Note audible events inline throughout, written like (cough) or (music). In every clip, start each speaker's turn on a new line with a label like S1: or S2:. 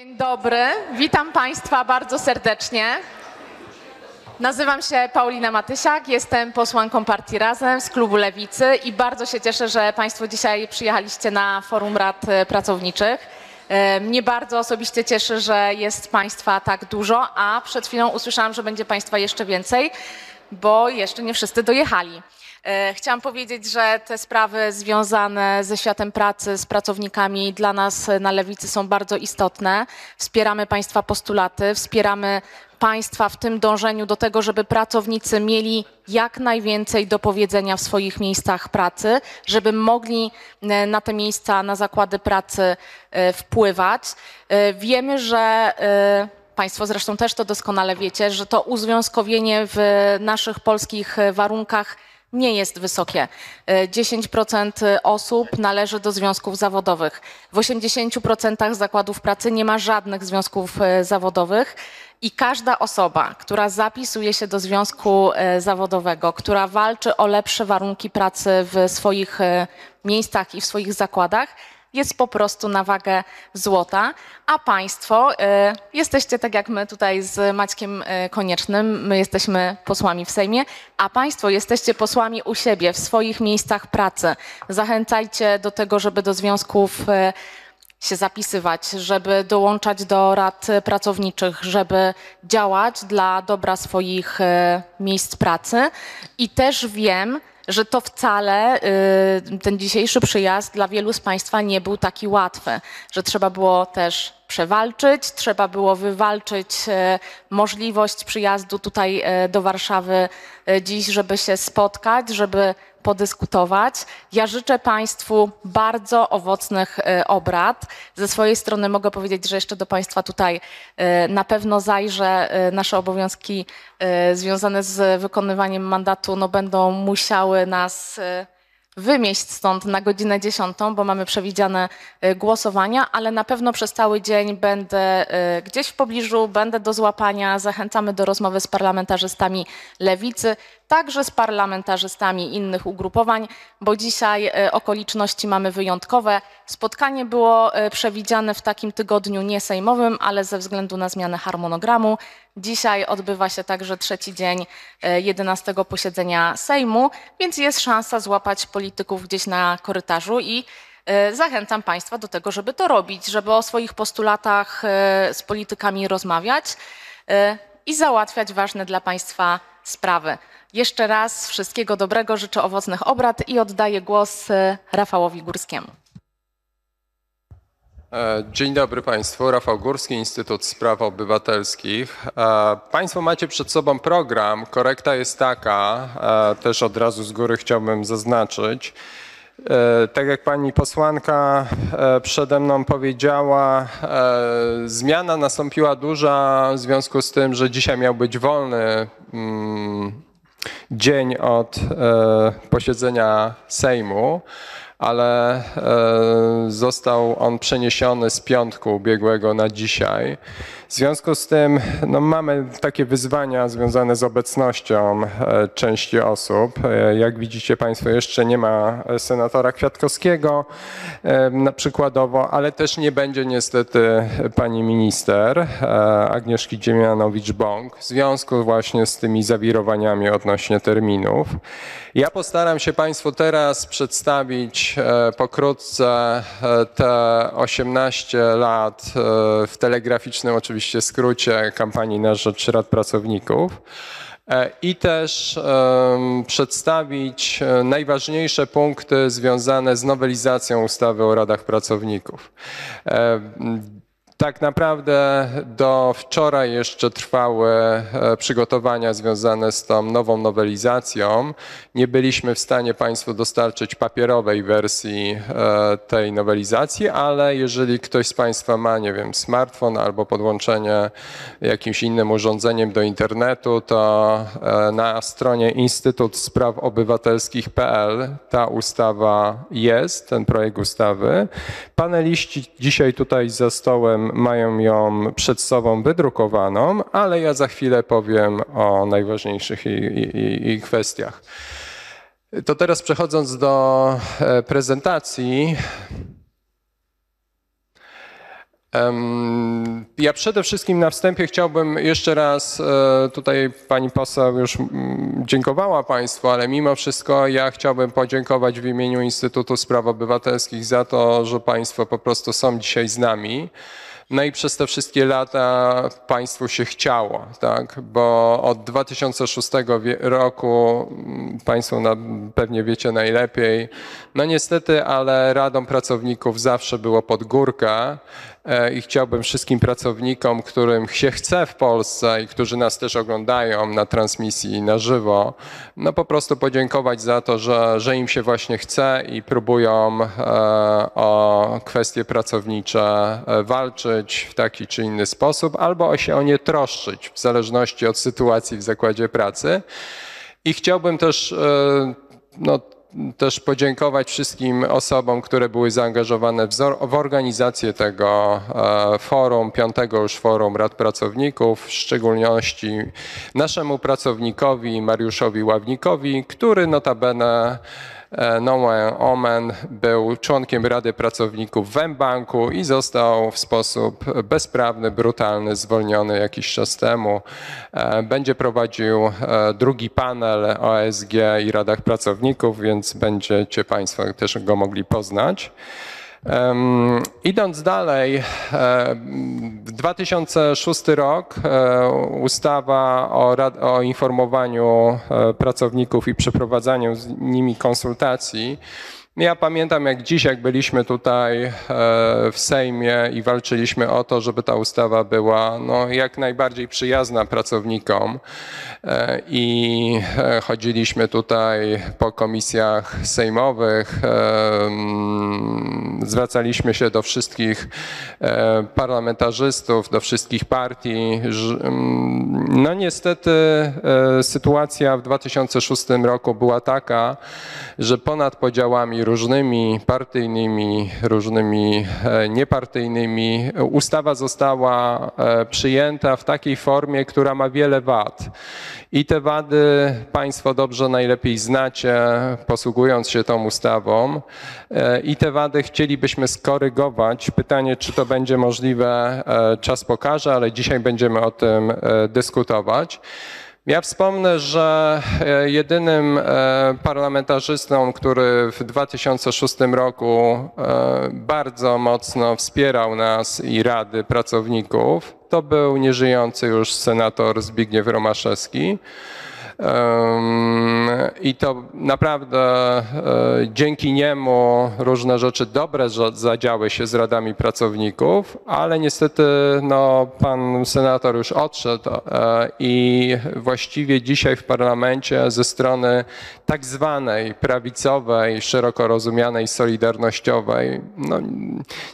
S1: Dzień dobry, witam Państwa bardzo serdecznie. Nazywam się Paulina Matysiak, jestem posłanką partii Razem z klubu Lewicy i bardzo się cieszę, że Państwo dzisiaj przyjechaliście na forum rad e, pracowniczych. E, Mnie bardzo osobiście cieszy, że jest Państwa tak dużo, a przed chwilą usłyszałam, że będzie Państwa jeszcze więcej, bo jeszcze nie wszyscy dojechali. E, Chciałam powiedzieć, że te sprawy związane ze światem pracy, z pracownikami dla nas na Lewicy są bardzo istotne. Wspieramy Państwa postulaty, wspieramy Państwa w tym dążeniu do tego, żeby pracownicy mieli jak najwięcej do powiedzenia w swoich miejscach pracy, żeby mogli e, na te miejsca, na zakłady pracy e, wpływać. Wiemy, że Państwo zresztą też to doskonale wiecie, że to uzwiązkowienie w naszych polskich warunkach nie jest wysokie. E, 10% osób należy do związków zawodowych. W 80% zakładów pracy nie ma żadnych związków e, zawodowych. I każda osoba, która zapisuje się do związku e, zawodowego, która walczy o lepsze warunki pracy w swoich e, miejscach i w swoich zakładach, jest po prostu na wagę złota, a Państwo e, jesteście tak jak my tutaj z Maćkiem e, Koniecznym, my jesteśmy posłami w Sejmie, a Państwo jesteście posłami u siebie, w swoich miejscach pracy. Zachęcajcie do tego, żeby do związków e, się zapisywać, żeby dołączać do rad pracowniczych, żeby działać dla dobra swoich miejsc pracy. I też wiem, że to wcale y, ten dzisiejszy przyjazd dla wielu z Państwa nie był taki łatwy, że trzeba było też przewalczyć, trzeba było wywalczyć e, możliwość przyjazdu tutaj e, do Warszawy e, dziś, żeby się spotkać, żeby podyskutować. Ja życzę Państwu bardzo owocnych obrad. Ze swojej strony mogę powiedzieć, że jeszcze do Państwa tutaj na pewno zajrzę. Nasze obowiązki związane z wykonywaniem mandatu no, będą musiały nas wymieść stąd na godzinę 10, bo mamy przewidziane e, głosowania, ale na pewno przez cały dzień będę e, gdzieś w pobliżu, będę do złapania. Zachęcamy do rozmowy z parlamentarzystami lewicy, także z parlamentarzystami innych ugrupowań, bo dzisiaj e, okoliczności mamy wyjątkowe. Spotkanie było e, przewidziane w takim tygodniu niesejmowym, ale ze względu na zmianę harmonogramu dzisiaj odbywa się także trzeci dzień e, 11 posiedzenia Sejmu, więc jest szansa złapać polityków gdzieś na korytarzu i e, Zachęcam Państwa do tego, żeby to robić, żeby o swoich postulatach e, z politykami rozmawiać e, i załatwiać ważne dla Państwa sprawy. Jeszcze raz wszystkiego dobrego, życzę owocnych obrad i oddaję głos e, Rafałowi Górskiemu.
S2: E, Dzień dobry Państwu. Rafał Górski, Instytut Spraw Obywatelskich. E, Państwo macie przed sobą program. Korekta jest taka, też od razu z góry chciałbym zaznaczyć. Tak jak pani posłanka przede mną powiedziała, zmiana nastąpiła duża w związku z tym, że dzisiaj miał być wolny mm, dzień od e, posiedzenia Sejmu, ale e, został on przeniesiony z piątku ubiegłego na dzisiaj. W związku z tym no, mamy takie wyzwania związane z obecnością e, części osób. E, Jak widzicie Państwo, jeszcze nie ma e, senatora Kwiatkowskiego na przykładowo, ale też nie będzie niestety pani minister Agnieszki Dziemianowicz-Bąk w związku właśnie z tymi zawirowaniami odnośnie terminów. Ja postaram się Państwu teraz przedstawić pokrótce te 18 lat w telegraficznym oczywiście skrócie kampanii na rzecz Rad Pracowników e, i też przedstawić e, najważniejsze punkty związane z nowelizacją ustawy o radach pracowników. Tak naprawdę do wczoraj jeszcze trwały e, przygotowania związane z tą nową nowelizacją. Nie byliśmy w stanie Państwu dostarczyć papierowej wersji e, tej nowelizacji, ale jeżeli ktoś z Państwa ma, nie wiem, smartfon albo podłączenie jakimś innym urządzeniem do internetu, to e, na stronie Instytut Spraw Obywatelskich.pl ta ustawa jest, ten projekt ustawy. Paneliści dzisiaj tutaj za stołem mają ją przed sobą wydrukowaną, ale ja za chwilę powiem o najważniejszych i kwestiach. To teraz przechodząc do e, prezentacji. Ja przede wszystkim na wstępie chciałbym jeszcze raz, e, tutaj pani poseł już mm, dziękowała Państwu, ale mimo wszystko ja chciałbym podziękować w imieniu Instytutu Spraw Obywatelskich za to, że Państwo po prostu są dzisiaj z nami. No i przez te wszystkie lata państwu się chciało, tak? bo od 2006 wie- roku, mm, Państwo na, pewnie wiecie najlepiej, no niestety, ale Radą Pracowników zawsze było pod górkę e, i chciałbym wszystkim pracownikom, którym się chce w Polsce i którzy nas też oglądają na transmisji na żywo, no po prostu podziękować za to, że, że im się właśnie chce i próbują e, o kwestie pracownicze e, w taki czy inny sposób, albo się o nie troszczyć, w zależności od sytuacji w zakładzie pracy. I chciałbym też, e, no, też podziękować wszystkim osobom, które były zaangażowane w organizację tego e, forum, piątego już forum Rad Pracowników, w szczególności naszemu pracownikowi Mariuszowi Ławnikowi, który notabene e, nomen omen był członkiem Rady Pracowników w mBanku i został w sposób bezprawny, brutalny zwolniony jakiś czas temu. E, Będzie prowadził e, drugi panel OSG i Radach Pracowników, więc będziecie Państwo też go mogli poznać. Idąc dalej, e, w 2006 rok e, ustawa o, o informowaniu e, pracowników i przeprowadzaniu z nimi konsultacji. Ja pamiętam jak dziś, jak byliśmy tutaj e, w Sejmie i walczyliśmy o to, żeby ta ustawa była no, jak najbardziej przyjazna pracownikom e, i e, chodziliśmy tutaj po komisjach sejmowych, mm, zwracaliśmy się do wszystkich parlamentarzystów, do wszystkich partii. mm, No niestety sytuacja w 2006 roku była taka, że ponad podziałami różnymi partyjnymi, różnymi e, niepartyjnymi ustawa została e, przyjęta w takiej formie, która ma wiele wad. I te wady Państwo dobrze najlepiej znacie, posługując się tą ustawą. E, I te wady chcielibyśmy skorygować. Pytanie, czy to będzie możliwe, czas pokaże, ale dzisiaj będziemy o tym dyskutować. Ja wspomnę, że e, jedynym e, parlamentarzystą, który w 2006 roku e, bardzo mocno wspierał nas i Rady Pracowników, to był nieżyjący już senator Zbigniew Romaszewski. I to naprawdę e, dzięki niemu różne rzeczy dobre za- zadziały się z radami pracowników, ale niestety no, pan senator już odszedł e, i właściwie dzisiaj w parlamencie ze strony tak zwanej prawicowej, szeroko rozumianej solidarnościowej, no,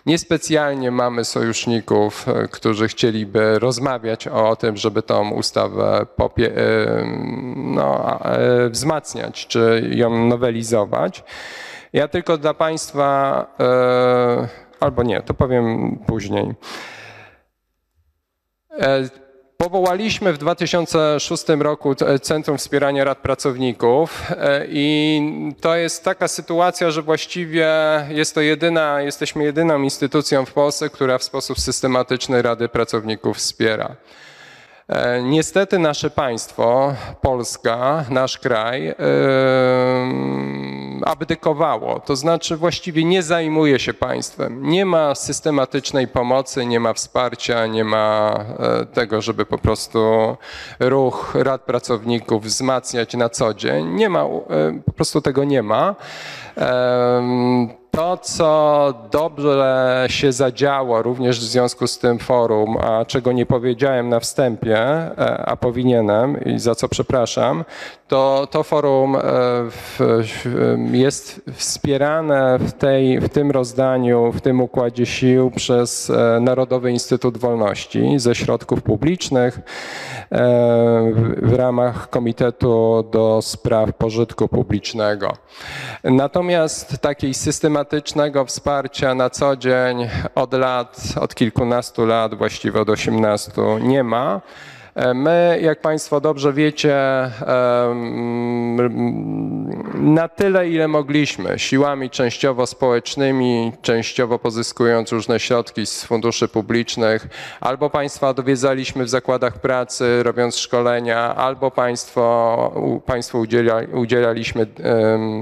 S2: niespecjalnie mamy sojuszników, e, którzy chcieliby rozmawiać o tym, żeby tą ustawę popie- no, e, wzmacniać czy ją nowelizować. Ja tylko dla Państwa, e, albo nie, to powiem później. E, Powołaliśmy w 2006 roku Centrum Wspierania Rad Pracowników i to jest taka sytuacja, że właściwie jest to jedyna, jesteśmy jedyną instytucją w Polsce, która w sposób systematyczny Rady Pracowników wspiera. E, Niestety nasze państwo, Polska, nasz kraj, em, abdykowało. To znaczy właściwie nie zajmuje się państwem. Nie ma systematycznej pomocy, nie ma wsparcia, nie ma e, tego, żeby po prostu ruch rad pracowników wzmacniać na co dzień. Nie ma, e, po prostu tego nie ma. To, co dobrze się zadziało również w związku z tym forum, a czego nie powiedziałem na wstępie, e, a powinienem i za co przepraszam, to to forum e, jest wspierane w, tej, w tym rozdaniu, w tym układzie sił przez e, Narodowy Instytut Wolności ze środków publicznych e, w, w ramach Komitetu do Spraw Pożytku Publicznego. Natomiast takiej systematycznego wsparcia na co dzień od lat, od kilkunastu lat, właściwie od 18 nie ma. E, My, jak Państwo dobrze wiecie, na tyle, ile mogliśmy, siłami częściowo społecznymi, częściowo pozyskując różne środki z funduszy publicznych, albo Państwa odwiedzaliśmy w zakładach pracy, robiąc szkolenia, albo Państwo, Państwu udziela, udzielaliśmy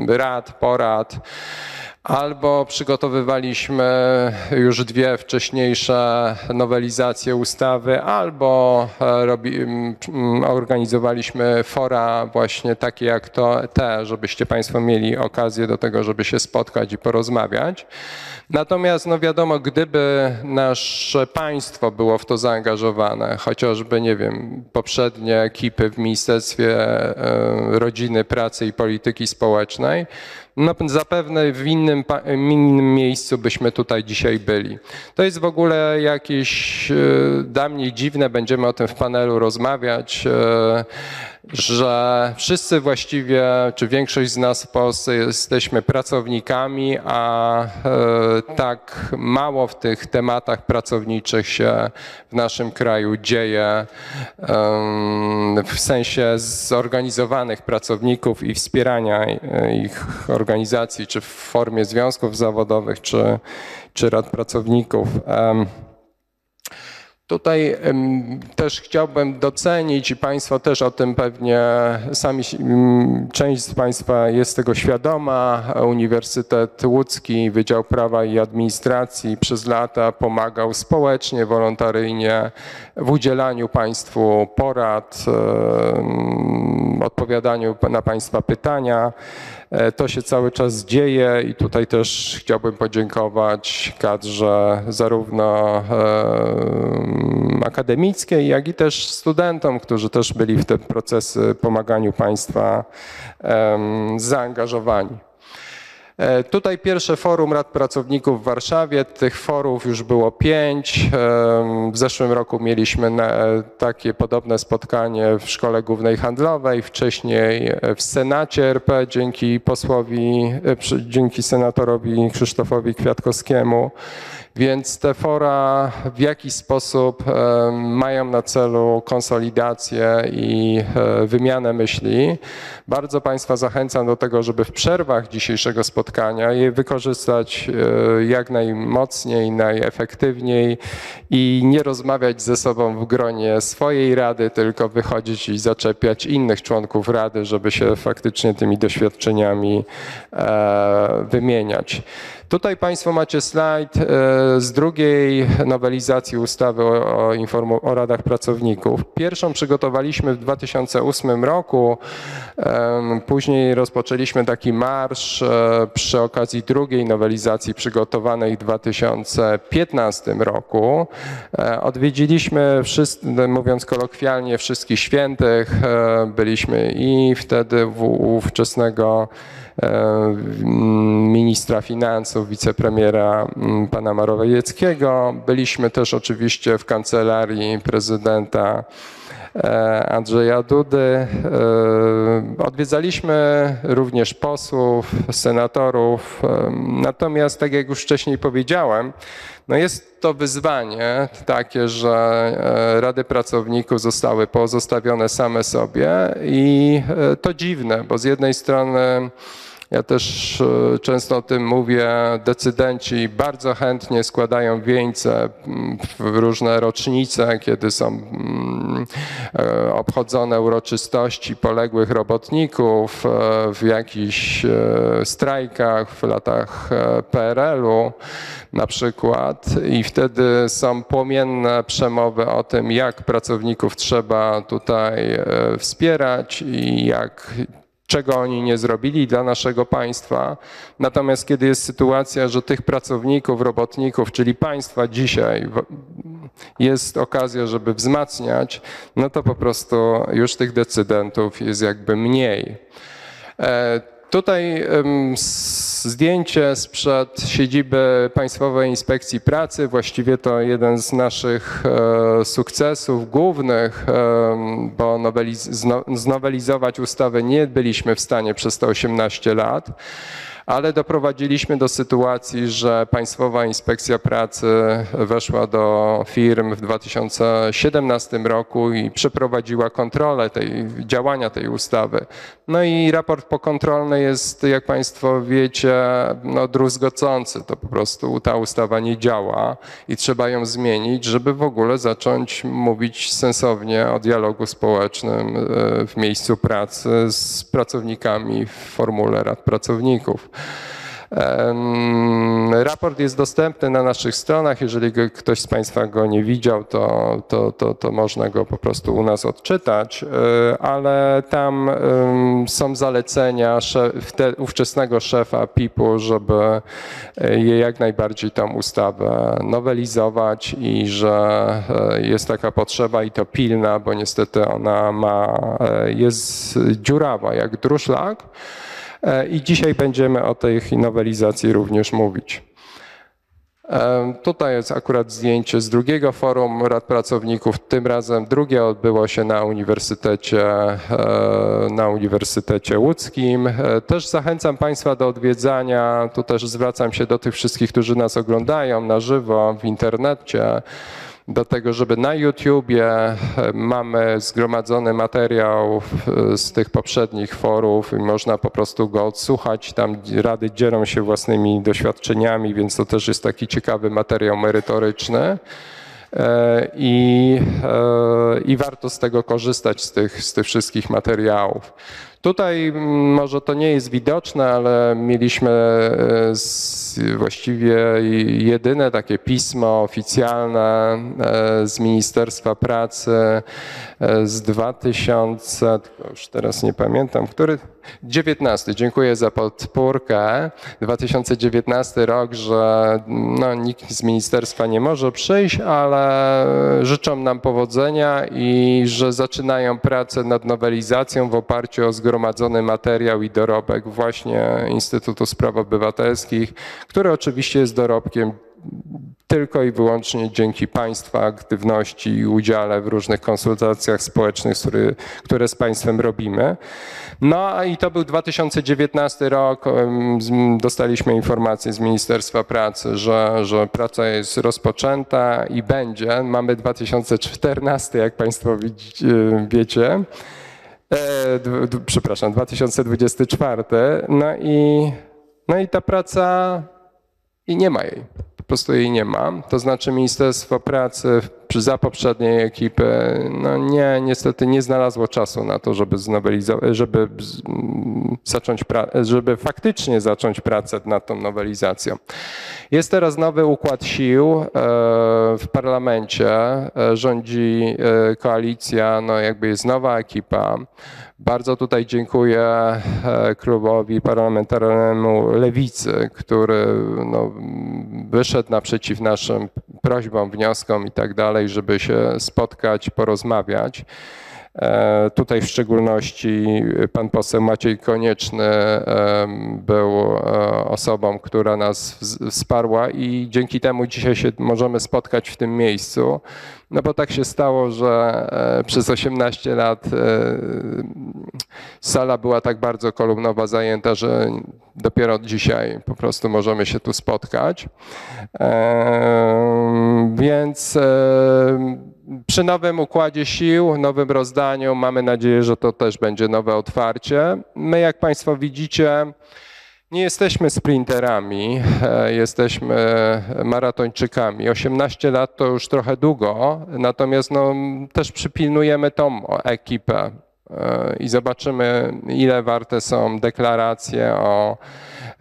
S2: rad, porad. Albo przygotowywaliśmy już dwie wcześniejsze nowelizacje ustawy, albo e, robi, organizowaliśmy fora właśnie takie jak to, te, żebyście Państwo mieli okazję do tego, żeby się spotkać i porozmawiać. Natomiast no wiadomo, gdyby nasze państwo było w to zaangażowane, chociażby, nie wiem, poprzednie ekipy w Ministerstwie e, Rodziny, Pracy i Polityki Społecznej, no, zapewne w innym, innym miejscu byśmy tutaj dzisiaj byli. To jest w ogóle jakieś e, dla mnie dziwne, będziemy o tym w panelu rozmawiać, e, że wszyscy właściwie, czy większość z nas w Polsce jesteśmy pracownikami, a e, tak mało w tych tematach pracowniczych się w naszym kraju dzieje w sensie zorganizowanych pracowników i wspierania ich organizacji, czy w formie związków zawodowych, czy, czy rad pracowników. Tutaj też chciałbym docenić i Państwo też o tym pewnie sami, część z Państwa jest tego świadoma. Uniwersytet Łódzki, Wydział Prawa i Administracji przez lata pomagał społecznie, wolontaryjnie w udzielaniu Państwu porad, odpowiadaniu na Państwa pytania. E, To się cały czas dzieje i tutaj też chciałbym podziękować kadrze zarówno em, akademickiej, jak i też studentom, którzy też byli w te procesy pomaganiu państwa zaangażowani. E, Tutaj pierwsze forum Rad Pracowników w Warszawie. Tych forów już było pięć. W zeszłym roku mieliśmy takie podobne spotkanie w Szkole Głównej Handlowej, wcześniej w Senacie RP dzięki posłowi, e, dzięki senatorowi Krzysztofowi Kwiatkowskiemu. Więc te fora w jakiś sposób mają na celu konsolidację i e, wymianę myśli. Bardzo Państwa zachęcam do tego, żeby w przerwach dzisiejszego spotkania je wykorzystać e, jak najmocniej, najefektywniej i nie rozmawiać ze sobą w gronie swojej rady, tylko wychodzić i zaczepiać innych członków rady, żeby się faktycznie tymi doświadczeniami e, wymieniać. Tutaj Państwo macie slajd e, z drugiej nowelizacji ustawy o, o, o radach pracowników. Pierwszą przygotowaliśmy w 2008 roku, później rozpoczęliśmy taki marsz e, przy okazji drugiej nowelizacji przygotowanej w 2015 roku. E, Odwiedziliśmy, wszyscy, mówiąc kolokwialnie, wszystkich świętych. Byliśmy i wtedy w ówczesnego ministra finansów, wicepremiera pana Morawieckiego. Byliśmy też oczywiście w kancelarii prezydenta e, Andrzeja Dudy. E, Odwiedzaliśmy również posłów, senatorów. E, Natomiast, tak jak już wcześniej powiedziałem, no jest to wyzwanie takie, że e, rady pracowników zostały pozostawione same sobie i e, to dziwne, bo z jednej strony ja też e, często o tym mówię. Decydenci bardzo chętnie składają wieńce mm, w różne rocznice, kiedy są mm, e, obchodzone uroczystości poległych robotników e, w jakichś strajkach w latach PRL-u na przykład. I wtedy są płomienne przemowy o tym, jak pracowników trzeba tutaj wspierać i jak czego oni nie zrobili dla naszego państwa. Natomiast kiedy jest sytuacja, że tych pracowników, robotników, czyli państwa dzisiaj jest okazja, żeby wzmacniać, no to po prostu już tych decydentów jest jakby mniej. E, Tutaj s- Zdjęcie sprzed siedziby Państwowej Inspekcji Pracy, właściwie to jeden z naszych e, sukcesów głównych, e, bo noweliz- zno- znowelizować ustawę nie byliśmy w stanie przez te 18 lat ale doprowadziliśmy do sytuacji, że Państwowa Inspekcja Pracy weszła do firm w 2017 roku i przeprowadziła kontrolę tej, działania tej ustawy. No i raport pokontrolny jest, jak Państwo wiecie, no, druzgocący. To po prostu ta ustawa nie działa i trzeba ją zmienić, żeby w ogóle zacząć mówić sensownie o dialogu społecznym e, w miejscu pracy z pracownikami w formule rad pracowników. Raport jest dostępny na naszych stronach. Jeżeli ktoś z Państwa go nie widział, to, to, to, to można go po prostu u nas odczytać, e, ale tam są zalecenia sze- wte- ówczesnego szefa PIP-u, żeby e, je jak najbardziej tą ustawę nowelizować i że e, jest taka potrzeba i to pilna, bo niestety ona ma, jest dziurawa jak druszlak. E, I dzisiaj będziemy o tej nowelizacji również mówić. E, Tutaj jest akurat zdjęcie z drugiego forum rad pracowników. Tym razem drugie odbyło się na Uniwersytecie, e, na Uniwersytecie Łódzkim. Też zachęcam Państwa do odwiedzania. Tu też zwracam się do tych wszystkich, którzy nas oglądają na żywo w internecie do tego, żeby na YouTubie e, mamy zgromadzony materiał e, z tych poprzednich forów i można po prostu go odsłuchać. Tam rady dzielą się własnymi doświadczeniami, więc to też jest taki ciekawy materiał merytoryczny. E, I, I warto z tego korzystać, z tych, z tych wszystkich materiałów. Tutaj mm, może to nie jest widoczne, ale mieliśmy e, właściwie jedyne takie pismo oficjalne e, z Ministerstwa Pracy e, z 2000, tylko już teraz nie pamiętam, który 19, dziękuję za podpórkę. 2019 rok, że no, nikt z ministerstwa nie może przyjść, ale życzą nam powodzenia i że zaczynają pracę nad nowelizacją w oparciu o zgromadzony materiał i dorobek właśnie Instytutu Spraw Obywatelskich, który oczywiście jest dorobkiem tylko i wyłącznie dzięki Państwa aktywności i udziale w różnych konsultacjach społecznych, który, które z Państwem robimy. No i to był 2019 rok. Dostaliśmy informację z Ministerstwa Pracy, że, że praca jest rozpoczęta i będzie. Mamy 2014, jak Państwo wiecie. E, d- d- przepraszam, 2024. No i, no i ta praca i nie ma jej. Po prostu jej nie ma. To znaczy Ministerstwo Pracy za poprzedniej ekipy no nie, niestety nie znalazło czasu na to, żeby znowelizować, żeby zacząć, żeby faktycznie zacząć pracę nad tą nowelizacją. Jest teraz nowy układ sił e, w parlamencie, e, rządzi e, koalicja, no jakby jest nowa ekipa. Bardzo tutaj dziękuję e, klubowi parlamentarnemu Lewicy, który no, wyszedł naprzeciw naszym prośbom, wnioskom i tak dalej, żeby się spotkać, porozmawiać. E, Tutaj w szczególności pan poseł Maciej Konieczny był e, osobą, która nas wsparła i dzięki temu dzisiaj się możemy spotkać w tym miejscu. No bo tak się stało, że e, przez 18 lat sala była tak bardzo kolumnowa zajęta, że dopiero dzisiaj po prostu możemy się tu spotkać. Więc przy nowym układzie sił, nowym rozdaniu, mamy nadzieję, że to też będzie nowe otwarcie. My, jak Państwo widzicie, nie jesteśmy sprinterami, e, jesteśmy maratończykami. 18 lat to już trochę długo, natomiast no, też przypilnujemy tą ekipę e, i zobaczymy, ile warte są deklaracje o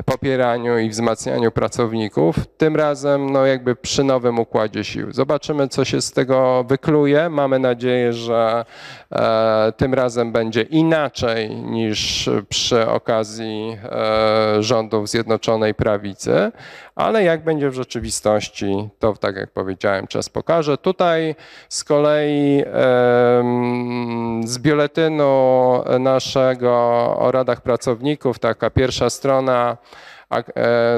S2: popieraniu i wzmacnianiu pracowników. Tym razem no, jakby przy nowym układzie sił. Zobaczymy, co się z tego wykluje. Mamy nadzieję, że e, tym razem będzie inaczej niż przy okazji e, rządów Zjednoczonej Prawicy, ale jak będzie w rzeczywistości, to tak jak powiedziałem, czas pokaże. Tutaj z kolei z biuletynu naszego o radach pracowników, taka pierwsza strona,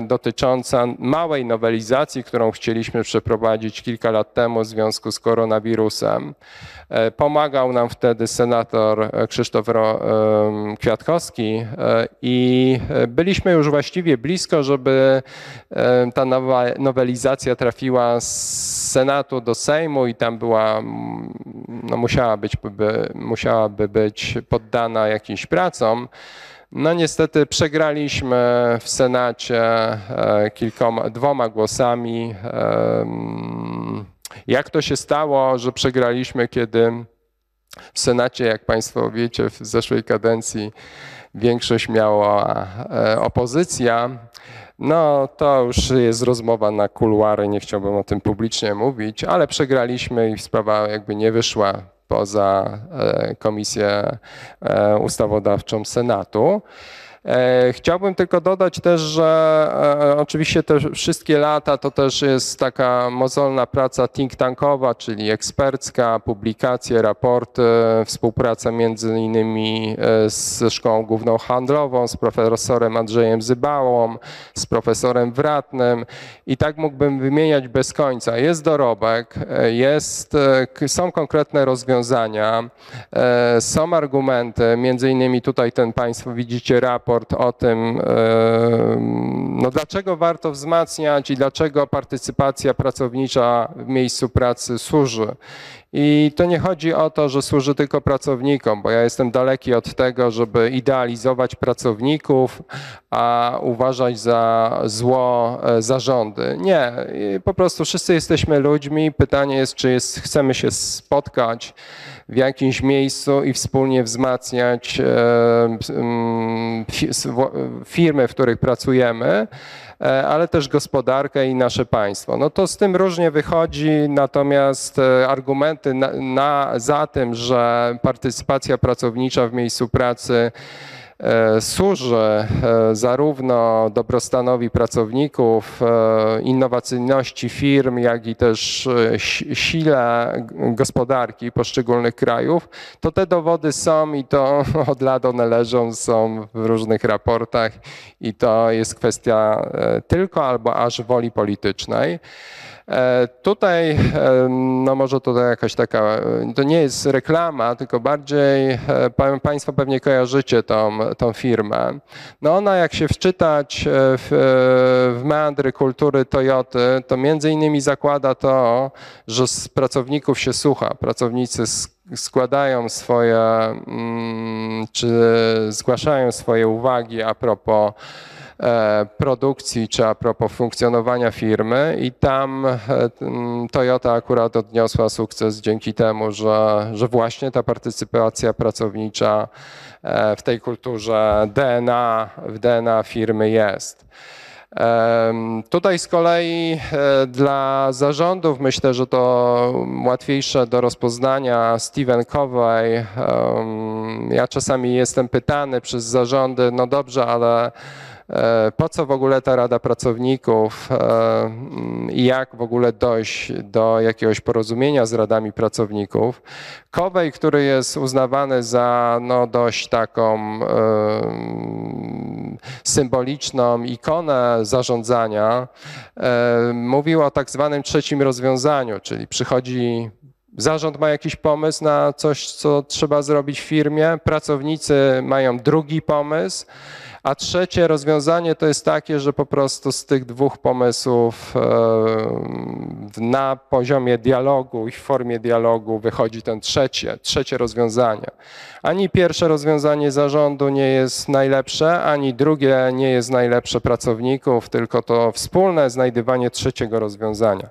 S2: dotycząca małej nowelizacji, którą chcieliśmy przeprowadzić kilka lat temu w związku z koronawirusem. E, Pomagał nam wtedy senator e, Krzysztof Kwiatkowski e, i e, byliśmy już właściwie blisko, żeby e, ta nowelizacja trafiła z Senatu do Sejmu i tam była, no musiała być, by, musiałaby być poddana jakimś pracom. No niestety przegraliśmy w Senacie e, kilkoma, dwoma głosami. Jak to się stało, że przegraliśmy, kiedy w Senacie, jak Państwo wiecie, w zeszłej kadencji większość miała e, opozycja. No to już jest rozmowa na kuluary, nie chciałbym o tym publicznie mówić, ale przegraliśmy i sprawa jakby nie wyszła poza e, Komisję e, Ustawodawczą Senatu. E, Chciałbym tylko dodać też, że e, oczywiście te wszystkie lata to też jest taka mozolna praca think tankowa, czyli ekspercka, publikacje, raporty, współpraca między innymi e, z Szkołą Główną Handlową, z profesorem Andrzejem Zybałą, z profesorem Wratnym i tak mógłbym wymieniać bez końca. Jest dorobek, e, jest, są konkretne rozwiązania, są argumenty, między innymi tutaj ten Państwo widzicie raport o tym, no dlaczego warto wzmacniać i dlaczego partycypacja pracownicza w miejscu pracy służy. I to nie chodzi o to, że służy tylko pracownikom, bo ja jestem daleki od tego, żeby idealizować pracowników, a uważać za zło e, zarządy. Nie, po prostu wszyscy jesteśmy ludźmi. Pytanie jest, czy jest, chcemy się spotkać w jakimś miejscu i wspólnie wzmacniać e, firmy, w których pracujemy, e, ale też gospodarkę i nasze państwo. No to z tym różnie wychodzi, natomiast e, argumenty na, na, za tym, że partycypacja pracownicza w miejscu pracy służy e, zarówno dobrostanowi pracowników, e, innowacyjności firm, jak i też e, si- sile gospodarki poszczególnych krajów, to te dowody są i to (laughs) od lat one leżą, są w różnych raportach i to jest kwestia e, tylko albo aż woli politycznej. E, Tutaj, e, no może to jakaś taka, e, to nie jest reklama, tylko bardziej pa- Państwo pewnie kojarzycie tą, tą firmę. No ona jak się wczytać w, w meandry kultury Toyoty, to między innymi zakłada to, że z pracowników się słucha. Pracownicy składają swoje, mm, czy zgłaszają swoje uwagi a propos produkcji czy a propos funkcjonowania firmy i tam e, Toyota akurat odniosła sukces dzięki temu, że, że właśnie ta partycypacja pracownicza e, w tej kulturze DNA, w DNA firmy jest. Tutaj z kolei e, dla zarządów myślę, że to łatwiejsze do rozpoznania Steven Covey. Ja czasami jestem pytany przez zarządy, no dobrze, ale e, po co w ogóle ta Rada Pracowników e, i jak w ogóle dojść do jakiegoś porozumienia z radami pracowników. Covey, który jest uznawany za no, dość taką em, symboliczną ikonę zarządzania, e, mówił o tak zwanym trzecim rozwiązaniu, czyli przychodzi Zarząd ma jakiś pomysł na coś, co trzeba zrobić w firmie, pracownicy mają drugi pomysł, a trzecie rozwiązanie to jest takie, że po prostu z tych dwóch pomysłów e, na poziomie dialogu i w formie dialogu wychodzi ten trzecie, trzecie rozwiązanie. Ani pierwsze rozwiązanie zarządu nie jest najlepsze, ani drugie nie jest najlepsze pracowników, tylko to wspólne znajdywanie trzeciego rozwiązania.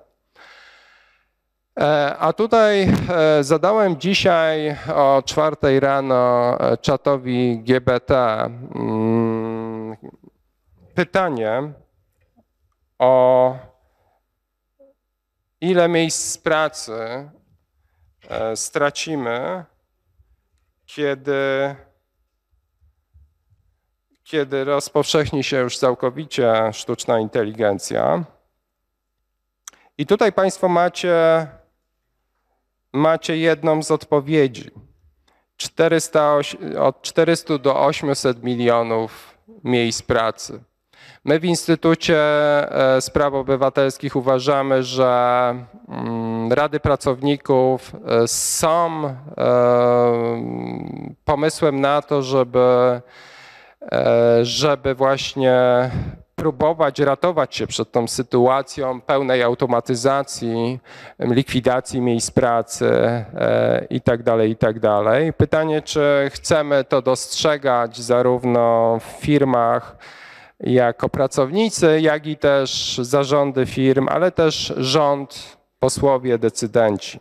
S2: E, A tutaj e, zadałem dzisiaj o czwartej rano czatowi GBT mm, pytanie o ile miejsc pracy e, stracimy, kiedy, kiedy rozpowszechni się już całkowicie sztuczna inteligencja. I tutaj Państwo macie, macie jedną z odpowiedzi. 400, oś- od 400 do 800 milionów miejsc pracy. My w Instytucie e, Spraw Obywatelskich uważamy, że mm, Rady Pracowników e, są e, pomysłem na to, żeby, żeby właśnie próbować ratować się przed tą sytuacją pełnej automatyzacji, likwidacji miejsc pracy e, i tak tak. Pytanie, czy chcemy to dostrzegać zarówno w firmach jako pracownicy, jak i też zarządy firm, ale też rząd, posłowie, decydenci.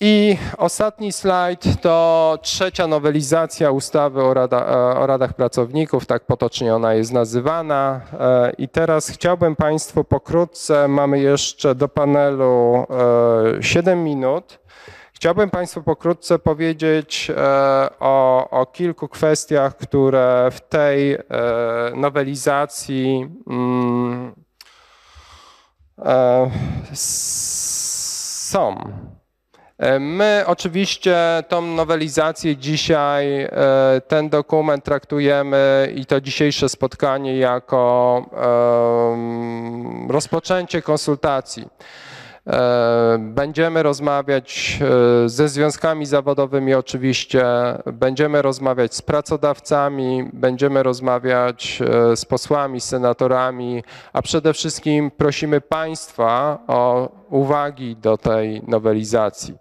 S2: I ostatni slajd to trzecia nowelizacja ustawy o, rada, e, o radach pracowników, tak potocznie ona jest nazywana. E, I teraz chciałbym Państwu pokrótce, mamy jeszcze do panelu 7 minut. Chciałbym Państwu pokrótce powiedzieć e, o, o kilku kwestiach, które w tej nowelizacji mm, są. E, my oczywiście tą nowelizację dzisiaj, e, ten dokument traktujemy i to dzisiejsze spotkanie jako rozpoczęcie konsultacji. E, będziemy rozmawiać ze związkami zawodowymi oczywiście, będziemy rozmawiać z pracodawcami, będziemy rozmawiać z posłami, senatorami, a przede wszystkim prosimy Państwa o uwagi do tej nowelizacji.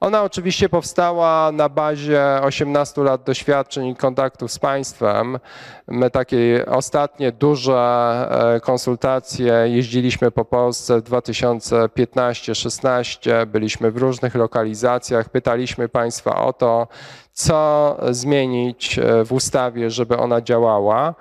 S2: Ona oczywiście powstała na bazie 18 lat doświadczeń i kontaktów z państwem. My takie ostatnie duże e, konsultacje jeździliśmy po Polsce w 2015-16, byliśmy w różnych lokalizacjach, pytaliśmy państwa o to, co zmienić e, w ustawie, żeby ona działała.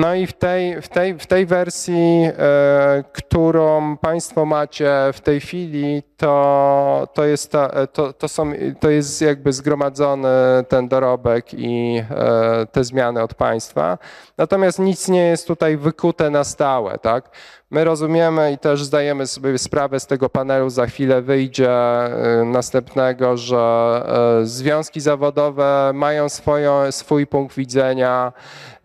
S2: No i w tej, w tej, w tej wersji, e, którą Państwo macie w tej chwili, to, to, jest, ta, to, to, są, to jest jakby zgromadzony ten dorobek i e, te zmiany od Państwa. Natomiast nic nie jest tutaj wykute na stałe. Tak? My rozumiemy i też zdajemy sobie sprawę z tego panelu, za chwilę wyjdzie e, następnego, że związki zawodowe mają swoją, swój punkt widzenia,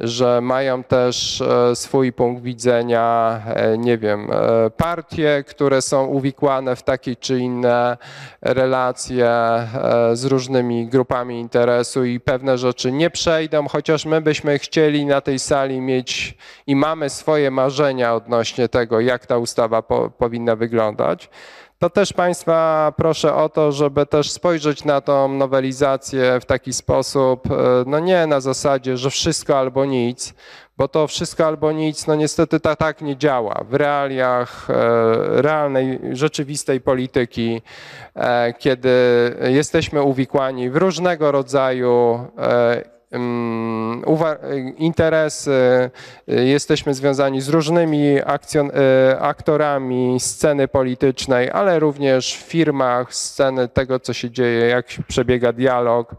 S2: że mają też e, swój punkt widzenia, e, nie wiem, e, partie, które są uwikłane w takie czy inne relacje z różnymi grupami interesu i pewne rzeczy nie przejdą, chociaż my byśmy chcieli na tej sali mieć i mamy swoje marzenia odnośnie tego, jak ta ustawa po, powinna wyglądać to też Państwa proszę o to, żeby też spojrzeć na tą nowelizację w taki sposób, e, no nie na zasadzie, że wszystko albo nic, bo to wszystko albo nic, no niestety tak, tak nie działa. W realiach e, realnej, rzeczywistej polityki, e, kiedy jesteśmy uwikłani w różnego rodzaju interesy, y, jesteśmy związani z różnymi akcjon, y, aktorami sceny politycznej, ale również w firmach, sceny tego, co się dzieje, jak przebiega dialog.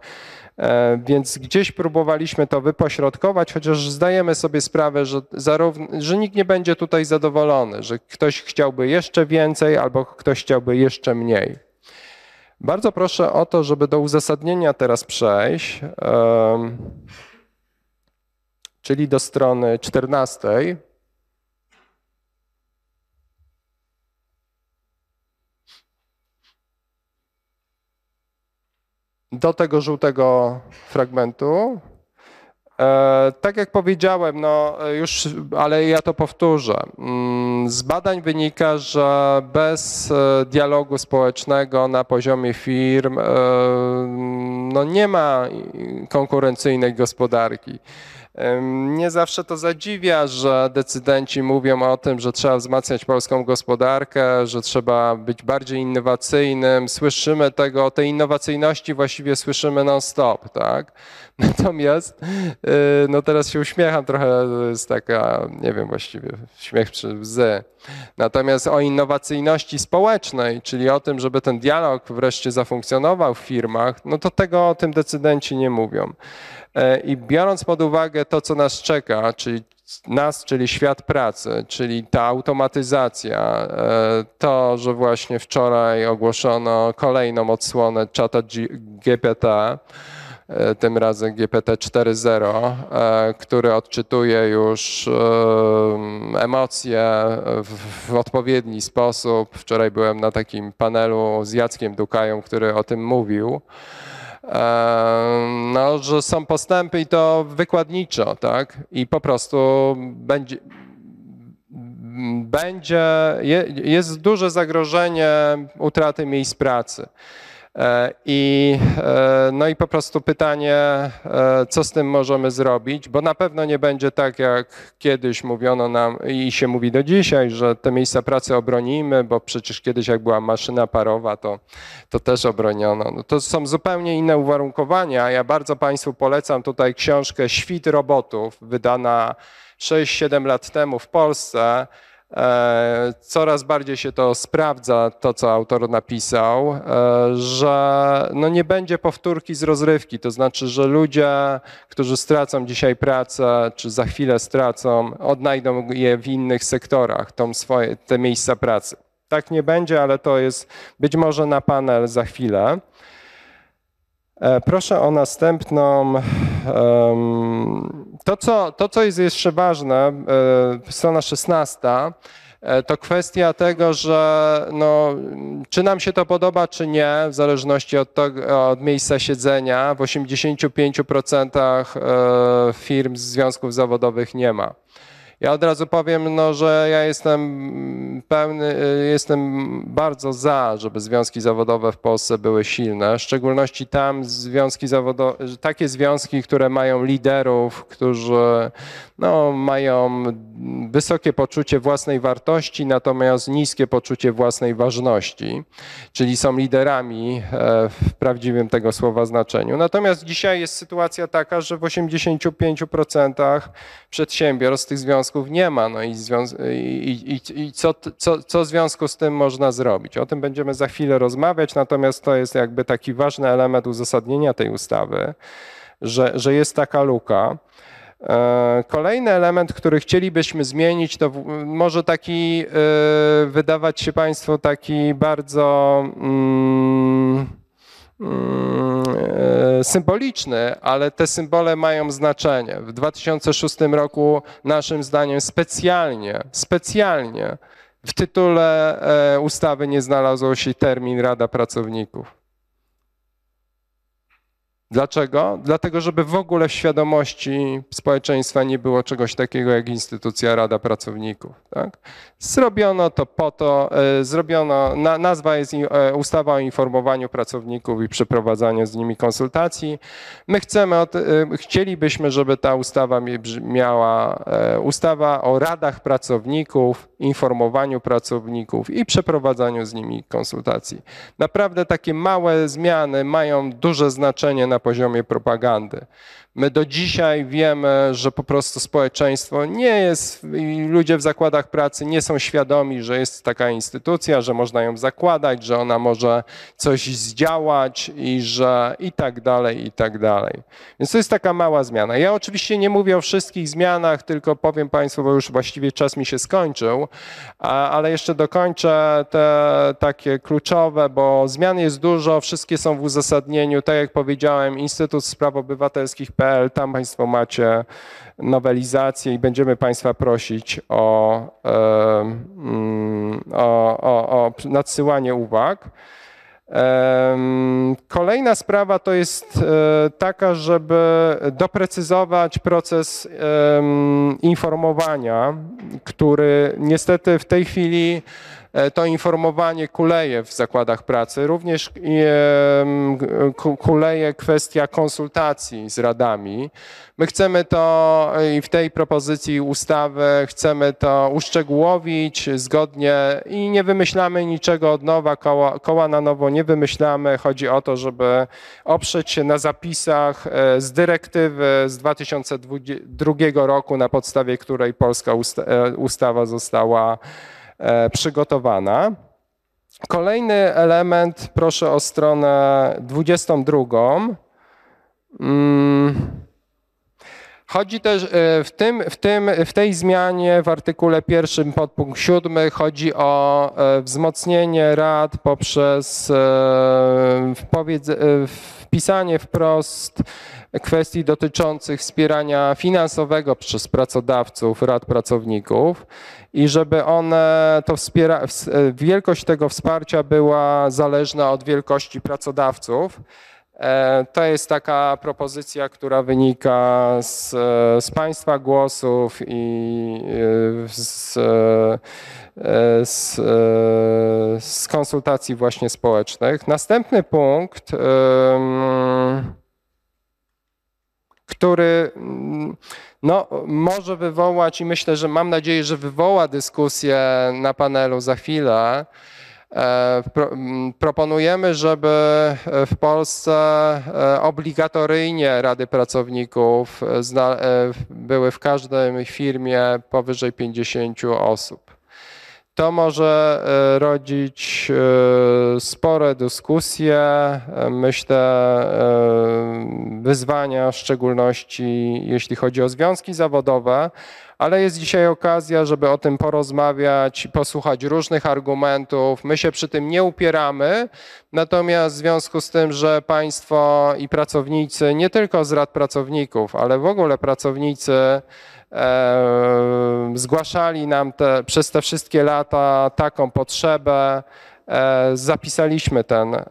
S2: E, więc gdzieś próbowaliśmy to wypośrodkować, chociaż zdajemy sobie sprawę, że, zarówno, że nikt nie będzie tutaj zadowolony, że ktoś chciałby jeszcze więcej albo ktoś chciałby jeszcze mniej. Bardzo proszę o to, żeby do uzasadnienia teraz przejść, czyli do strony 14. Do tego żółtego fragmentu. E, tak jak powiedziałem, no już, ale ja to powtórzę. Mm, z badań wynika, że bez e, dialogu społecznego na poziomie firm e, no nie ma konkurencyjnej gospodarki. Nie zawsze to zadziwia, że decydenci mówią o tym, że trzeba wzmacniać polską gospodarkę, że trzeba być bardziej innowacyjnym. Słyszymy tego, o tej innowacyjności właściwie słyszymy non-stop, tak? (laughs) Natomiast, y, no teraz się uśmiecham trochę, to jest taka, nie wiem właściwie, śmiech przy łzy. Natomiast o innowacyjności społecznej, czyli o tym, żeby ten dialog wreszcie zafunkcjonował w firmach, no to tego o tym decydenci nie mówią. E, I biorąc pod uwagę to, co nas czeka, czyli nas, czyli świat pracy, czyli ta automatyzacja, e, to, że właśnie wczoraj ogłoszono kolejną odsłonę czata GPT, e, tym razem GPT 4.0, e, który odczytuje już emocje w odpowiedni sposób. Wczoraj byłem na takim panelu z Jackiem Dukają, który o tym mówił. No, że są postępy i to wykładniczo, tak? I po prostu będzie, będzie, je- jest duże zagrożenie utraty miejsc pracy. E, I, e, no i po prostu pytanie, e, co z tym możemy zrobić, bo na pewno nie będzie tak, jak kiedyś mówiono nam i się mówi do dzisiaj, że te miejsca pracy obronimy, bo przecież kiedyś jak była maszyna parowa, to, to też obroniono. No to są zupełnie inne uwarunkowania. Ja bardzo Państwu polecam tutaj książkę Świt robotów, wydana 6-7 lat temu w Polsce. E, Coraz bardziej się to sprawdza, to co autor napisał, e, że no nie będzie powtórki z rozrywki. To znaczy, że ludzie, którzy stracą dzisiaj pracę, czy za chwilę stracą, odnajdą je w innych sektorach, tą swoje, te miejsca pracy. Tak nie będzie, ale to jest być może na panel za chwilę. E, Proszę o następną. em, To co, to, co jest jeszcze ważne, e, strona 16, e, to kwestia tego, że no, czy nam się to podoba, czy nie, w zależności od, tego, od miejsca siedzenia, w 85% e, firm związków zawodowych nie ma. Ja od razu powiem, no, że ja jestem pełny, y, jestem bardzo za, żeby związki zawodowe w Polsce były silne, w szczególności tam związki zawodowe, takie związki, które mają liderów, którzy no, mają wysokie poczucie własnej wartości, natomiast niskie poczucie własnej ważności, czyli są liderami e, w prawdziwym tego słowa znaczeniu. Natomiast dzisiaj jest sytuacja taka, że w 85% przedsiębiorstw tych związków nie ma. No i, i, i, i co, co, co w związku z tym można zrobić? O tym będziemy za chwilę rozmawiać, natomiast to jest jakby taki ważny element uzasadnienia tej ustawy, że, że jest taka luka. E, Kolejny element, który chcielibyśmy zmienić, to może taki e, wydawać się Państwu taki bardzo mm, symboliczny, ale te symbole mają znaczenie. W 2006 roku naszym zdaniem specjalnie, specjalnie w tytule e, ustawy nie znalazł się termin Rada Pracowników. Dlaczego? Dlatego, żeby w ogóle w świadomości społeczeństwa nie było czegoś takiego jak instytucja Rada Pracowników. Tak? Zrobiono to po to, e, zrobiono, na, nazwa jest e, ustawa o informowaniu pracowników i przeprowadzaniu z nimi konsultacji. My chcemy, e, chcielibyśmy, żeby ta ustawa mi- brzmiała e, ustawa o radach pracowników, informowaniu pracowników i przeprowadzaniu z nimi konsultacji. Naprawdę takie małe zmiany mają duże znaczenie na poziomie propagandy. My do dzisiaj wiemy, że po prostu społeczeństwo nie jest, i ludzie w zakładach pracy nie są świadomi, że jest taka instytucja, że można ją zakładać, że ona może coś zdziałać i że i tak dalej, i tak dalej. Więc to jest taka mała zmiana. Ja oczywiście nie mówię o wszystkich zmianach, tylko powiem Państwu, bo już właściwie czas mi się skończył, ale jeszcze dokończę te takie kluczowe, bo zmian jest dużo, wszystkie są w uzasadnieniu. Tak jak powiedziałem, Instytut Spraw Obywatelskich.pl, tam Państwo macie nowelizację i będziemy Państwa prosić o, em, o, o, o nadsyłanie uwag. Kolejna sprawa to jest e, taka, żeby doprecyzować proces informowania, który niestety w tej chwili e, to informowanie kuleje w zakładach pracy. Również ku- kuleje kwestia konsultacji z radami. My chcemy to i w tej propozycji ustawy chcemy to uszczegółowić zgodnie i nie wymyślamy niczego od nowa, koła, koła na nowo nie wymyślamy. Chodzi o to, żeby oprzeć się na zapisach e, z dyrektywy z 2002 roku, na podstawie której polska usta- e, ustawa została e, przygotowana. Kolejny element, proszę o stronę 22. Mm. Chodzi też e, w, tym, w, tym, w tej zmianie w artykule pierwszym podpunkt siódmy chodzi o e, wzmocnienie rad poprzez e, e, wpisanie wprost kwestii dotyczących wspierania finansowego przez pracodawców rad pracowników i żeby one to wspiera, ws- wielkość tego wsparcia była zależna od wielkości pracodawców. E, To jest taka propozycja, która wynika z, z Państwa głosów i e, z, e, z, z konsultacji właśnie społecznych. Następny punkt, em, który mm, no, może wywołać i myślę, że mam nadzieję, że wywoła dyskusję na panelu za chwilę. E, pro- m, Proponujemy, żeby e, w Polsce e, obligatoryjnie rady pracowników były w każdej firmie powyżej 50 osób. To może e, rodzić e, spore dyskusje, e, myślę, wyzwania, w szczególności jeśli chodzi o związki zawodowe, ale jest dzisiaj okazja, żeby o tym porozmawiać, posłuchać różnych argumentów. My się przy tym nie upieramy, natomiast w związku z tym, że państwo i pracownicy, nie tylko z rad pracowników, ale w ogóle pracownicy, zgłaszali nam te, przez te wszystkie lata taką potrzebę, e, zapisaliśmy, ten, e,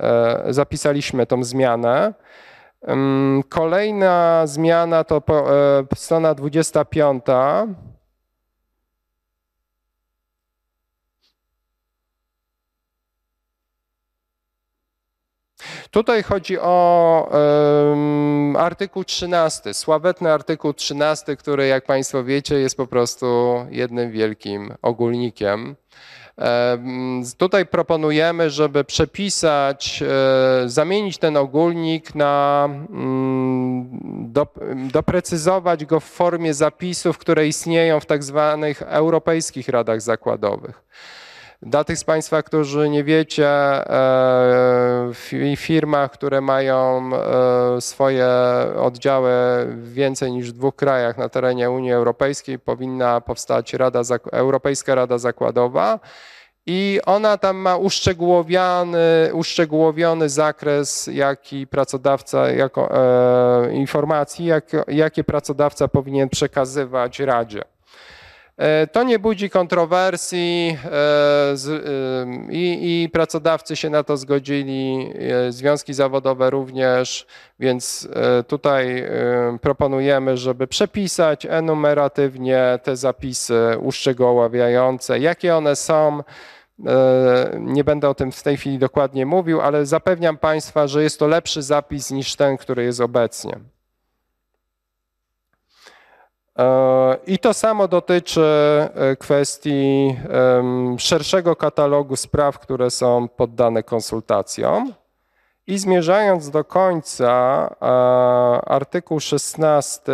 S2: zapisaliśmy tą zmianę. Ym, Kolejna zmiana to strona 25. Tutaj chodzi o em, artykuł 13, sławetny artykuł 13, który jak Państwo wiecie jest po prostu jednym wielkim ogólnikiem. Em, Tutaj proponujemy, żeby przepisać, e, zamienić ten ogólnik na, mm, do, doprecyzować go w formie zapisów, które istnieją w tak zwanych europejskich radach zakładowych. Dla tych z Państwa, którzy nie wiecie, e, w firmach, które mają e, swoje oddziały w więcej niż dwóch krajach na terenie Unii Europejskiej, powinna powstać Rada, Europejska Rada Zakładowa. I ona tam ma uszczegółowiony, uszczegółowiony zakres, jaki pracodawca, jako, e, informacji, jak, jakie pracodawca powinien przekazywać Radzie. E, To nie budzi kontrowersji e, e, i, i pracodawcy się na to zgodzili, związki zawodowe również, więc tutaj proponujemy, żeby przepisać enumeratywnie te zapisy uszczegóławiające, jakie one są. Nie będę o tym w tej chwili dokładnie mówił, ale zapewniam Państwa, że jest to lepszy zapis niż ten, który jest obecnie. E, I to samo dotyczy e, kwestii szerszego katalogu spraw, które są poddane konsultacjom. I zmierzając do końca, e, artykuł 16.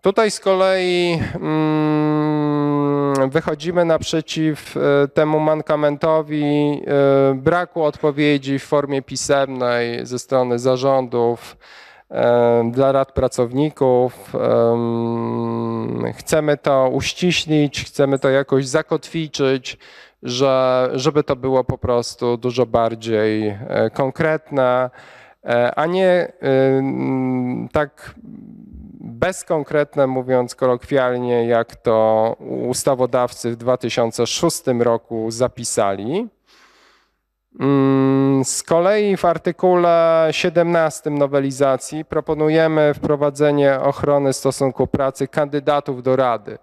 S2: Tutaj z kolei mm, wychodzimy naprzeciw temu mankamentowi braku odpowiedzi w formie pisemnej ze strony zarządów dla rad pracowników. Em, Chcemy to uściślić, chcemy to jakoś zakotwiczyć, że, żeby to było po prostu dużo bardziej e, konkretne, e, a nie tak bezkonkretne, mówiąc kolokwialnie, jak to ustawodawcy w 2006 roku zapisali. Mm, Z kolei w artykule 17 nowelizacji proponujemy wprowadzenie ochrony stosunku pracy kandydatów do Rady.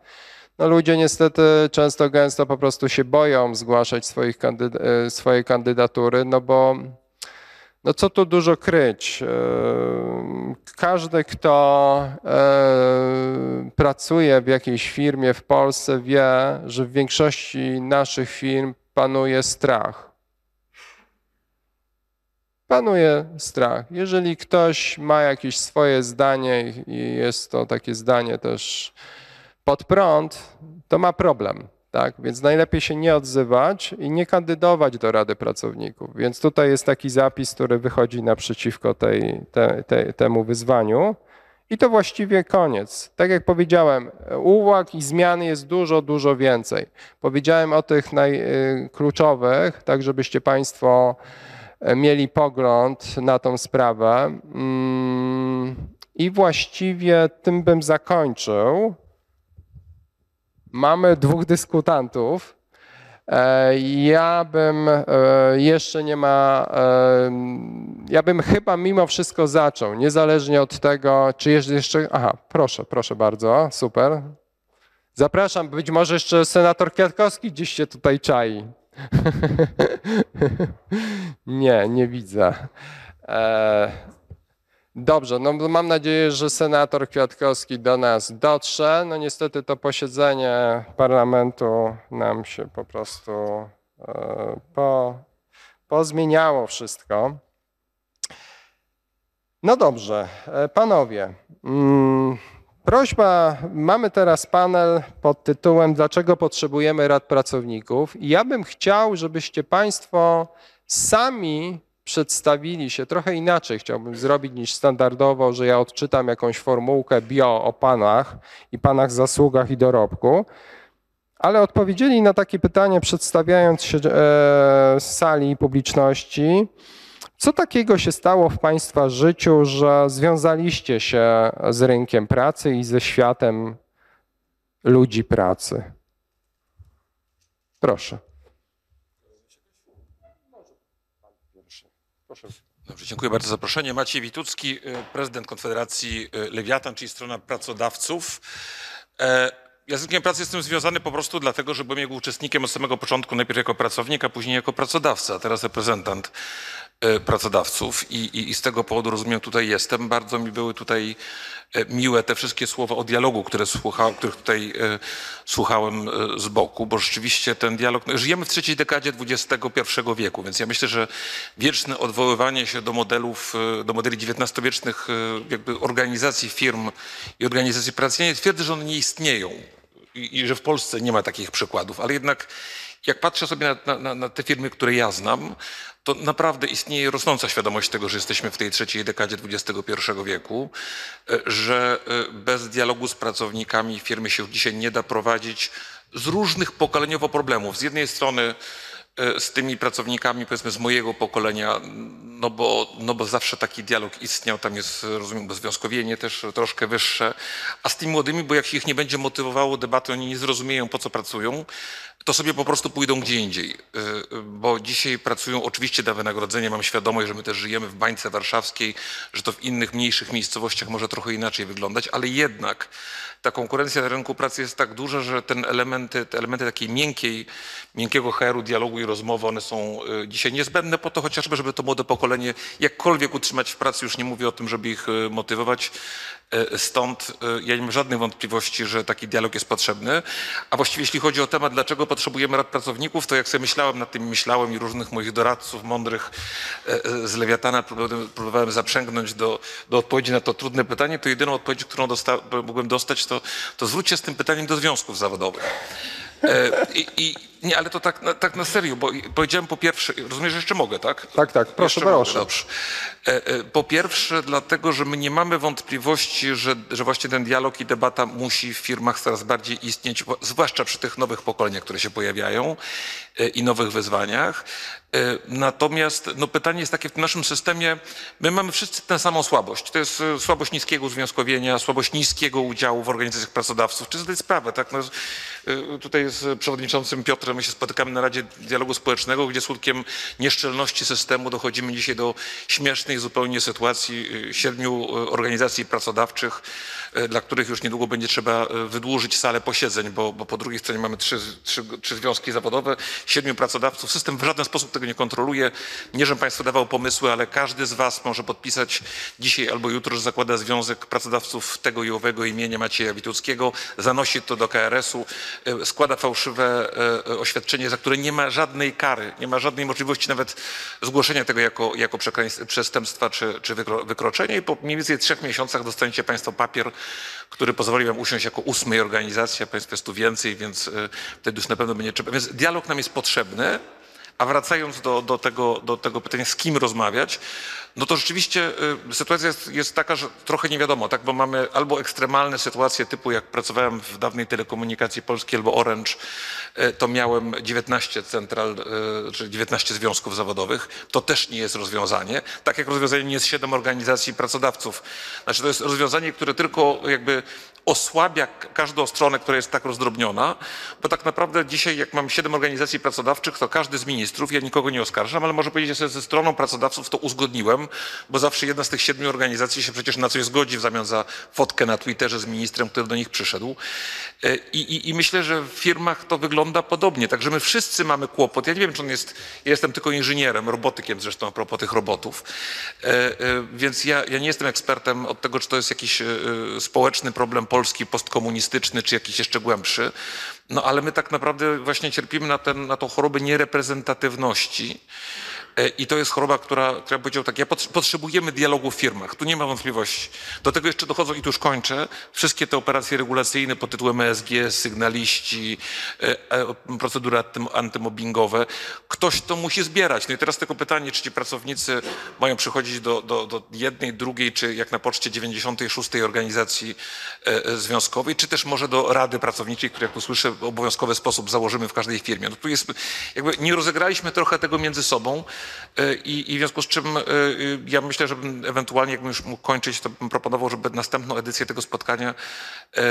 S2: No ludzie niestety często gęsto po prostu się boją zgłaszać swoich e, swoje kandydatury, no bo no co tu dużo kryć. E, Każdy, kto e, pracuje w jakiejś firmie w Polsce, wie, że w większości naszych firm panuje strach. Panuje strach. Jeżeli ktoś ma jakieś swoje zdanie i jest to takie zdanie też pod prąd, to ma problem. Tak? Więc najlepiej się nie odzywać i nie kandydować do Rady Pracowników. Więc tutaj jest taki zapis, który wychodzi naprzeciwko tej, te, te, temu wyzwaniu. I to właściwie koniec. Tak jak powiedziałem, uwag i zmian jest dużo, dużo więcej. Powiedziałem o tych najkluczowych, tak żebyście Państwo mieli pogląd na tą sprawę. Mm, I właściwie tym bym zakończył. Mamy dwóch dyskutantów. E, Ja bym e, jeszcze nie ma. e, Ja bym chyba mimo wszystko zaczął, niezależnie od tego, czy jest jeszcze. Aha, proszę, proszę bardzo, super. Zapraszam, być może jeszcze senator Kwiatkowski gdzieś się tutaj czai. (laughs) Nie, nie widzę. E, Dobrze, no mam nadzieję, że senator Kwiatkowski do nas dotrze. No niestety to posiedzenie parlamentu nam się po prostu e, po, pozmieniało wszystko. No dobrze, e, panowie. mm, Prośba, mamy teraz panel pod tytułem Dlaczego potrzebujemy rad pracowników? I ja bym chciał, żebyście państwo sami przedstawili się trochę inaczej. Chciałbym zrobić niż standardowo, że ja odczytam jakąś formułkę bio o panach i panach zasługach i dorobku, ale odpowiedzieli na takie pytanie, przedstawiając się e, z sali i publiczności. Co takiego się stało w Państwa życiu, że związaliście się z rynkiem pracy i ze światem ludzi pracy? Proszę.
S3: Dobrze, dziękuję bardzo za zaproszenie. Maciej Witucki, y, prezydent Konfederacji y, Lewiatan, czyli strona pracodawców. E, Ja z rynkiem pracy jestem związany po prostu dlatego, że byłem jego uczestnikiem od samego początku, najpierw jako pracownik, a później jako pracodawca, a teraz reprezentant pracodawców i, i, i z tego powodu rozumiem tutaj jestem. Bardzo mi były tutaj e, miłe te wszystkie słowa o dialogu, które słucha, których tutaj e, słuchałem e, z boku, bo rzeczywiście ten dialog, no, żyjemy w trzeciej dekadzie XXI wieku, więc ja myślę, że wieczne odwoływanie się do modelów, e, do modeli XIX-wiecznych e, jakby organizacji firm i organizacji pracy, ja nie twierdzę, że one nie istnieją i, i że w Polsce nie ma takich przykładów, ale jednak jak patrzę sobie na, na, na te firmy, które ja znam, to naprawdę istnieje rosnąca świadomość tego, że jesteśmy w tej trzeciej dekadzie XXI wieku, e, że e, bez dialogu z pracownikami firmy się dzisiaj nie da prowadzić z różnych pokoleniowo problemów. Z jednej strony z tymi pracownikami, powiedzmy, z mojego pokolenia, no bo, no bo zawsze taki dialog istniał, tam jest, rozumiem, związkowienie też troszkę wyższe, a z tymi młodymi, bo jak ich nie będzie motywowało debaty, oni nie zrozumieją, po co pracują, to sobie po prostu pójdą gdzie indziej. Y, Bo dzisiaj pracują oczywiście na wynagrodzenie. Mam świadomość, że my też żyjemy w bańce warszawskiej, że to w innych mniejszych miejscowościach może trochę inaczej wyglądać, ale jednak ta konkurencja na rynku pracy jest tak duża, że ten elementy, te elementy takiej miękkiej, miękkiego HR-u, dialogu i rozmowy, one są y, dzisiaj niezbędne po to chociażby, żeby to młode pokolenie jakkolwiek utrzymać w pracy. Już nie mówię o tym, żeby ich y, motywować. Y, Stąd ja nie mam żadnych wątpliwości, że taki dialog jest potrzebny. A właściwie jeśli chodzi o temat, dlaczego potrzebujemy rad pracowników, to jak sobie myślałem nad tym, myślałem i różnych moich doradców mądrych e, e, z Lewiatana próbowałem, próbowałem zaprzęgnąć do, do odpowiedzi na to trudne pytanie, to jedyną odpowiedź, którą dosta, mogłem dostać, to, to z tym pytaniem do związków zawodowych. E, I, i, nie, ale to tak, na- tak na serio, bo powiedziałem po pierwsze, rozumiesz, że jeszcze mogę, tak?
S2: Tak, tak, proszę,
S3: Jeszcze mogę,
S2: proszę.
S3: Dobrze. E, e, Po pierwsze, dlatego, że my nie mamy wątpliwości, że, że właśnie ten dialog i debata musi w firmach coraz bardziej istnieć, zwłaszcza przy tych nowych pokoleniach, które się pojawiają e, i nowych wyzwaniach. Natomiast no, pytanie jest takie w naszym systemie, my mamy wszyscy tę samą słabość. To jest słabość niskiego związkowienia, słabość niskiego udziału w organizacjach pracodawców. Czy zdać sprawę, tak? No, tutaj z przewodniczącym Piotrem my się spotykamy na Radzie Dialogu Społecznego, gdzie skutkiem nieszczelności systemu dochodzimy dzisiaj do śmiesznej zupełnie sytuacji y, siedmiu y, organizacji pracodawczych, dla których już niedługo będzie trzeba y, wydłużyć salę posiedzeń, bo, bo po drugiej stronie mamy trzy, trzy, trzy związki zawodowe, siedmiu pracodawców. System w żaden sposób tego nie kontroluje. Nie, żebym Państwu dawał pomysły, ale każdy z Was może podpisać dzisiaj albo jutro, że zakłada Związek Pracodawców tego i owego imienia Macieja Wituckiego, zanosi to do KRS-u, y, składa fałszywe oświadczenie, za które nie ma żadnej kary, nie ma żadnej możliwości nawet zgłoszenia tego jako, jako przestępstwa czy, czy wykro, wykroczenia i po mniej więcej trzech miesiącach dostaniecie Państwo papier, który pozwoli Wam usiąść jako ósmej organizacji, a Państwa jest tu więcej, więc y, wtedy już na pewno będzie trzeba. Więc dialog nam jest potrzebny, A wracając do, do, tego, do tego pytania, z kim rozmawiać, no to rzeczywiście y, sytuacja jest, jest taka, że trochę nie wiadomo, tak, bo mamy albo ekstremalne sytuacje typu jak pracowałem w dawnej telekomunikacji polskiej albo Orange, y, to miałem 19 central, y, czyli 19 związków zawodowych. To też nie jest rozwiązanie. Tak jak rozwiązanie nie jest 7 organizacji pracodawców. Znaczy to jest rozwiązanie, które tylko jakby osłabia każdą stronę, która jest tak rozdrobniona, bo tak naprawdę dzisiaj jak mam siedem organizacji pracodawczych, to każdy z ministrów, ja nikogo nie oskarżam, ale może powiedzieć, że ze stroną pracodawców to uzgodniłem, bo zawsze jedna z tych siedmiu organizacji się przecież na coś zgodzi w zamian za fotkę na Twitterze z ministrem, który do nich przyszedł. E, I, i, I myślę, że w firmach to wygląda podobnie, także my wszyscy mamy kłopot. Ja nie wiem, czy on jest, ja jestem tylko inżynierem, robotykiem zresztą a propos tych robotów, E, e, więc ja, ja nie jestem ekspertem od tego, czy to jest jakiś społeczny problem polski, postkomunistyczny, czy jakiś jeszcze głębszy. No ale my tak naprawdę właśnie cierpimy na, ten, na tą chorobę niereprezentatywności. E, I to jest choroba, która, która powiedział tak, ja pot- potrzebujemy dialogu w firmach, tu nie ma wątpliwości. Do tego jeszcze dochodzą, i tu już kończę, wszystkie te operacje regulacyjne pod tytułem ESG, sygnaliści, e, e, procedury antym- antymobbingowe. Ktoś to musi zbierać. No i teraz tylko pytanie, czy ci pracownicy mają przychodzić do, do, do jednej, drugiej, czy jak na poczcie 96 organizacji związkowej, czy też może do Rady Pracowniczej, które jak tu słyszę w obowiązkowy sposób założymy w każdej firmie. No tu jest, jakby nie rozegraliśmy trochę tego między sobą i, i w związku z czym e, e, ja myślę, że ewentualnie, jakbym już mógł kończyć, to bym proponował, żeby następną edycję tego spotkania e,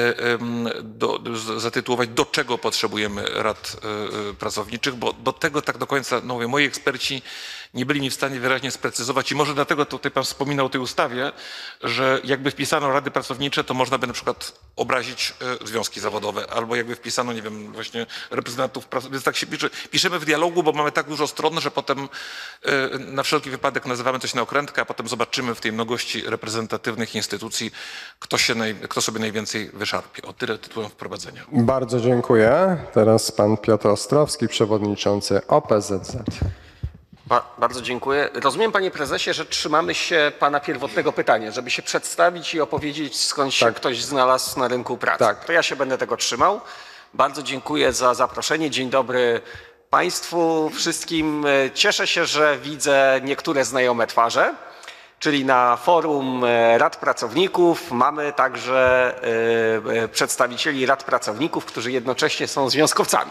S3: do, zatytułować Do czego potrzebujemy rad e, e, pracowniczych, bo do tego tak do końca, no mówię, moi eksperci nie byli mi w stanie wyraźnie sprecyzować i może dlatego tutaj pan wspominał o tej ustawie, że jakby wpisano rady pracownicze, to można by na przykład obrazić e, związki zawodowe, albo jakby wpisano, nie wiem, właśnie reprezentantów pracy, więc tak się pisze, piszemy w dialogu, bo mamy tak dużo stron, że potem e, na wszelki wypadek nazywamy coś na okrętkę, a potem zobaczymy w tej mnogości reprezentatywnych instytucji, kto, się naj, kto sobie najwięcej wyszarpie. O tyle tytułem wprowadzenia.
S2: Bardzo dziękuję. Teraz pan Piotr Ostrowski, przewodniczący OPZZ.
S4: Ba- bardzo dziękuję. Rozumiem, panie prezesie, że trzymamy się pana pierwotnego pytania, żeby się przedstawić i opowiedzieć, skąd się
S2: Tak.
S4: ktoś znalazł na rynku pracy.
S2: Tak.
S4: To ja się będę tego trzymał. Bardzo dziękuję za zaproszenie. Dzień dobry państwu wszystkim. Cieszę się, że widzę niektóre znajome twarze. Czyli na forum e, Rad Pracowników mamy także e, e, przedstawicieli Rad Pracowników, którzy jednocześnie są związkowcami.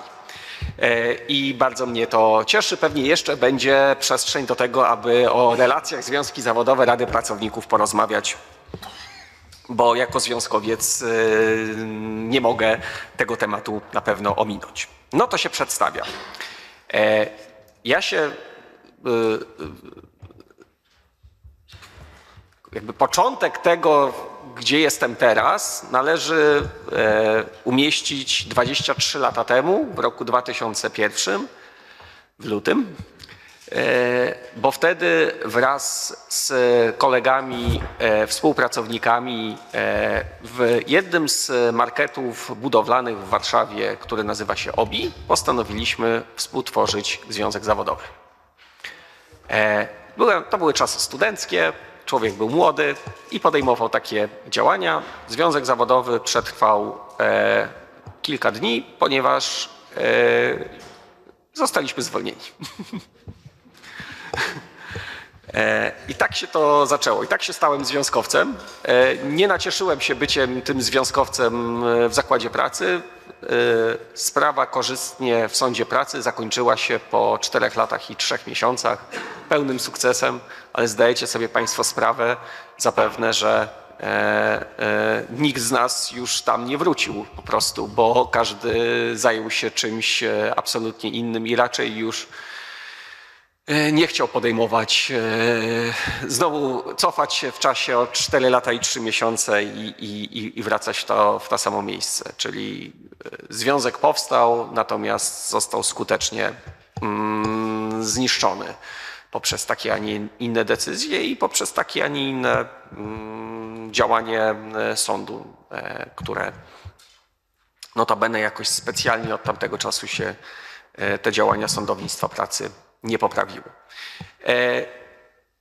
S4: E, I bardzo mnie to cieszy. Pewnie jeszcze będzie przestrzeń do tego, aby o relacjach związki zawodowe Rady Pracowników porozmawiać, bo jako związkowiec e, nie mogę tego tematu na pewno ominąć. No to się przedstawia. E, Ja się jakby początek tego, gdzie jestem teraz, należy e, umieścić 23 lata temu, w roku 2001, w lutym, e, bo wtedy wraz z kolegami, e, współpracownikami w jednym z marketów budowlanych w Warszawie, który nazywa się OBI, postanowiliśmy współtworzyć Związek Zawodowy. To były czasy studenckie, człowiek był młody i podejmował takie działania. Związek zawodowy przetrwał e, kilka dni, ponieważ e, zostaliśmy zwolnieni. (laughs) E, I tak się to zaczęło. I tak się stałem związkowcem. E, Nie nacieszyłem się byciem tym związkowcem e, w zakładzie pracy. Sprawa korzystnie w sądzie pracy zakończyła się po czterech latach i trzech miesiącach pełnym sukcesem, ale zdajecie sobie Państwo sprawę zapewne, że nikt z nas już tam nie wrócił po prostu, bo każdy zajął się czymś absolutnie innym i raczej już nie chciał podejmować, e, znowu cofać się w czasie o 4 lata i 3 miesiące i, i, i wracać to, w to samo miejsce. Czyli e, związek powstał, natomiast został skutecznie mm, zniszczony poprzez takie, a nie inne decyzje i poprzez takie, a nie inne mm, działanie e, sądu, e, które notabene jakoś specjalnie od tamtego czasu się e, te działania sądownictwa pracy nie poprawiły. E,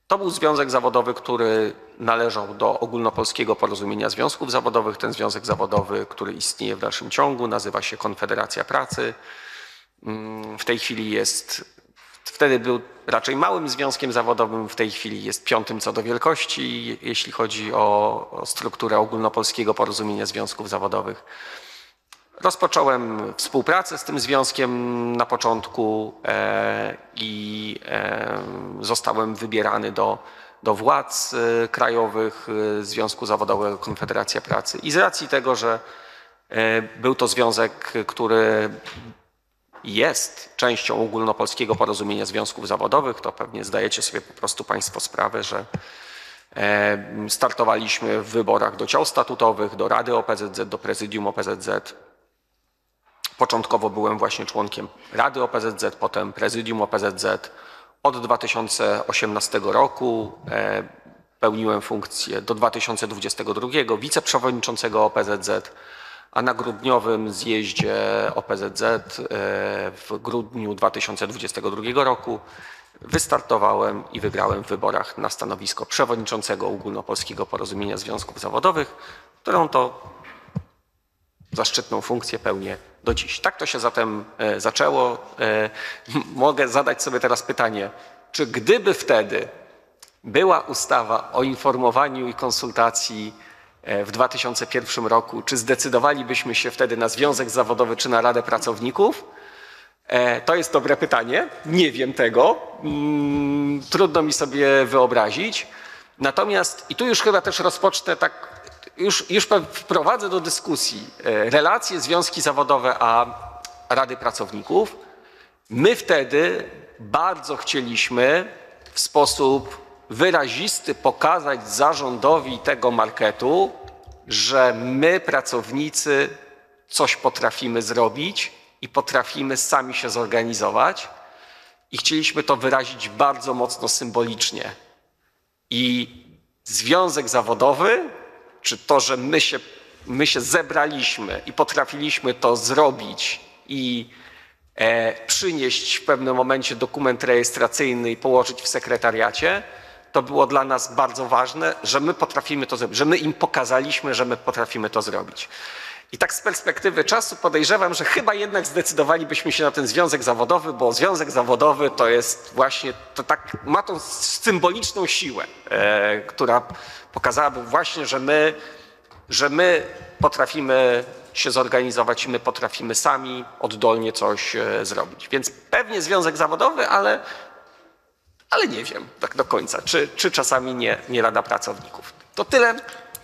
S4: To był związek zawodowy, który należał do ogólnopolskiego porozumienia związków zawodowych. Ten związek zawodowy, który istnieje w dalszym ciągu, nazywa się Konfederacja Pracy. Mm, W tej chwili jest wtedy był raczej małym związkiem zawodowym, w tej chwili jest piątym co do wielkości, jeśli chodzi o, o strukturę ogólnopolskiego porozumienia związków zawodowych. Rozpocząłem współpracę z tym związkiem na początku e, i e, zostałem wybierany do, do władz e, krajowych Związku Zawodowego Konfederacja Pracy. I z racji tego, że był to związek, który jest częścią ogólnopolskiego porozumienia związków zawodowych, to pewnie zdajecie sobie po prostu Państwo sprawę, że startowaliśmy w wyborach do ciał statutowych, do Rady OPZZ, do Prezydium OPZZ. Początkowo byłem właśnie członkiem Rady OPZZ, potem Prezydium OPZZ. Od 2018 roku e, pełniłem funkcję do 2022 wiceprzewodniczącego OPZZ, a na grudniowym zjeździe OPZZ e, w grudniu 2022 roku wystartowałem i wygrałem w wyborach na stanowisko przewodniczącego Ogólnopolskiego Porozumienia Związków Zawodowych, którą to zaszczytną funkcję pełnię do dziś. Tak to się zatem e, zaczęło. E, Mogę zadać sobie teraz pytanie, czy gdyby wtedy była ustawa o informowaniu i konsultacji e, w 2001 roku, czy zdecydowalibyśmy się wtedy na związek zawodowy czy na Radę Pracowników? To jest dobre pytanie. Nie wiem tego. Mm, Trudno mi sobie wyobrazić. Natomiast, i tu już chyba też rozpocznę tak, już, już wprowadzę do dyskusji e, relacje związki zawodowe a Rady Pracowników. My wtedy bardzo chcieliśmy w sposób wyrazisty pokazać zarządowi tego marketu, że my, pracownicy, coś potrafimy zrobić i potrafimy sami się zorganizować. I chcieliśmy to wyrazić bardzo mocno symbolicznie. I związek zawodowy, czy to, że my się, my się zebraliśmy i potrafiliśmy to zrobić i e, przynieść w pewnym momencie dokument rejestracyjny i położyć w sekretariacie, to było dla nas bardzo ważne, że my potrafimy to zrobić, że my im pokazaliśmy, że my potrafimy to zrobić. I tak z perspektywy czasu podejrzewam, że chyba jednak zdecydowalibyśmy się na ten związek zawodowy, bo związek zawodowy to jest właśnie, to tak, ma tą symboliczną siłę, e, która pokazałaby właśnie, że my, że my potrafimy się zorganizować i my potrafimy sami oddolnie coś e, zrobić. Więc pewnie związek zawodowy, ale, ale nie wiem tak do końca, czy, czy czasami nie, nie Rada Pracowników. To tyle.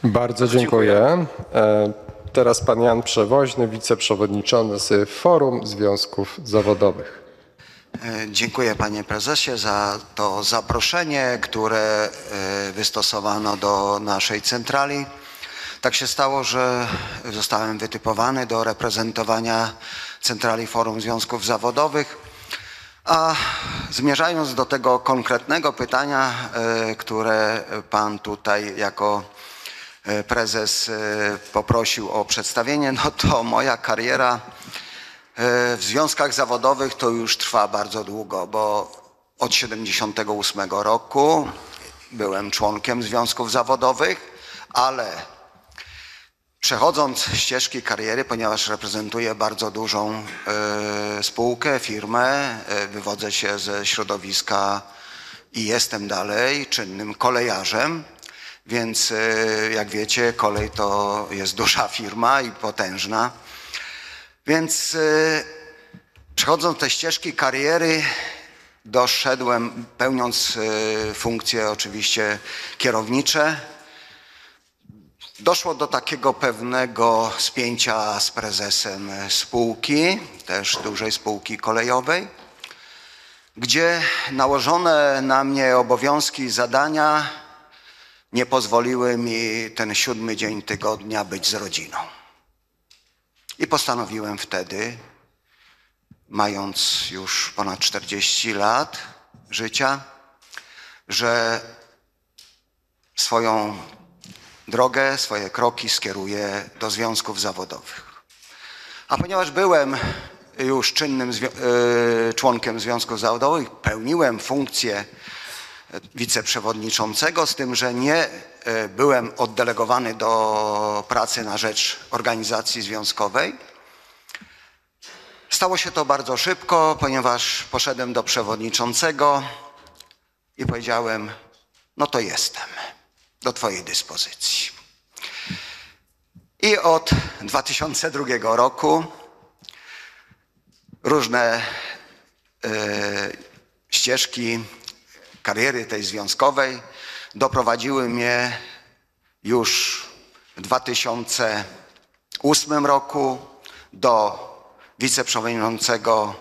S2: Bardzo dziękuję. E, Teraz pan Jan Przewoźny, wiceprzewodniczący Forum Związków Zawodowych.
S5: E, Dziękuję panie prezesie za to zaproszenie, które e, wystosowano do naszej centrali. Tak się stało, że zostałem wytypowany do reprezentowania centrali Forum Związków Zawodowych. A zmierzając do tego konkretnego pytania, e, które pan tutaj jako prezes poprosił o przedstawienie, no to moja kariera w związkach zawodowych to już trwa bardzo długo, bo od 78 roku byłem członkiem związków zawodowych, ale przechodząc ścieżki kariery, ponieważ reprezentuję bardzo dużą e, spółkę, firmę, e, wywodzę się ze środowiska i jestem dalej czynnym kolejarzem, więc e, jak wiecie, kolej to jest duża firma i potężna. Więc e, przechodząc te ścieżki kariery, doszedłem, pełniąc e, funkcje oczywiście kierownicze, doszło do takiego pewnego spięcia z prezesem spółki, też dużej spółki kolejowej, gdzie nałożone na mnie obowiązki i zadania nie pozwoliły mi ten siódmy dzień tygodnia być z rodziną. I postanowiłem wtedy, mając już ponad 40 lat życia, że swoją drogę, swoje kroki skieruję do związków zawodowych. A ponieważ byłem już czynnym e, członkiem związków zawodowych, pełniłem funkcję wiceprzewodniczącego, z tym, że nie byłem oddelegowany do pracy na rzecz organizacji związkowej. Stało się to bardzo szybko, ponieważ poszedłem do przewodniczącego i powiedziałem: No to jestem do Twojej dyspozycji. I od 2002 roku różne e, ścieżki kariery tej związkowej doprowadziły mnie już w 2008 roku do wiceprzewodniczącego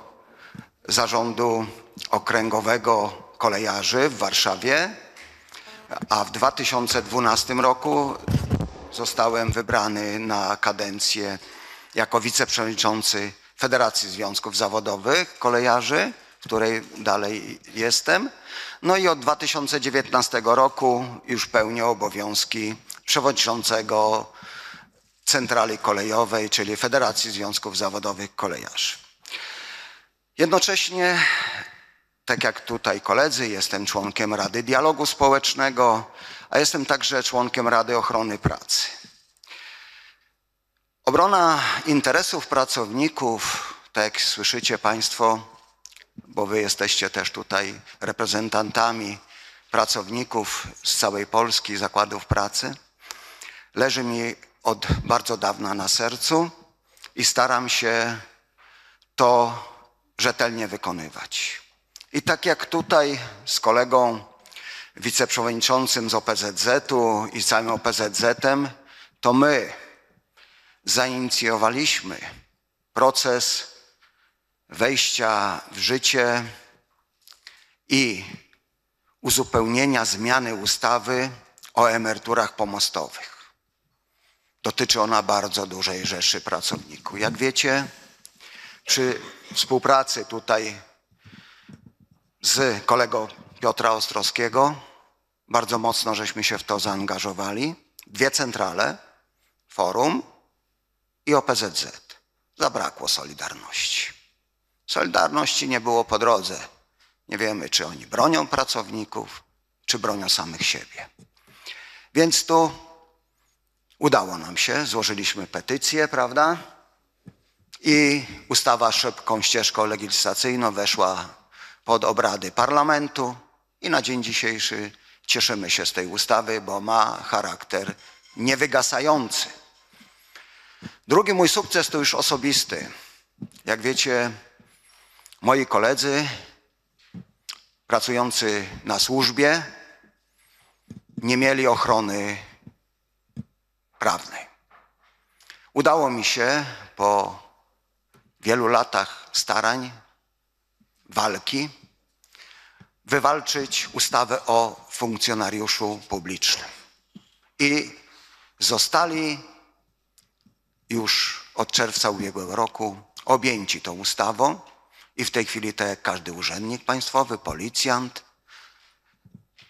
S5: zarządu okręgowego kolejarzy w Warszawie, a w 2012 roku zostałem wybrany na kadencję jako wiceprzewodniczący Federacji Związków Zawodowych Kolejarzy, której dalej jestem. No i od 2019 roku już pełnię obowiązki przewodniczącego Centrali Kolejowej, czyli Federacji Związków Zawodowych Kolejarzy. Jednocześnie, tak jak tutaj koledzy, jestem członkiem Rady Dialogu Społecznego, a jestem także członkiem Rady Ochrony Pracy. Obrona interesów pracowników, tak jak słyszycie Państwo, bo Wy jesteście też tutaj reprezentantami pracowników z całej Polski, zakładów pracy, leży mi od bardzo dawna na sercu i staram się to rzetelnie wykonywać. I tak jak tutaj z kolegą wiceprzewodniczącym z OPZZ-u i całym OPZZ-em, to my zainicjowaliśmy proces wejścia w życie i uzupełnienia zmiany ustawy o emeryturach pomostowych. Dotyczy ona bardzo dużej rzeszy pracowników. Jak wiecie, przy współpracy tutaj z kolegą Piotra Ostrowskiego bardzo mocno żeśmy się w to zaangażowali. Dwie centrale, forum i OPZZ. Zabrakło Solidarności. Solidarności nie było po drodze. Nie wiemy, czy oni bronią pracowników, czy bronią samych siebie. Więc tu udało nam się, złożyliśmy petycję, prawda? I ustawa szybką ścieżką legislacyjną weszła pod obrady parlamentu i na dzień dzisiejszy cieszymy się z tej ustawy, bo ma charakter niewygasający. Drugi mój sukces to już osobisty. Jak wiecie, moi koledzy pracujący na służbie nie mieli ochrony prawnej. Udało mi się po wielu latach starań, walki, wywalczyć ustawę o funkcjonariuszu publicznym. I zostali już od czerwca ubiegłego roku objęci tą ustawą i w tej chwili, tak jak każdy urzędnik państwowy, policjant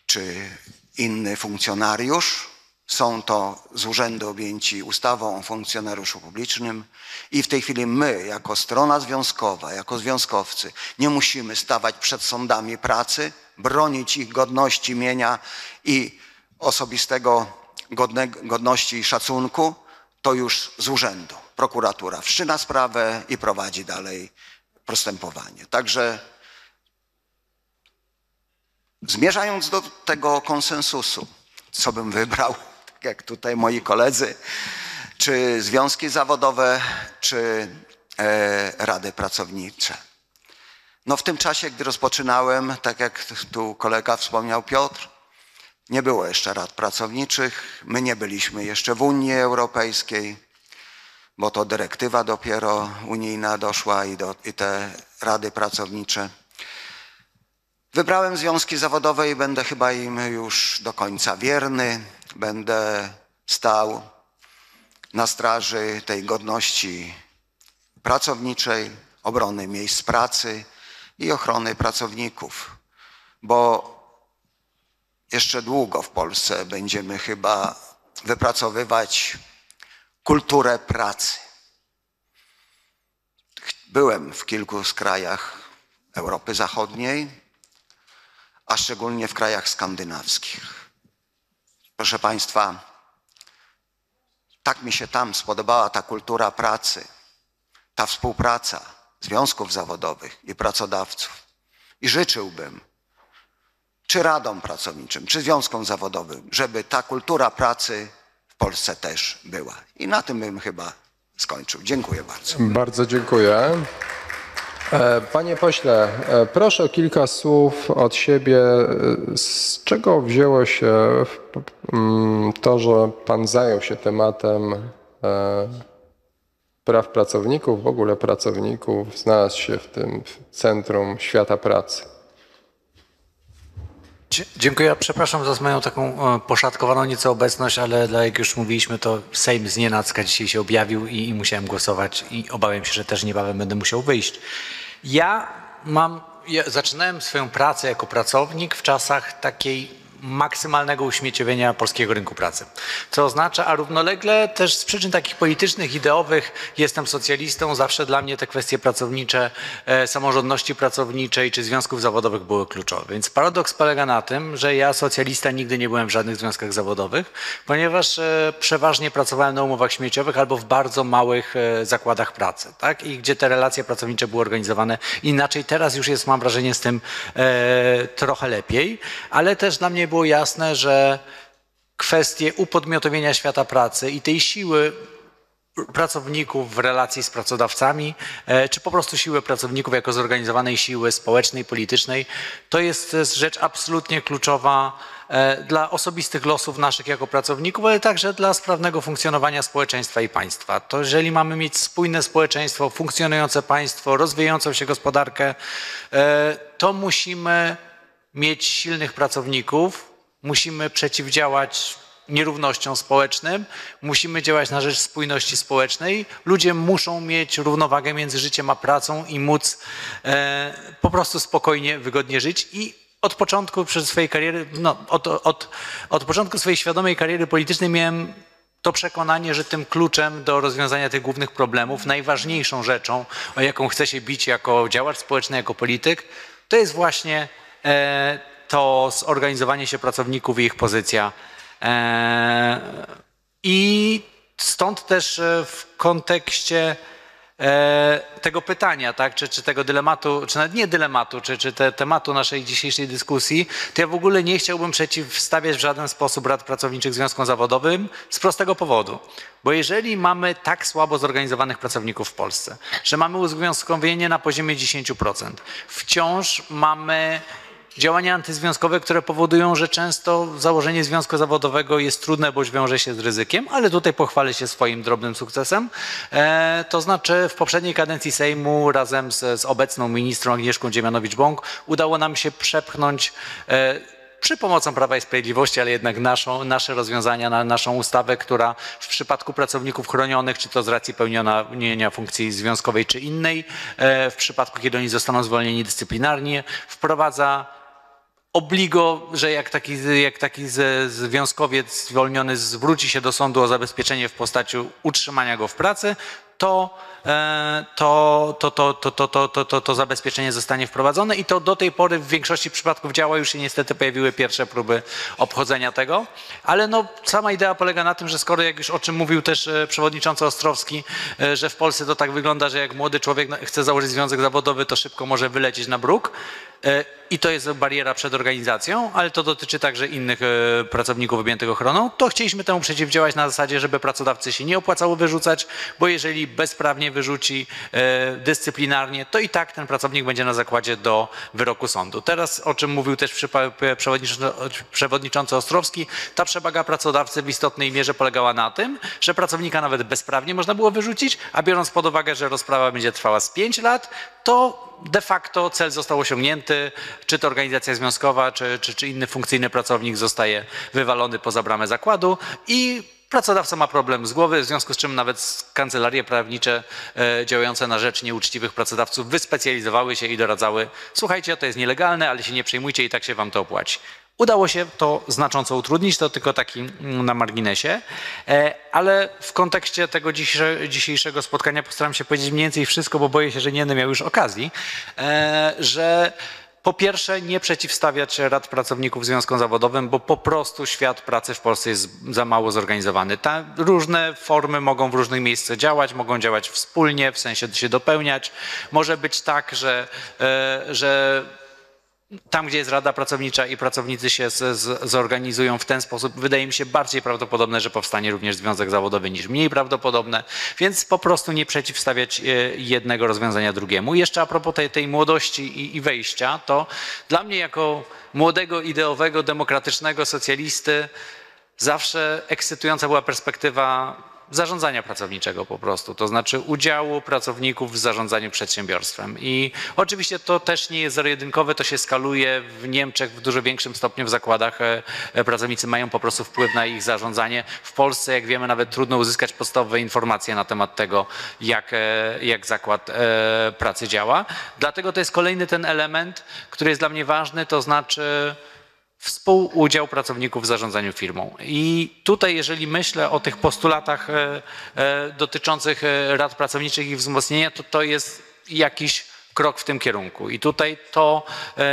S5: czy inny funkcjonariusz, są to z urzędu objęci ustawą o funkcjonariuszu publicznym i w tej chwili my, jako strona związkowa, jako związkowcy, nie musimy stawać przed sądami pracy, bronić ich godności, mienia i osobistego godne, godności i szacunku, to już z urzędu. Prokuratura wszczyna sprawę i prowadzi dalej postępowanie. Także zmierzając do tego konsensusu, co bym wybrał, (laughs) tak jak tutaj moi koledzy, czy związki zawodowe, czy e, rady pracownicze. No w tym czasie, gdy rozpoczynałem, tak jak tu kolega wspomniał Piotr, nie było jeszcze rad pracowniczych, my nie byliśmy jeszcze w Unii Europejskiej, bo to dyrektywa dopiero unijna doszła i, do, i te rady pracownicze. Wybrałem związki zawodowe i będę chyba im już do końca wierny. Będę stał na straży tej godności pracowniczej, obrony miejsc pracy i ochrony pracowników, bo jeszcze długo w Polsce będziemy chyba wypracowywać kulturę pracy. Byłem w kilku krajach Europy Zachodniej, a szczególnie w krajach skandynawskich. Proszę Państwa, tak mi się tam spodobała ta kultura pracy, ta współpraca związków zawodowych i pracodawców. I życzyłbym, czy radom pracowniczym, czy związkom zawodowym, żeby ta kultura pracy w Polsce też była. I na tym bym chyba skończył. Dziękuję bardzo.
S2: Bardzo dziękuję. E, Panie pośle, e, proszę o kilka słów od siebie. E, Z czego wzięło się mm, to, że Pan zajął się tematem praw pracowników, w ogóle pracowników, znalazł się w tym centrum świata pracy?
S6: Dziękuję. Przepraszam za moją taką e, poszatkowaną nieco obecność, ale jak już mówiliśmy, to Sejm z nienacka dzisiaj się objawił i, i musiałem głosować i obawiam się, że też niebawem będę musiał wyjść. Ja mam, ja zaczynałem swoją pracę jako pracownik w czasach takiej maksymalnego uśmieciowienia polskiego rynku pracy. Co oznacza, a równolegle też z przyczyn takich politycznych, ideowych, jestem socjalistą, zawsze dla mnie te kwestie pracownicze, e, samorządności pracowniczej czy związków zawodowych były kluczowe. Więc paradoks polega na tym, że ja socjalista nigdy nie byłem w żadnych związkach zawodowych, ponieważ e, przeważnie pracowałem na umowach śmieciowych albo w bardzo małych e, zakładach pracy, tak? I gdzie te relacje pracownicze były organizowane inaczej. Teraz już jest, mam wrażenie, z tym trochę lepiej, ale też dla mnie było jasne, że kwestie upodmiotowienia świata pracy i tej siły pracowników w relacji z pracodawcami, e, czy po prostu siły pracowników jako zorganizowanej siły społecznej, politycznej, to jest rzecz absolutnie kluczowa e, dla osobistych losów naszych jako pracowników, ale także dla sprawnego funkcjonowania społeczeństwa i państwa. To jeżeli mamy mieć spójne społeczeństwo, funkcjonujące państwo, rozwijającą się gospodarkę, e, to musimy mieć silnych pracowników, musimy przeciwdziałać nierównościom społecznym, musimy działać na rzecz spójności społecznej. Ludzie muszą mieć równowagę między życiem a pracą i móc e, po prostu spokojnie, wygodnie żyć i od początku przez swojej kariery, no, od, od, od początku swojej świadomej kariery politycznej miałem to przekonanie, że tym kluczem do rozwiązania tych głównych problemów, najważniejszą rzeczą, o jaką chcę się bić jako działacz społeczny, jako polityk, to jest właśnie to zorganizowanie się pracowników i ich pozycja. E, I stąd też e, w kontekście e, tego pytania, tak, czy, czy tego dylematu, czy nawet nie dylematu, czy, czy te, tematu naszej dzisiejszej dyskusji, to ja w ogóle nie chciałbym przeciwstawiać w żaden sposób rad pracowniczych związkom zawodowym z prostego powodu. Bo jeżeli mamy tak słabo zorganizowanych pracowników w Polsce, że mamy uzwiązkowienie na poziomie 10%, wciąż mamy działania antyzwiązkowe, które powodują, że często założenie związku zawodowego jest trudne, bądź wiąże się z ryzykiem, ale tutaj pochwalę się swoim drobnym sukcesem. E, to znaczy w poprzedniej kadencji Sejmu razem z, z obecną ministrą Agnieszką Dziemianowicz-Bąk udało nam się przepchnąć e, przy pomocą Prawa i Sprawiedliwości, ale jednak naszą, nasze rozwiązania, na naszą ustawę, która w przypadku pracowników chronionych, czy to z racji pełnienia funkcji związkowej, czy innej, e, w przypadku, kiedy oni zostaną zwolnieni dyscyplinarnie, wprowadza obligo, że jak taki, jak taki związkowiec zwolniony zwróci się do sądu o zabezpieczenie w postaci utrzymania go w pracy, to, to, to, to, to, to, to, to, to, to zabezpieczenie zostanie wprowadzone i to do tej pory w większości przypadków działa. Już się niestety pojawiły pierwsze próby obchodzenia tego, ale no, sama idea polega na tym, że skoro, jak już o czym mówił też e, przewodniczący Ostrowski, e, że w Polsce to tak wygląda, że jak młody człowiek chce założyć związek zawodowy, to szybko może wylecieć na bruk. E, I to jest bariera przed organizacją, ale to dotyczy także innych e, pracowników objętych ochroną. To chcieliśmy temu przeciwdziałać na zasadzie, żeby pracodawcy się nie opłacało wyrzucać, bo jeżeli bezprawnie wyrzuci e, dyscyplinarnie, to i tak ten pracownik będzie na zakładzie do wyroku sądu. Teraz, o czym mówił też przewodniczący Ostrowski, ta przewaga pracodawcy w istotnej mierze polegała na tym, że pracownika nawet bezprawnie można było wyrzucić, a biorąc pod uwagę, że rozprawa będzie trwała z 5 lat, to de facto cel został osiągnięty, czy to organizacja związkowa, czy, czy, czy inny funkcyjny pracownik zostaje wywalony poza bramę zakładu i pracodawca ma problem z głowy, w związku z czym nawet kancelarie prawnicze e, działające na rzecz nieuczciwych pracodawców wyspecjalizowały się i doradzały, słuchajcie, to jest nielegalne, ale się nie przejmujcie i tak się wam to opłaci. Udało się to znacząco utrudnić, to tylko taki mm, na marginesie, E, ale w kontekście tego dzisiejsze- dzisiejszego spotkania postaram się powiedzieć mniej więcej wszystko, bo boję się, że nie będę miał już okazji, e, że po pierwsze, nie przeciwstawiać rad pracowników związkom zawodowym, bo po prostu świat pracy w Polsce jest za mało zorganizowany. Różne formy mogą w różnych miejscach działać, mogą działać wspólnie, w sensie się dopełniać. Może być tak, że, e, że tam, gdzie jest Rada Pracownicza i pracownicy się z, z, zorganizują w ten sposób, wydaje mi się bardziej prawdopodobne, że powstanie również związek zawodowy niż mniej prawdopodobne, więc po prostu nie przeciwstawiać e, jednego rozwiązania drugiemu. Jeszcze a propos tej, tej młodości i, i wejścia, to dla mnie jako młodego, ideowego, demokratycznego socjalisty zawsze ekscytująca była perspektywa zarządzania pracowniczego po prostu, to znaczy udziału pracowników w zarządzaniu przedsiębiorstwem. I oczywiście to też nie jest zero-jedynkowe, to się skaluje w Niemczech w dużo większym stopniu w zakładach e, e, pracownicy mają po prostu wpływ na ich zarządzanie. W Polsce, jak wiemy, nawet trudno uzyskać podstawowe informacje na temat tego, jak, e, jak zakład pracy działa. Dlatego to jest kolejny ten element, który jest dla mnie ważny, to znaczy współudział pracowników w zarządzaniu firmą. I tutaj, jeżeli myślę o tych postulatach e, e, dotyczących e, rad pracowniczych i wzmocnienia, to to jest jakiś krok w tym kierunku. I tutaj to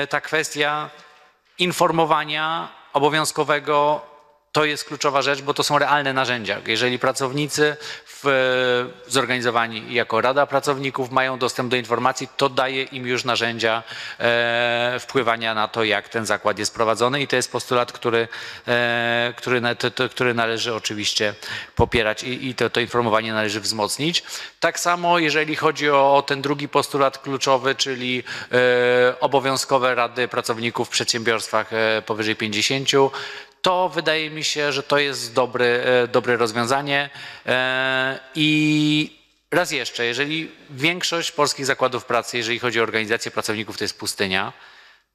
S6: ta kwestia informowania obowiązkowego to jest kluczowa rzecz, bo to są realne narzędzia. Jeżeli pracownicy w, zorganizowani jako Rada Pracowników mają dostęp do informacji, to daje im już narzędzia e, wpływania na to, jak ten zakład jest prowadzony i to jest postulat, który, e, który, to, to, który należy oczywiście popierać i, i to, to, informowanie należy wzmocnić. Tak samo, jeżeli chodzi o, o ten drugi postulat kluczowy, czyli e, obowiązkowe Rady Pracowników w przedsiębiorstwach e, powyżej 50, to wydaje mi się, że to jest dobry, e, dobre rozwiązanie. E, I raz jeszcze, jeżeli większość polskich zakładów pracy, jeżeli chodzi o organizację pracowników, to jest pustynia,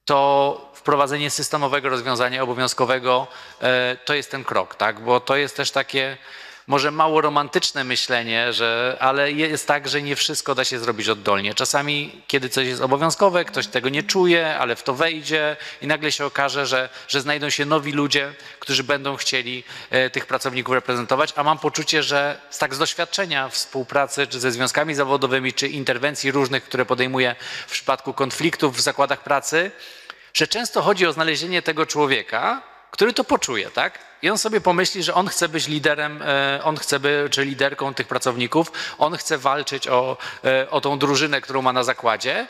S6: to wprowadzenie systemowego rozwiązania obowiązkowego e, to jest ten krok, tak? Bo to jest też takie może mało romantyczne myślenie, że, ale jest tak, że nie wszystko da się zrobić oddolnie. Czasami, kiedy coś jest obowiązkowe, ktoś tego nie czuje, ale w to wejdzie i nagle się okaże, że, że znajdą się nowi ludzie, którzy będą chcieli e, tych pracowników reprezentować, a mam poczucie, że z tak z doświadczenia współpracy czy ze związkami zawodowymi, czy interwencji różnych, które podejmuję w przypadku konfliktów w zakładach pracy, że często chodzi o znalezienie tego człowieka, który to poczuje, tak? I on sobie pomyśli, że on chce być liderem, e, on chce być, czy liderką tych pracowników, on chce walczyć o, e, o tą drużynę, którą ma na zakładzie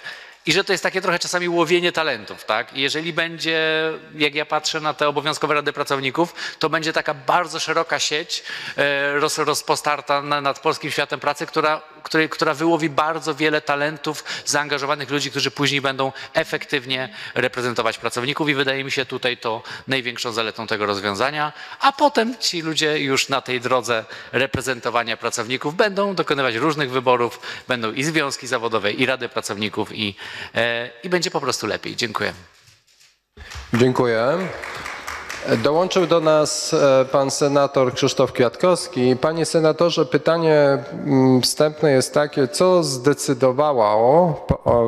S6: i że to jest takie trochę czasami łowienie talentów, tak? Jeżeli będzie, jak ja patrzę na te obowiązkowe rady pracowników, to będzie taka bardzo szeroka sieć e, roz, rozpostarta nad polskim światem pracy, która, której, która wyłowi bardzo wiele talentów, zaangażowanych ludzi, którzy później będą efektywnie reprezentować pracowników i wydaje mi się tutaj to największą zaletą tego rozwiązania, a potem ci ludzie już na tej drodze reprezentowania pracowników będą dokonywać różnych wyborów, będą i związki zawodowe, i rady pracowników, i E, i będzie po prostu lepiej. Dziękuję.
S2: Dziękuję. Dołączył do nas e, pan senator Krzysztof Kwiatkowski. Panie senatorze, pytanie mm, wstępne jest takie, co zdecydowało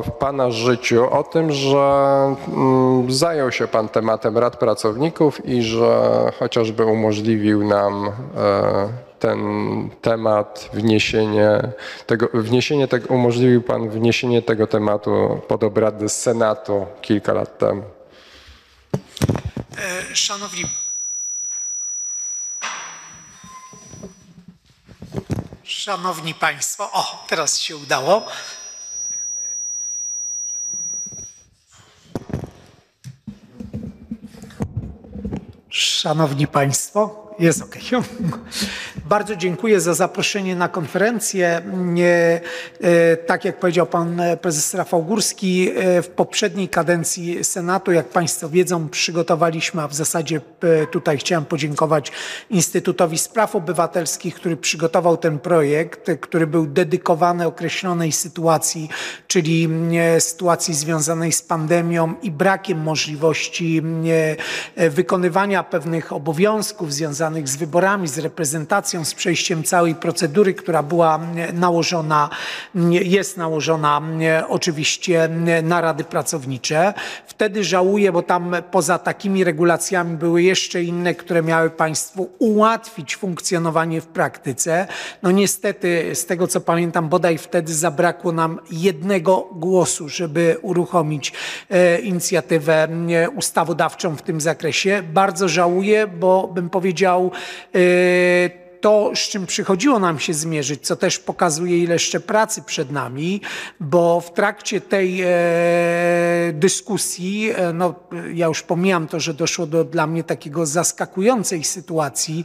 S2: w pana życiu o tym, że mm, zajął się pan tematem rad pracowników i że chociażby umożliwił nam e, ten temat, wniesienie tego, wniesienie tego, umożliwił Pan wniesienie tego tematu pod obrady Senatu kilka lat temu.
S7: E, szanowni Szanowni Państwo, o, teraz się udało. Szanowni Państwo, jest ok. (laughs) Bardzo dziękuję za zaproszenie na konferencję. E, tak jak powiedział pan prezes Rafał Górski, e, w poprzedniej kadencji Senatu, jak Państwo wiedzą, przygotowaliśmy, a w zasadzie e, tutaj chciałem podziękować Instytutowi Spraw Obywatelskich, który przygotował ten projekt, który był dedykowany określonej sytuacji, czyli sytuacji związanej z pandemią i brakiem możliwości wykonywania pewnych obowiązków związanych związanych z wyborami, z reprezentacją, z przejściem całej procedury, która była nałożona, jest nałożona oczywiście na rady pracownicze. Wtedy żałuję, bo tam poza takimi regulacjami były jeszcze inne, które miały Państwu ułatwić funkcjonowanie w praktyce. No niestety, z tego co pamiętam, bodaj wtedy zabrakło nam jednego głosu, żeby uruchomić e, inicjatywę ustawodawczą w tym zakresie. Bardzo żałuję, bo bym powiedział, e, to, z czym przychodziło nam się zmierzyć, co też pokazuje, ile jeszcze pracy przed nami, bo w trakcie tej e, dyskusji, e, no, ja już pomijam to, że doszło do dla mnie takiego zaskakującej sytuacji,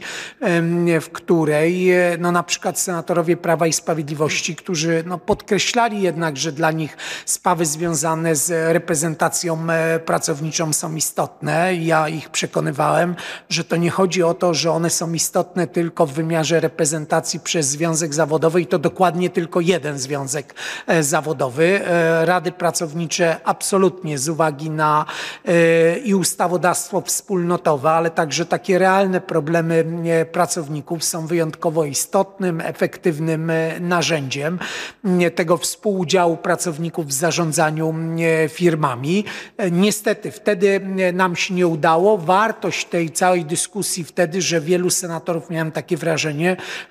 S7: w której e, no, na przykład senatorowie Prawa i Sprawiedliwości, którzy no, podkreślali jednak, że dla nich sprawy związane z reprezentacją pracowniczą są istotne. Ja ich przekonywałem, że to nie chodzi o to, że one są istotne tylko w wymiarze reprezentacji przez związek zawodowy i to dokładnie tylko jeden związek e, zawodowy. E, Rady pracownicze absolutnie z uwagi na e, i ustawodawstwo wspólnotowe, ale także takie realne problemy pracowników są wyjątkowo istotnym, efektywnym narzędziem tego współudziału pracowników w zarządzaniu firmami. Niestety wtedy nam się nie udało. Wartość tej całej dyskusji wtedy, że wielu senatorów miałem takie wrażenie,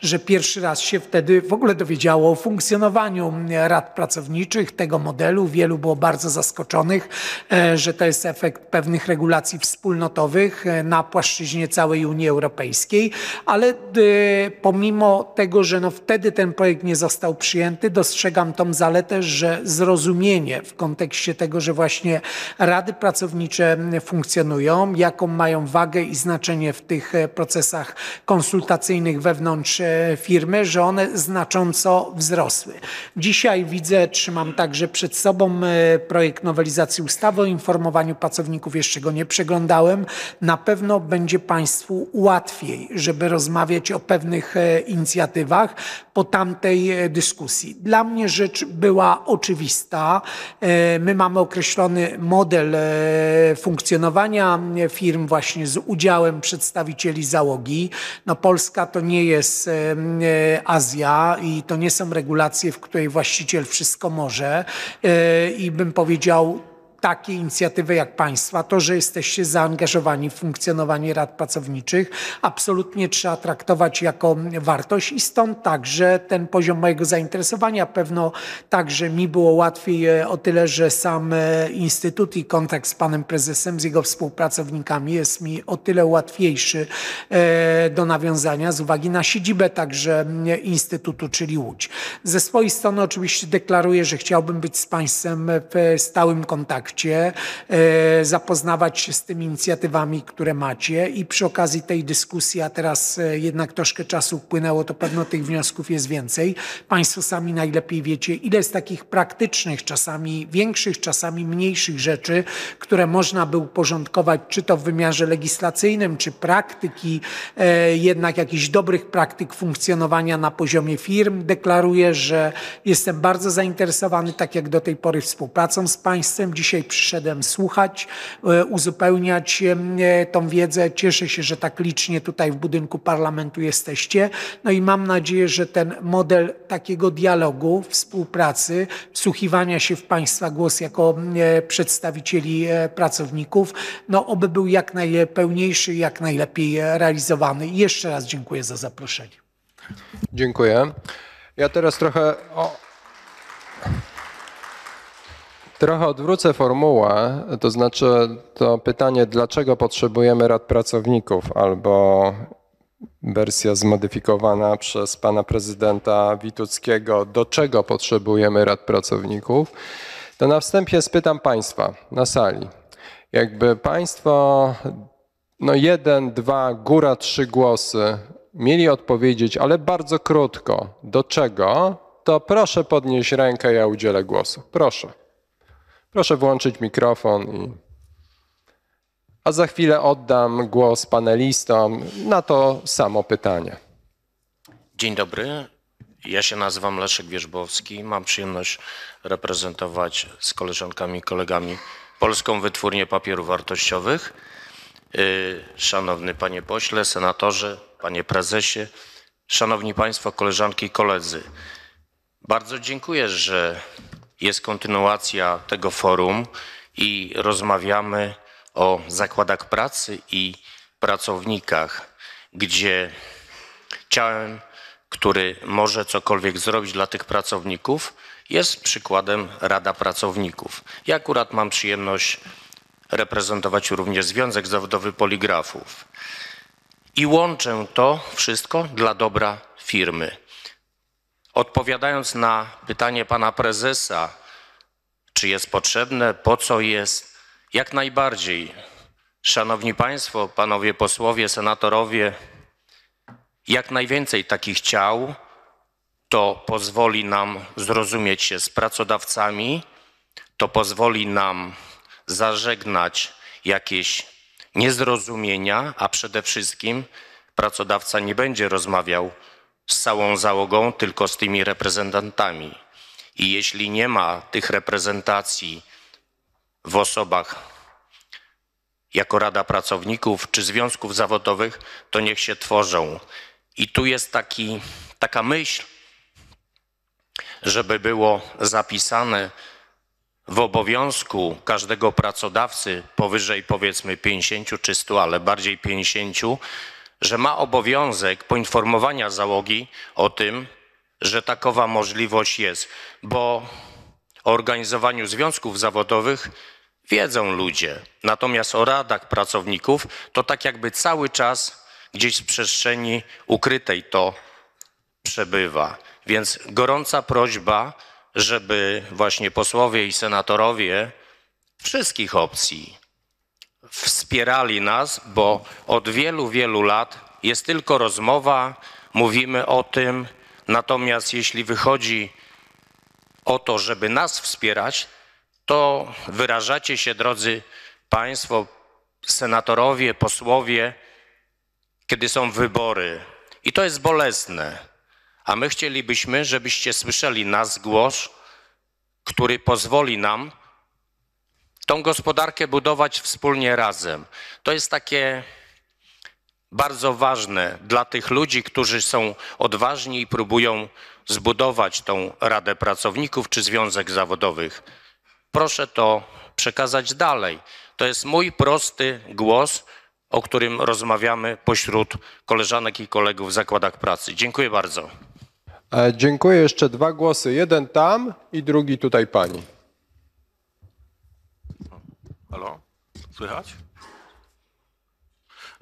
S7: że pierwszy raz się wtedy w ogóle dowiedziało o funkcjonowaniu e, rad pracowniczych, tego modelu. Wielu było bardzo zaskoczonych, e, że to jest efekt pewnych regulacji wspólnotowych e, na płaszczyźnie całej Unii Europejskiej, ale pomimo tego, że no wtedy ten projekt nie został przyjęty, dostrzegam tą zaletę, że zrozumienie w kontekście tego, że właśnie rady pracownicze funkcjonują, jaką mają wagę i znaczenie w tych procesach konsultacyjnych wewnątrz e, firmy, że one znacząco wzrosły. Dzisiaj widzę, trzymam także przed sobą e, projekt nowelizacji ustawy o informowaniu pracowników, jeszcze go nie przeglądałem. Na pewno będzie Państwu łatwiej, żeby rozmawiać o pewnych e, inicjatywach po tamtej dyskusji. Dla mnie rzecz była oczywista. My mamy określony model funkcjonowania firm właśnie z udziałem przedstawicieli załogi. No Polska to nie jest e, Azja i to nie są regulacje, w której właściciel wszystko może. E, i bym powiedział takie inicjatywy jak Państwa, to, że jesteście zaangażowani w funkcjonowanie rad pracowniczych, absolutnie trzeba traktować jako wartość i stąd także ten poziom mojego zainteresowania. Pewno także mi było łatwiej e, o tyle, że sam e, Instytut i kontakt z Panem Prezesem, z jego współpracownikami jest mi o tyle łatwiejszy e, do nawiązania z uwagi na siedzibę także Instytutu, czyli Łódź. Ze swojej strony oczywiście deklaruję, że chciałbym być z Państwem w stałym kontakcie, e, zapoznawać się z tymi inicjatywami, które macie i przy okazji tej dyskusji, a teraz e, jednak troszkę czasu upłynęło, to pewno tych wniosków jest więcej. Państwo sami najlepiej wiecie, ile jest takich praktycznych, czasami większych, czasami mniejszych rzeczy, które można by uporządkować, czy to w wymiarze legislacyjnym, czy praktyki, e, jednak jakichś dobrych praktyk funkcjonowania na poziomie firm. Deklaruję, że jestem bardzo zainteresowany, tak jak do tej pory, współpracą z Państwem. Dzisiaj przyszedłem słuchać, e, uzupełniać e, tą wiedzę. Cieszę się, że tak licznie tutaj w budynku parlamentu jesteście. No i mam nadzieję, że ten model takiego dialogu, współpracy, wsłuchiwania się w Państwa głos jako e, przedstawicieli e, pracowników, no oby był jak najpełniejszy jak najlepiej e, realizowany. Jeszcze raz dziękuję za zaproszenie.
S2: Dziękuję. Ja teraz trochę. O... Trochę odwrócę formułę, to znaczy to pytanie, dlaczego potrzebujemy rad pracowników, albo wersja zmodyfikowana przez pana prezydenta Wituckiego, do czego potrzebujemy rad pracowników, to na wstępie spytam państwa na sali. Jakby państwo, no jeden, dwa, góra trzy głosy mieli odpowiedzieć, ale bardzo krótko, do czego, to proszę podnieść rękę, ja udzielę głosu. Proszę. Proszę włączyć mikrofon i. A za chwilę oddam głos panelistom na to samo pytanie.
S8: Dzień dobry. Ja się nazywam Leszek Wierzbowski. Mam przyjemność reprezentować z koleżankami i kolegami Polską Wytwórnię Papierów Wartościowych. y, szanowny panie pośle, senatorze, panie prezesie, szanowni państwo, koleżanki i koledzy. Bardzo dziękuję, że jest kontynuacja tego forum i rozmawiamy o zakładach pracy i pracownikach, gdzie ciałem, który może cokolwiek zrobić dla tych pracowników, jest przykładem Rada Pracowników. Ja akurat mam przyjemność reprezentować również Związek Zawodowy Poligrafów. I łączę to wszystko dla dobra firmy. Odpowiadając na pytanie pana prezesa, czy jest potrzebne, po co jest, jak najbardziej. Szanowni Państwo, panowie posłowie, senatorowie, jak najwięcej takich ciał, to pozwoli nam zrozumieć się z pracodawcami, to pozwoli nam zażegnać jakieś niezrozumienia, a przede wszystkim pracodawca nie będzie rozmawiał z całą załogą, tylko z tymi reprezentantami. I jeśli nie ma tych reprezentacji w osobach jako Rada Pracowników czy Związków Zawodowych, to niech się tworzą. I tu jest taki, taka myśl, żeby było zapisane w obowiązku każdego pracodawcy powyżej powiedzmy 50 czy 100, ale bardziej 50, że ma obowiązek poinformowania załogi o tym, że takowa możliwość jest, bo o organizowaniu związków zawodowych wiedzą ludzie. Natomiast o radach pracowników to tak jakby cały czas gdzieś w przestrzeni ukrytej to przebywa. Więc gorąca prośba, żeby właśnie posłowie i senatorowie wszystkich opcji wspierali nas, bo od wielu, wielu lat jest tylko rozmowa, mówimy o tym, natomiast jeśli wychodzi o to, żeby nas wspierać, to wyrażacie się, drodzy Państwo, senatorowie, posłowie, kiedy są wybory. I to jest bolesne. A my chcielibyśmy, żebyście słyszeli nas głos, który pozwoli nam tą gospodarkę budować wspólnie razem. To jest takie bardzo ważne dla tych ludzi, którzy są odważni i próbują zbudować tą Radę Pracowników czy Związek Zawodowych. Proszę to przekazać dalej. To jest mój prosty głos, o którym rozmawiamy pośród koleżanek i kolegów w zakładach pracy. Dziękuję bardzo.
S2: E, Dziękuję. Jeszcze dwa głosy. Jeden tam i drugi tutaj pani.
S9: Halo, słychać?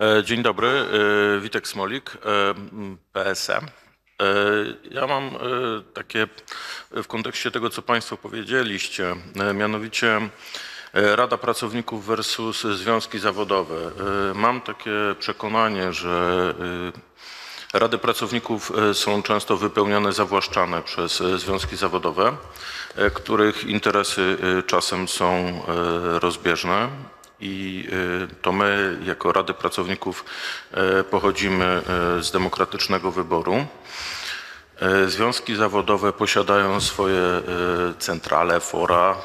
S9: E, Dzień dobry, e, Witek Smolik, PSM. E, Ja mam takie w kontekście tego, co Państwo powiedzieliście, mianowicie Rada Pracowników versus Związki Zawodowe. Mam takie przekonanie, że Rady Pracowników są często wypełniane, zawłaszczane przez związki zawodowe, których interesy e, czasem są e, rozbieżne. I e, to my, jako Rady Pracowników, e, pochodzimy e, z demokratycznego wyboru. E, Związki zawodowe posiadają swoje e, centrale, fora.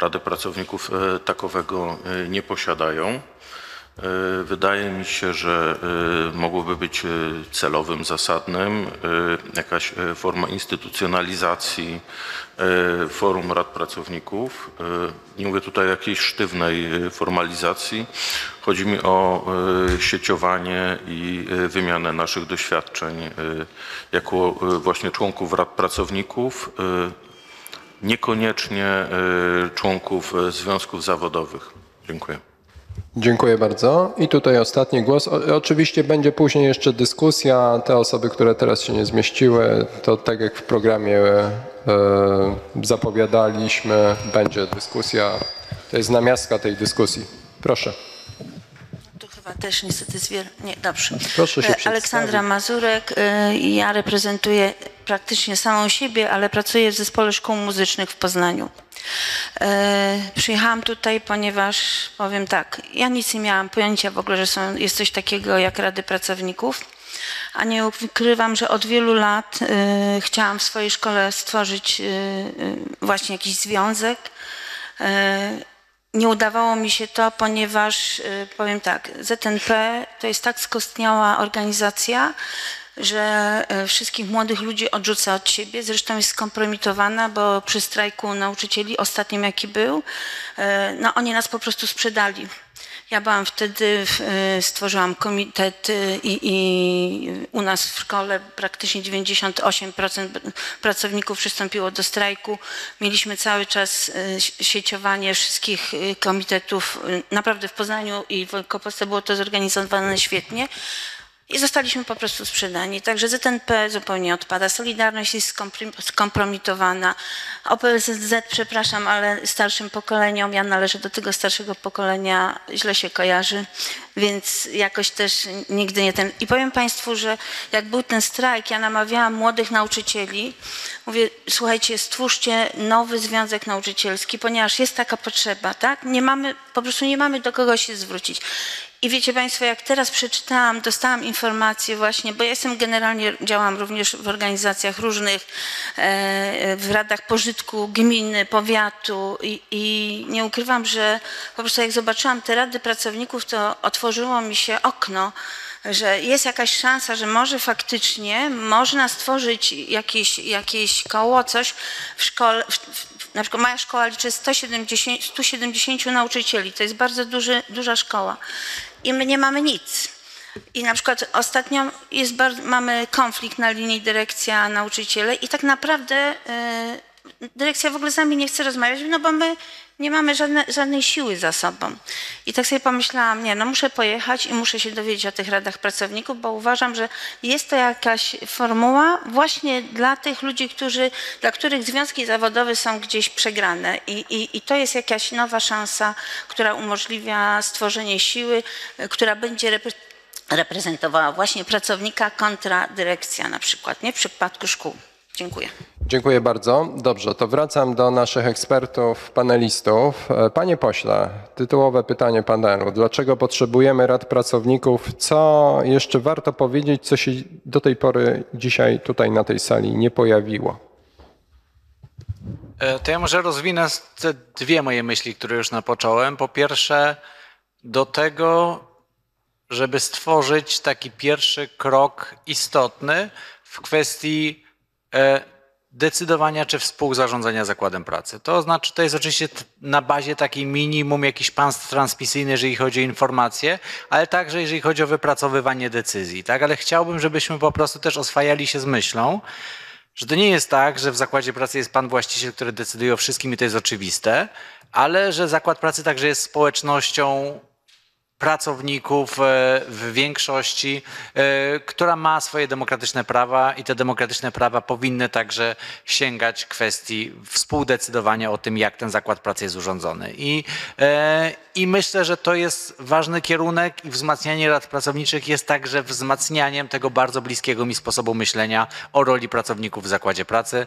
S9: Rady Pracowników e, takowego e, nie posiadają. E, Wydaje mi się, że e, mogłoby być e, celowym, zasadnym jakaś forma instytucjonalizacji forum rad pracowników. Nie mówię tutaj o jakiejś sztywnej formalizacji. Chodzi mi o sieciowanie i wymianę naszych doświadczeń jako właśnie członków rad pracowników, niekoniecznie członków związków zawodowych. Dziękuję.
S2: Dziękuję bardzo. I tutaj ostatni głos. O, oczywiście będzie później jeszcze dyskusja. Te osoby, które teraz się nie zmieściły, to tak jak w programie e, zapowiadaliśmy, będzie dyskusja. To jest namiastka tej dyskusji. Proszę.
S10: Chyba też niestety zwier... Nie, dobrze.
S2: Proszę się
S10: E, Aleksandra. Mazurek. e, Ja reprezentuję praktycznie samą siebie, ale pracuję w Zespole Szkół Muzycznych w Poznaniu. E, Przyjechałam tutaj, ponieważ powiem tak, ja nic nie miałam pojęcia w ogóle, że są, jest coś takiego jak Rady Pracowników, a nie ukrywam, że od wielu lat e, chciałam w swojej szkole stworzyć e, e, właśnie jakiś związek. Nie udawało mi się to, ponieważ y, powiem tak, ZNP to jest tak skostniała organizacja, że y, wszystkich młodych ludzi odrzuca od siebie. Zresztą jest skompromitowana, bo przy strajku nauczycieli, ostatnim jaki był, y, no oni nas po prostu sprzedali. Ja byłam wtedy, y, stworzyłam komitet y, i, i u nas w szkole praktycznie 98% pracowników przystąpiło do strajku. Mieliśmy cały czas si- sieciowanie wszystkich komitetów. Naprawdę w Poznaniu i w Wielkopolsce było to zorganizowane świetnie. I zostaliśmy po prostu sprzedani. Także ZNP zupełnie odpada. Solidarność jest skomprom- skompromitowana. OPZZ, przepraszam, ale starszym pokoleniom, ja należę do tego starszego pokolenia, źle się kojarzy, więc jakoś też nigdy nie ten. I powiem Państwu, że jak był ten strajk, ja namawiałam młodych nauczycieli, mówię, słuchajcie, stwórzcie nowy związek nauczycielski, ponieważ jest taka potrzeba, tak? Nie mamy, po prostu nie mamy do kogo się zwrócić. I wiecie Państwo, jak teraz przeczytałam, dostałam informację właśnie, bo ja jestem generalnie, działam również w organizacjach różnych, e, w radach pożytku gminy, powiatu i, i nie ukrywam, że po prostu jak zobaczyłam te rady pracowników, to otworzyło mi się okno, że jest jakaś szansa, że może faktycznie można stworzyć jakieś, jakieś koło, coś w szkole, na przykład moja szkoła liczy 170, 170 nauczycieli, to jest bardzo duży, duża szkoła i my nie mamy nic. I na przykład ostatnio jest mamy konflikt na linii dyrekcja nauczyciele i tak naprawdę e, dyrekcja w ogóle z nami nie chce rozmawiać, no bo my nie mamy żadne, żadnej siły za sobą. I tak sobie pomyślałam, nie, no muszę pojechać i muszę się dowiedzieć o tych radach pracowników, bo uważam, że jest to jakaś formuła właśnie dla tych ludzi, którzy, dla których związki zawodowe są gdzieś przegrane. I, i, i to jest jakaś nowa szansa, która umożliwia stworzenie siły, która będzie repre- reprezentowała właśnie pracownika kontra dyrekcja na przykład, nie w przypadku szkół. Dziękuję.
S2: Dziękuję bardzo. Dobrze, to wracam do naszych ekspertów, panelistów. E, Panie pośle, tytułowe pytanie panelu. Dlaczego potrzebujemy rad pracowników? Co jeszcze warto powiedzieć, co się do tej pory dzisiaj tutaj na tej sali nie pojawiło?
S6: E, To ja może rozwinę te dwie moje myśli, które już napocząłem. Po pierwsze, do tego, żeby stworzyć taki pierwszy krok istotny w kwestii decydowania czy współzarządzania zakładem pracy. To znaczy, to jest oczywiście na bazie takiej minimum jakiś państw transmisyjny, jeżeli chodzi o informacje, ale także jeżeli chodzi o wypracowywanie decyzji. Tak? Ale chciałbym, żebyśmy po prostu też oswajali się z myślą, że to nie jest tak, że w zakładzie pracy jest pan właściciel, który decyduje o wszystkim i to jest oczywiste, ale że zakład pracy także jest społecznością pracowników e, w większości, e, która ma swoje demokratyczne prawa i te demokratyczne prawa powinny także sięgać kwestii współdecydowania o tym, jak ten zakład pracy jest urządzony. I, e, i myślę, że to jest ważny kierunek i wzmacnianie rad pracowniczych jest także wzmacnianiem tego bardzo bliskiego mi sposobu myślenia o roli pracowników w zakładzie pracy,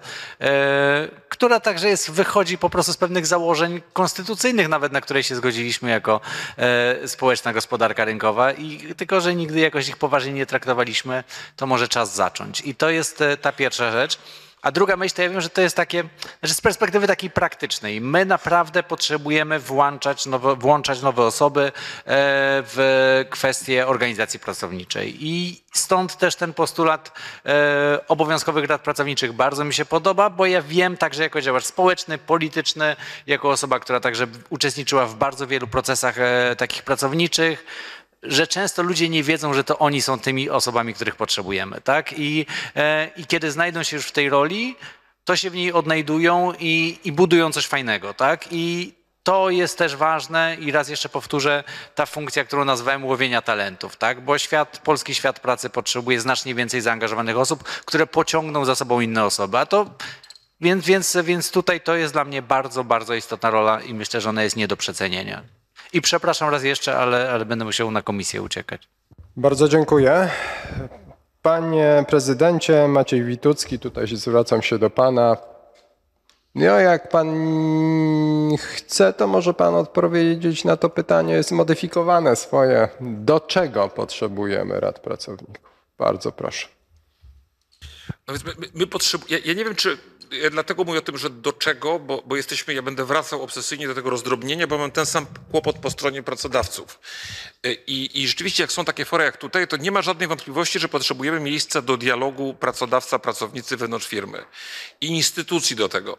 S6: która także jest, wychodzi po prostu z pewnych założeń konstytucyjnych, nawet na które się zgodziliśmy jako e, społeczna gospodarka rynkowa i tylko, że nigdy jakoś ich poważnie nie traktowaliśmy, to może czas zacząć. I to jest e, ta pierwsza rzecz. A druga myśl, to ja wiem, że to jest takie, że z perspektywy takiej praktycznej, my naprawdę potrzebujemy włączać nowe, włączać nowe osoby e, w kwestie organizacji pracowniczej. I stąd też ten postulat e, obowiązkowych rad pracowniczych bardzo mi się podoba, bo ja wiem także jako działacz społeczny, polityczny, jako osoba, która także uczestniczyła w bardzo wielu procesach e, takich pracowniczych, że często ludzie nie wiedzą, że to oni są tymi osobami, których potrzebujemy, tak? I, e, i kiedy znajdą się już w tej roli, to się w niej odnajdują i, i budują coś fajnego, tak? I to jest też ważne i raz jeszcze powtórzę, ta funkcja, którą nazwałem łowienia talentów, tak? Bo świat, polski świat pracy potrzebuje znacznie więcej zaangażowanych osób, które pociągną za sobą inne osoby, a to więc, więc, więc tutaj to jest dla mnie bardzo, bardzo istotna rola i myślę, że ona jest nie do przecenienia. I przepraszam raz jeszcze, ale, ale będę musiał na komisję uciekać.
S2: Bardzo dziękuję. Panie prezydencie Maciej Witucki, tutaj się zwracam się do pana. No, jak pan chce, to może pan odpowiedzieć na to pytanie zmodyfikowane swoje. Do czego potrzebujemy rad pracowników? Bardzo proszę.
S3: No więc my, my, my potrzebujemy, ja, ja nie wiem, czy ja dlatego mówię o tym, że do czego, bo, bo jesteśmy, ja będę wracał obsesyjnie do tego rozdrobnienia, bo mam ten sam kłopot po stronie pracodawców. Y, I, I rzeczywiście, jak są takie fora jak tutaj, to nie ma żadnej wątpliwości, że potrzebujemy miejsca do dialogu pracodawca-pracownicy wewnątrz firmy i instytucji do tego.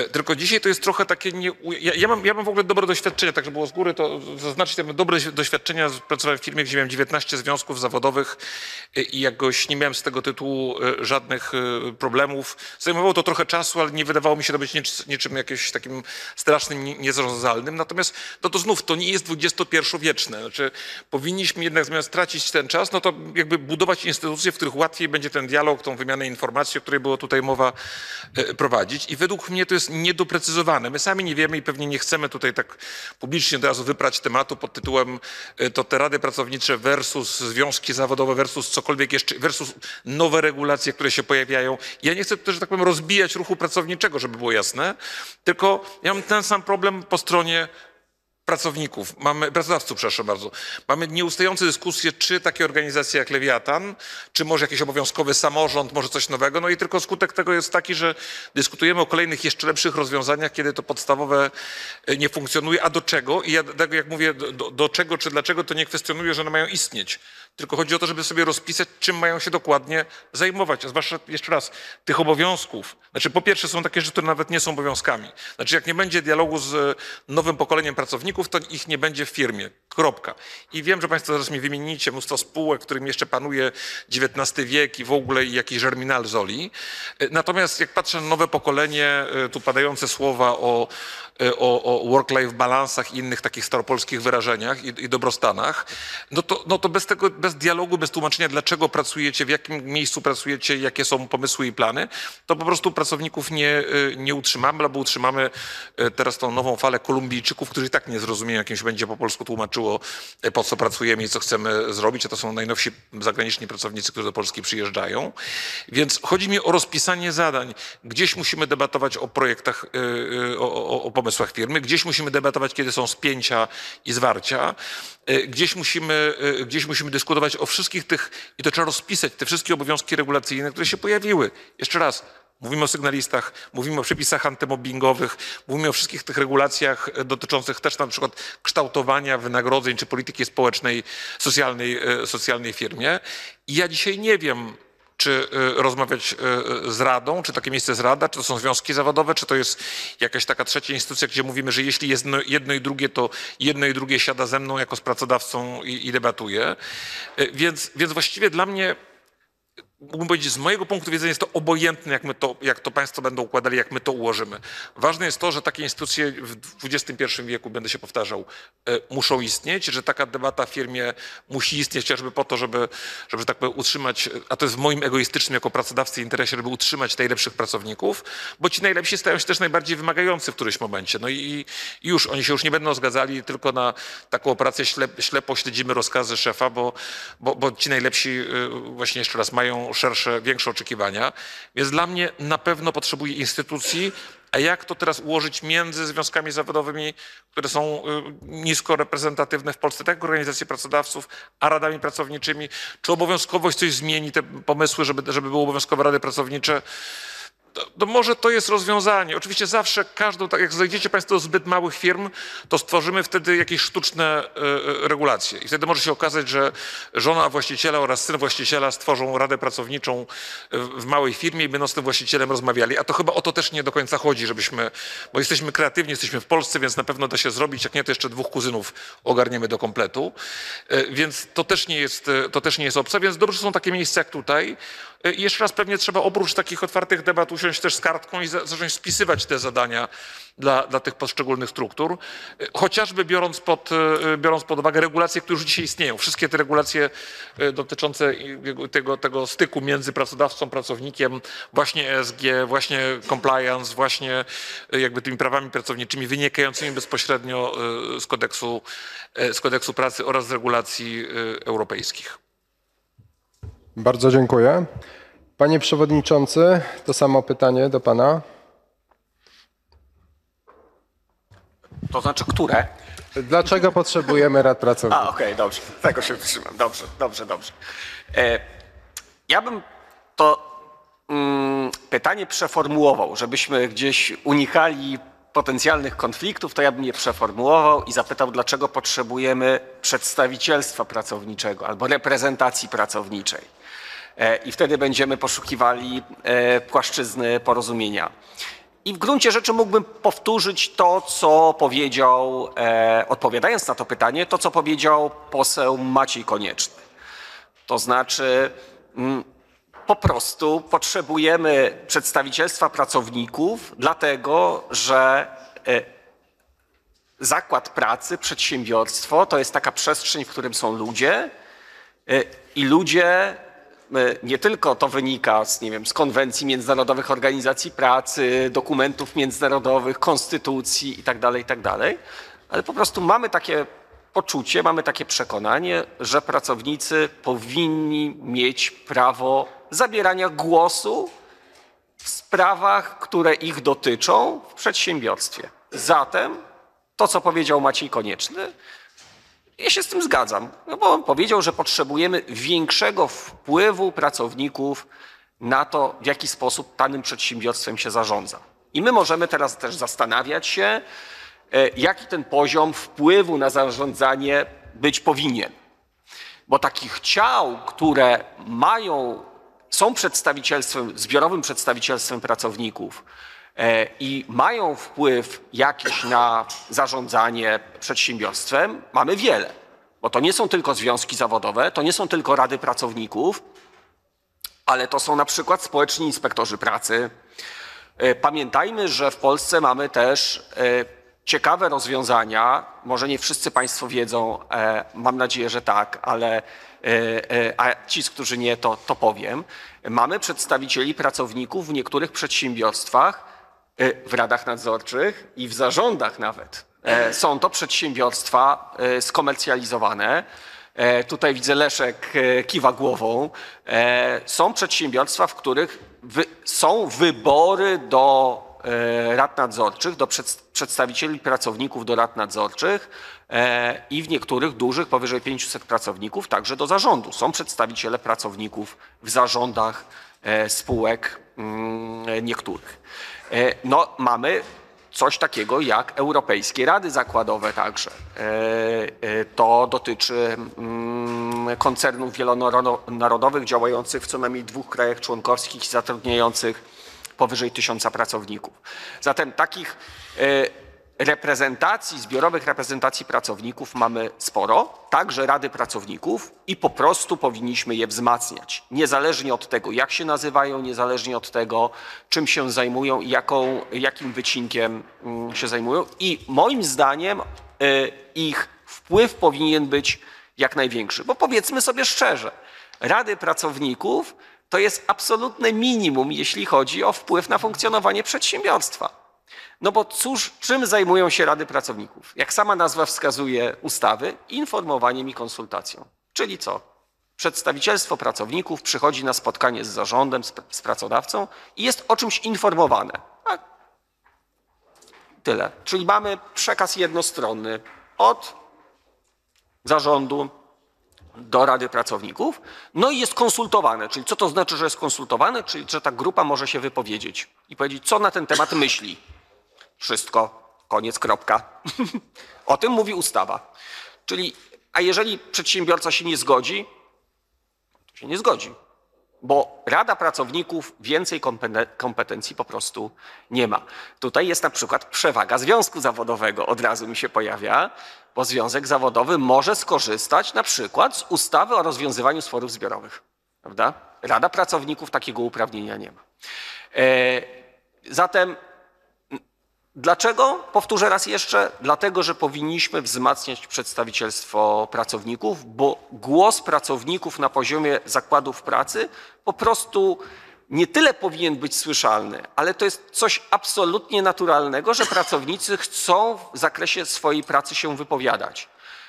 S3: Y, Tylko dzisiaj to jest trochę takie, nie, ja, ja, mam, ja mam w ogóle dobre doświadczenia, tak żeby było z góry to zaznaczyć, ja mam dobre doświadczenia, pracowałem w firmie, gdzie miałem 19 związków zawodowych y, i jakoś nie miałem z tego tytułu żadnych problemów. Zajmowało to trochę czasu, ale nie wydawało mi się to być nic, niczym jakimś takim strasznym, nie- niezrozwiązalnym. Natomiast no to znów, to nie jest XXI-wieczne. Znaczy, powinniśmy jednak zamiast tracić ten czas, no to jakby budować instytucje, w których łatwiej będzie ten dialog, tą wymianę informacji, o której było tutaj mowa, e, prowadzić. I według mnie to jest niedoprecyzowane. My sami nie wiemy i pewnie nie chcemy tutaj tak publicznie od razu wyprać tematu pod tytułem e, to te rady pracownicze versus związki zawodowe versus cokolwiek jeszcze, versus nowe regulacje, które się pojawiają. Ja nie chcę też, że tak powiem, rozbijać ruchu pracowniczego, żeby było jasne, tylko ja mam ten sam problem po stronie pracowników, mamy, pracodawców, przepraszam bardzo. Mamy nieustające dyskusje, czy takie organizacje jak Lewiatan, czy może jakiś obowiązkowy samorząd, może coś nowego. No i tylko skutek tego jest taki, że dyskutujemy o kolejnych jeszcze lepszych rozwiązaniach, kiedy to podstawowe e, nie funkcjonuje. A do czego? I ja tego jak mówię, do, do czego czy dlaczego, to nie kwestionuję, że one mają istnieć. Tylko chodzi o to, żeby sobie rozpisać, czym mają się dokładnie zajmować. A zwłaszcza, jeszcze raz, tych obowiązków. Znaczy, po pierwsze, są takie rzeczy, które nawet nie są obowiązkami. Znaczy, jak nie będzie dialogu z nowym pokoleniem pracowników, to ich nie będzie w firmie. Kropka. I wiem, że Państwo zaraz mi wymienicie mnóstwo spółek, którym jeszcze panuje XIX wiek i w ogóle i jakiś żerminal zoli. E, Natomiast jak patrzę na nowe pokolenie, e, tu padające słowa o, e, o, o work-life balansach i innych takich staropolskich wyrażeniach i, i dobrostanach, no to, no to bez tego, bez dialogu, bez tłumaczenia, dlaczego pracujecie, w jakim miejscu pracujecie, jakie są pomysły i plany, to po prostu pracowników nie, nie utrzymamy, albo utrzymamy teraz tą nową falę Kolumbijczyków, którzy i tak nie zrozumieją, jak im się będzie po polsku tłumaczyło, y, po co pracujemy i co chcemy zrobić, a to są najnowsi zagraniczni pracownicy, którzy do Polski przyjeżdżają. Więc chodzi mi o rozpisanie zadań. Gdzieś musimy debatować o projektach, y, y, o, o, o pomysłach firmy, gdzieś musimy debatować, kiedy są spięcia i zwarcia, gdzieś musimy, gdzieś musimy dyskutować o wszystkich tych, i to trzeba rozpisać, te wszystkie obowiązki regulacyjne, które się pojawiły. Jeszcze raz, Mówimy o sygnalistach, mówimy o przepisach antymobbingowych, mówimy o wszystkich tych regulacjach dotyczących też na przykład kształtowania wynagrodzeń czy polityki społecznej, socjalnej, e, socjalnej firmie. I ja dzisiaj nie wiem, czy e, rozmawiać e, z Radą, czy takie miejsce jest Rada, czy to są związki zawodowe, czy to jest jakaś taka trzecia instytucja, gdzie mówimy, że jeśli jest jedno, i drugie, to jedno i drugie siada ze mną jako z pracodawcą i, i debatuje. Więc, więc właściwie dla mnie mógłbym powiedzieć, z mojego punktu widzenia jest to obojętne, jak, my to, jak to państwo będą układali, jak my to ułożymy. Ważne jest to, że takie instytucje w XXI wieku, będę się powtarzał, e, muszą istnieć, że taka debata w firmie musi istnieć chociażby po to, żeby, żeby że tak powiem, utrzymać, a to jest w moim egoistycznym jako pracodawcy interesie, żeby utrzymać najlepszych pracowników, bo ci najlepsi stają się też najbardziej wymagający w którymś momencie. No i, i już, oni się już nie będą zgadzali tylko na taką operację ślep, ślepo śledzimy rozkazy szefa, bo, bo, bo ci najlepsi y, właśnie jeszcze raz mają szersze, większe oczekiwania. Więc dla mnie na pewno potrzebuje instytucji, a jak to teraz ułożyć między związkami zawodowymi, które są y, nisko reprezentatywne w Polsce, tak jak organizacje pracodawców, a radami pracowniczymi? Czy obowiązkowość coś zmieni, te pomysły, żeby, żeby były obowiązkowe rady pracownicze? To, to może to jest rozwiązanie. Oczywiście zawsze każdą, tak jak zajdziecie Państwo do zbyt małych firm, to stworzymy wtedy jakieś sztuczne e, e, regulacje. I wtedy może się okazać, że żona właściciela oraz syn właściciela stworzą radę pracowniczą w, w małej firmie i będą z tym właścicielem rozmawiali. A to chyba o to też nie do końca chodzi, żebyśmy, bo jesteśmy kreatywni, jesteśmy w Polsce, więc na pewno da się zrobić. Jak nie, to jeszcze dwóch kuzynów ogarniemy do kompletu. E, Więc to też nie jest, e, to też nie jest opcja. Więc dobrze są takie miejsca jak tutaj. E, I jeszcze raz pewnie trzeba oprócz takich otwartych debat usiąść też z kartką i za- zacząć spisywać te zadania dla, dla tych poszczególnych struktur, E, chociażby biorąc pod, e, biorąc pod uwagę regulacje, które już dzisiaj istnieją. Wszystkie te regulacje e, dotyczące tego, tego styku między pracodawcą, pracownikiem, właśnie ESG, właśnie compliance, właśnie jakby tymi prawami pracowniczymi wynikającymi bezpośrednio z kodeksu, z kodeksu pracy oraz z regulacji europejskich.
S2: Bardzo dziękuję. Panie Przewodniczący, to samo pytanie do Pana.
S4: To znaczy, które?
S2: Dlaczego potrzebujemy rad pracowników?
S4: A, okej, dobrze. Tego się wstrzymam. Dobrze, dobrze, dobrze. E, ja bym to mm, pytanie przeformułował, żebyśmy gdzieś unikali potencjalnych konfliktów, to ja bym je przeformułował i zapytał, dlaczego potrzebujemy przedstawicielstwa pracowniczego albo reprezentacji pracowniczej. E, I wtedy będziemy poszukiwali e, płaszczyzny porozumienia. I w gruncie rzeczy mógłbym powtórzyć to, co powiedział, e, odpowiadając na to pytanie, to, co powiedział poseł Maciej Konieczny. To znaczy, mm, po prostu potrzebujemy przedstawicielstwa pracowników, dlatego że zakład pracy, przedsiębiorstwo to jest taka przestrzeń, w którym są ludzie i ludzie nie tylko to wynika z, nie wiem, z konwencji międzynarodowych organizacji pracy, dokumentów międzynarodowych, konstytucji itd., itd., ale po prostu mamy takie poczucie, mamy takie przekonanie, że pracownicy powinni mieć prawo zabierania głosu w sprawach, które ich dotyczą w przedsiębiorstwie. Zatem to, co powiedział Maciej Konieczny, ja się z tym zgadzam, no bo on powiedział, że potrzebujemy większego wpływu pracowników na to, w jaki sposób danym przedsiębiorstwem się zarządza. I my możemy teraz też zastanawiać się, e, jaki ten poziom wpływu na zarządzanie być powinien. Bo takich ciał, które mają, są przedstawicielstwem, zbiorowym przedstawicielstwem pracowników i mają wpływ jakiś na zarządzanie przedsiębiorstwem, mamy wiele. Bo to nie są tylko związki zawodowe, to nie są tylko rady pracowników, ale to są na przykład społeczni inspektorzy pracy. E, Pamiętajmy, że w Polsce mamy też e, ciekawe rozwiązania. Może nie wszyscy Państwo wiedzą, e, mam nadzieję, że tak, ale e, e, a ci, którzy nie, to, to powiem. Mamy przedstawicieli pracowników w niektórych przedsiębiorstwach, e, w radach nadzorczych i w zarządach nawet. E, Są to przedsiębiorstwa e, skomercjalizowane. E, Tutaj widzę Leszek e, kiwa głową. E, Są przedsiębiorstwa, w których wy, są wybory do e, rad nadzorczych, do przed, przedstawicieli pracowników do rad nadzorczych e, i w niektórych dużych, powyżej 500 pracowników, także do zarządu. Są przedstawiciele pracowników w zarządach e, spółek mm, niektórych. E, No, mamy coś takiego jak Europejskie Rady Zakładowe także. E, e, To dotyczy mm, koncernów wielonarodowych działających w co najmniej dwóch krajach członkowskich zatrudniających powyżej tysiąca pracowników. Zatem takich reprezentacji, zbiorowych reprezentacji pracowników mamy sporo, także rady pracowników i po prostu powinniśmy je wzmacniać. Niezależnie od tego, jak się nazywają, niezależnie od tego, czym się zajmują i jaką, jakim wycinkiem mm, się zajmują. I moim zdaniem y, ich wpływ powinien być jak największy. Bo powiedzmy sobie szczerze, rady pracowników to jest absolutne minimum, jeśli chodzi o wpływ na funkcjonowanie przedsiębiorstwa. No bo cóż, czym zajmują się rady pracowników? Jak sama nazwa wskazuje ustawy, informowaniem i konsultacją. Czyli co? Przedstawicielstwo pracowników przychodzi na spotkanie z zarządem, z, pracodawcą i jest o czymś informowane. A tyle. Czyli mamy przekaz jednostronny od zarządu do Rady Pracowników, no i jest konsultowane. Czyli co to znaczy, że jest konsultowane? Czyli że ta grupa może się wypowiedzieć i powiedzieć, co na ten temat myśli. Wszystko, koniec, kropka. (laughs) o tym mówi ustawa. Czyli, a jeżeli przedsiębiorca się nie zgodzi, to się nie zgodzi. Bo Rada Pracowników więcej kompeten- kompetencji po prostu nie ma. Tutaj jest na przykład przewaga związku zawodowego, od razu mi się pojawia, bo związek zawodowy może skorzystać na przykład z ustawy o rozwiązywaniu sporów zbiorowych. Prawda? Rada Pracowników takiego uprawnienia nie ma. E, zatem Dlaczego? Powtórzę raz jeszcze. Dlatego, że powinniśmy wzmacniać przedstawicielstwo pracowników, bo głos pracowników na poziomie zakładów pracy po prostu nie tyle powinien być słyszalny, ale to jest coś absolutnie naturalnego, że pracownicy chcą w zakresie swojej pracy się wypowiadać.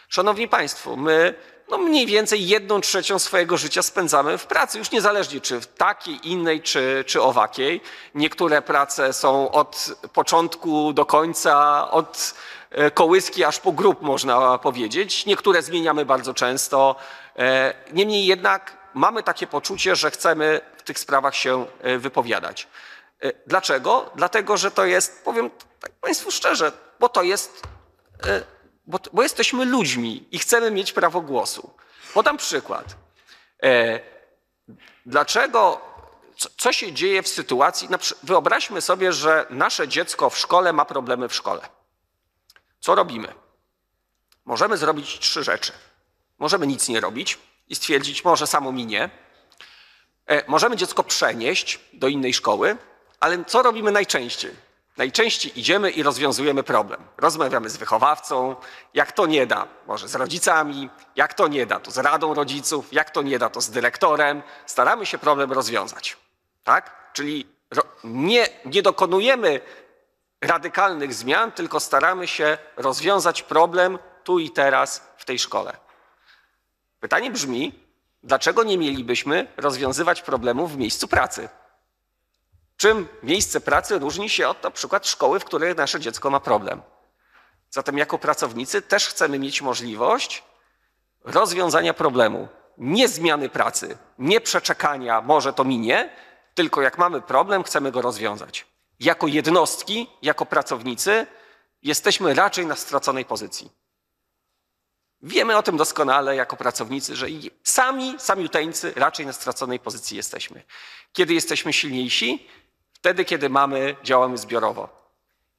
S4: Szanowni Państwo, my no mniej więcej jedną trzecią swojego życia spędzamy w pracy, już niezależnie czy w takiej, innej, czy, czy owakiej. Niektóre prace są od początku do końca, od e, kołyski aż po grób, można powiedzieć. Niektóre zmieniamy bardzo często. E, Niemniej jednak mamy takie poczucie, że chcemy w tych sprawach się e, wypowiadać. Dlaczego? Dlatego, że to jest, powiem tak Państwu szczerze, bo to jest, bo, bo jesteśmy ludźmi i chcemy mieć prawo głosu. Podam przykład. E, Dlaczego, co, się dzieje w sytuacji, wyobraźmy sobie, że nasze dziecko w szkole ma problemy w szkole. Co robimy? Możemy zrobić trzy rzeczy. Możemy nic nie robić i stwierdzić, może samo minie. E, Możemy dziecko przenieść do innej szkoły, ale co robimy najczęściej? Najczęściej idziemy i rozwiązujemy problem. Rozmawiamy z wychowawcą, jak to nie da, może z rodzicami, jak to nie da, to z radą rodziców, jak to nie da, to z dyrektorem. Staramy się problem rozwiązać. Tak? Czyli nie, nie dokonujemy radykalnych zmian, tylko staramy się rozwiązać problem tu i teraz w tej szkole. Pytanie brzmi, dlaczego nie mielibyśmy rozwiązywać problemów w miejscu pracy? Czym miejsce pracy różni się od na przykład szkoły, w której nasze dziecko ma problem? Zatem jako pracownicy też chcemy mieć możliwość rozwiązania problemu. Nie zmiany pracy, nie przeczekania, może to minie, tylko jak mamy problem, chcemy go rozwiązać. Jako jednostki, jako pracownicy jesteśmy raczej na straconej pozycji. Wiemy o tym doskonale jako pracownicy, że sami, samiuteńcy raczej na straconej pozycji jesteśmy. Kiedy jesteśmy silniejsi? Wtedy, kiedy mamy, działamy zbiorowo.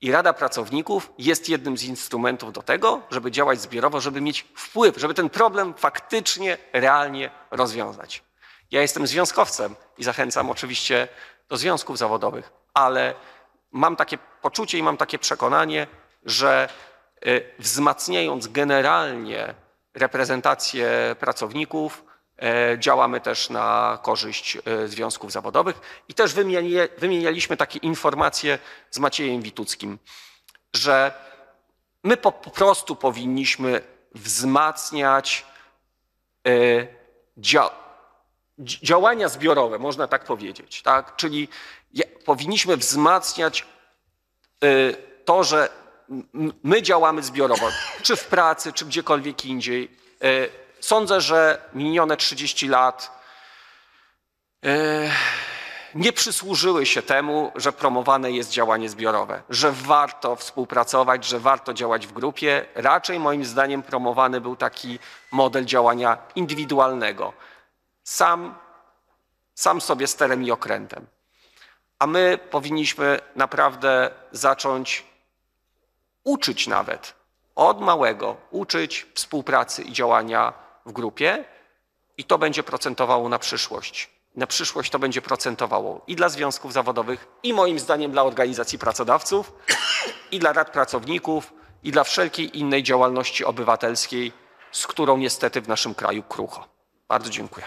S4: I Rada Pracowników jest jednym z instrumentów do tego, żeby działać zbiorowo, żeby mieć wpływ, żeby ten problem faktycznie, realnie rozwiązać. Ja jestem związkowcem i zachęcam oczywiście do związków zawodowych, ale mam takie poczucie i mam takie przekonanie, że y, wzmacniając generalnie reprezentację pracowników, działamy też na korzyść e, związków zawodowych i też wymienia- wymienialiśmy takie informacje z Maciejem Wituckim, że my po, prostu powinniśmy wzmacniać e, dzia, dzi- działania zbiorowe, można tak powiedzieć, tak? Czyli powinniśmy wzmacniać to, że my działamy zbiorowo, czy w pracy, czy gdziekolwiek indziej. Sądzę, że minione 30 lat y, nie przysłużyły się temu, że promowane jest działanie zbiorowe, że warto współpracować, że warto działać w grupie. Raczej moim zdaniem promowany był taki model działania indywidualnego. Sam, sam sobie sterem i okrętem. A my powinniśmy naprawdę zacząć uczyć nawet od małego, uczyć współpracy i działania w grupie i to będzie procentowało na przyszłość. Na przyszłość to będzie procentowało i dla związków zawodowych, i moim zdaniem dla organizacji pracodawców, i dla rad pracowników, i dla wszelkiej innej działalności obywatelskiej, z którą niestety w naszym kraju krucho. Bardzo dziękuję.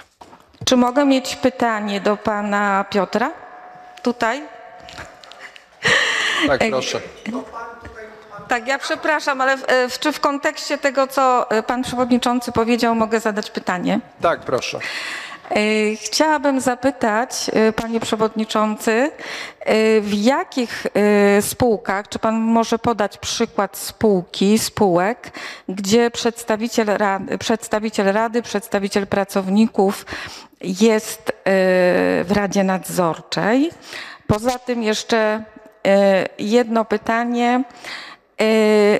S11: Czy mogę mieć pytanie do pana Piotra? Tutaj?
S2: Tak, proszę.
S11: Tak, ja przepraszam, ale w, w, czy w kontekście tego, co e, pan przewodniczący powiedział, mogę zadać pytanie?
S2: Tak, proszę.
S11: E, Chciałabym zapytać, e, panie przewodniczący, e, w jakich e, spółkach, czy pan może podać przykład spółki, spółek, gdzie przedstawiciel rady, przedstawiciel, rady, przedstawiciel pracowników jest e, w Radzie Nadzorczej? Poza tym jeszcze e, jedno pytanie. E,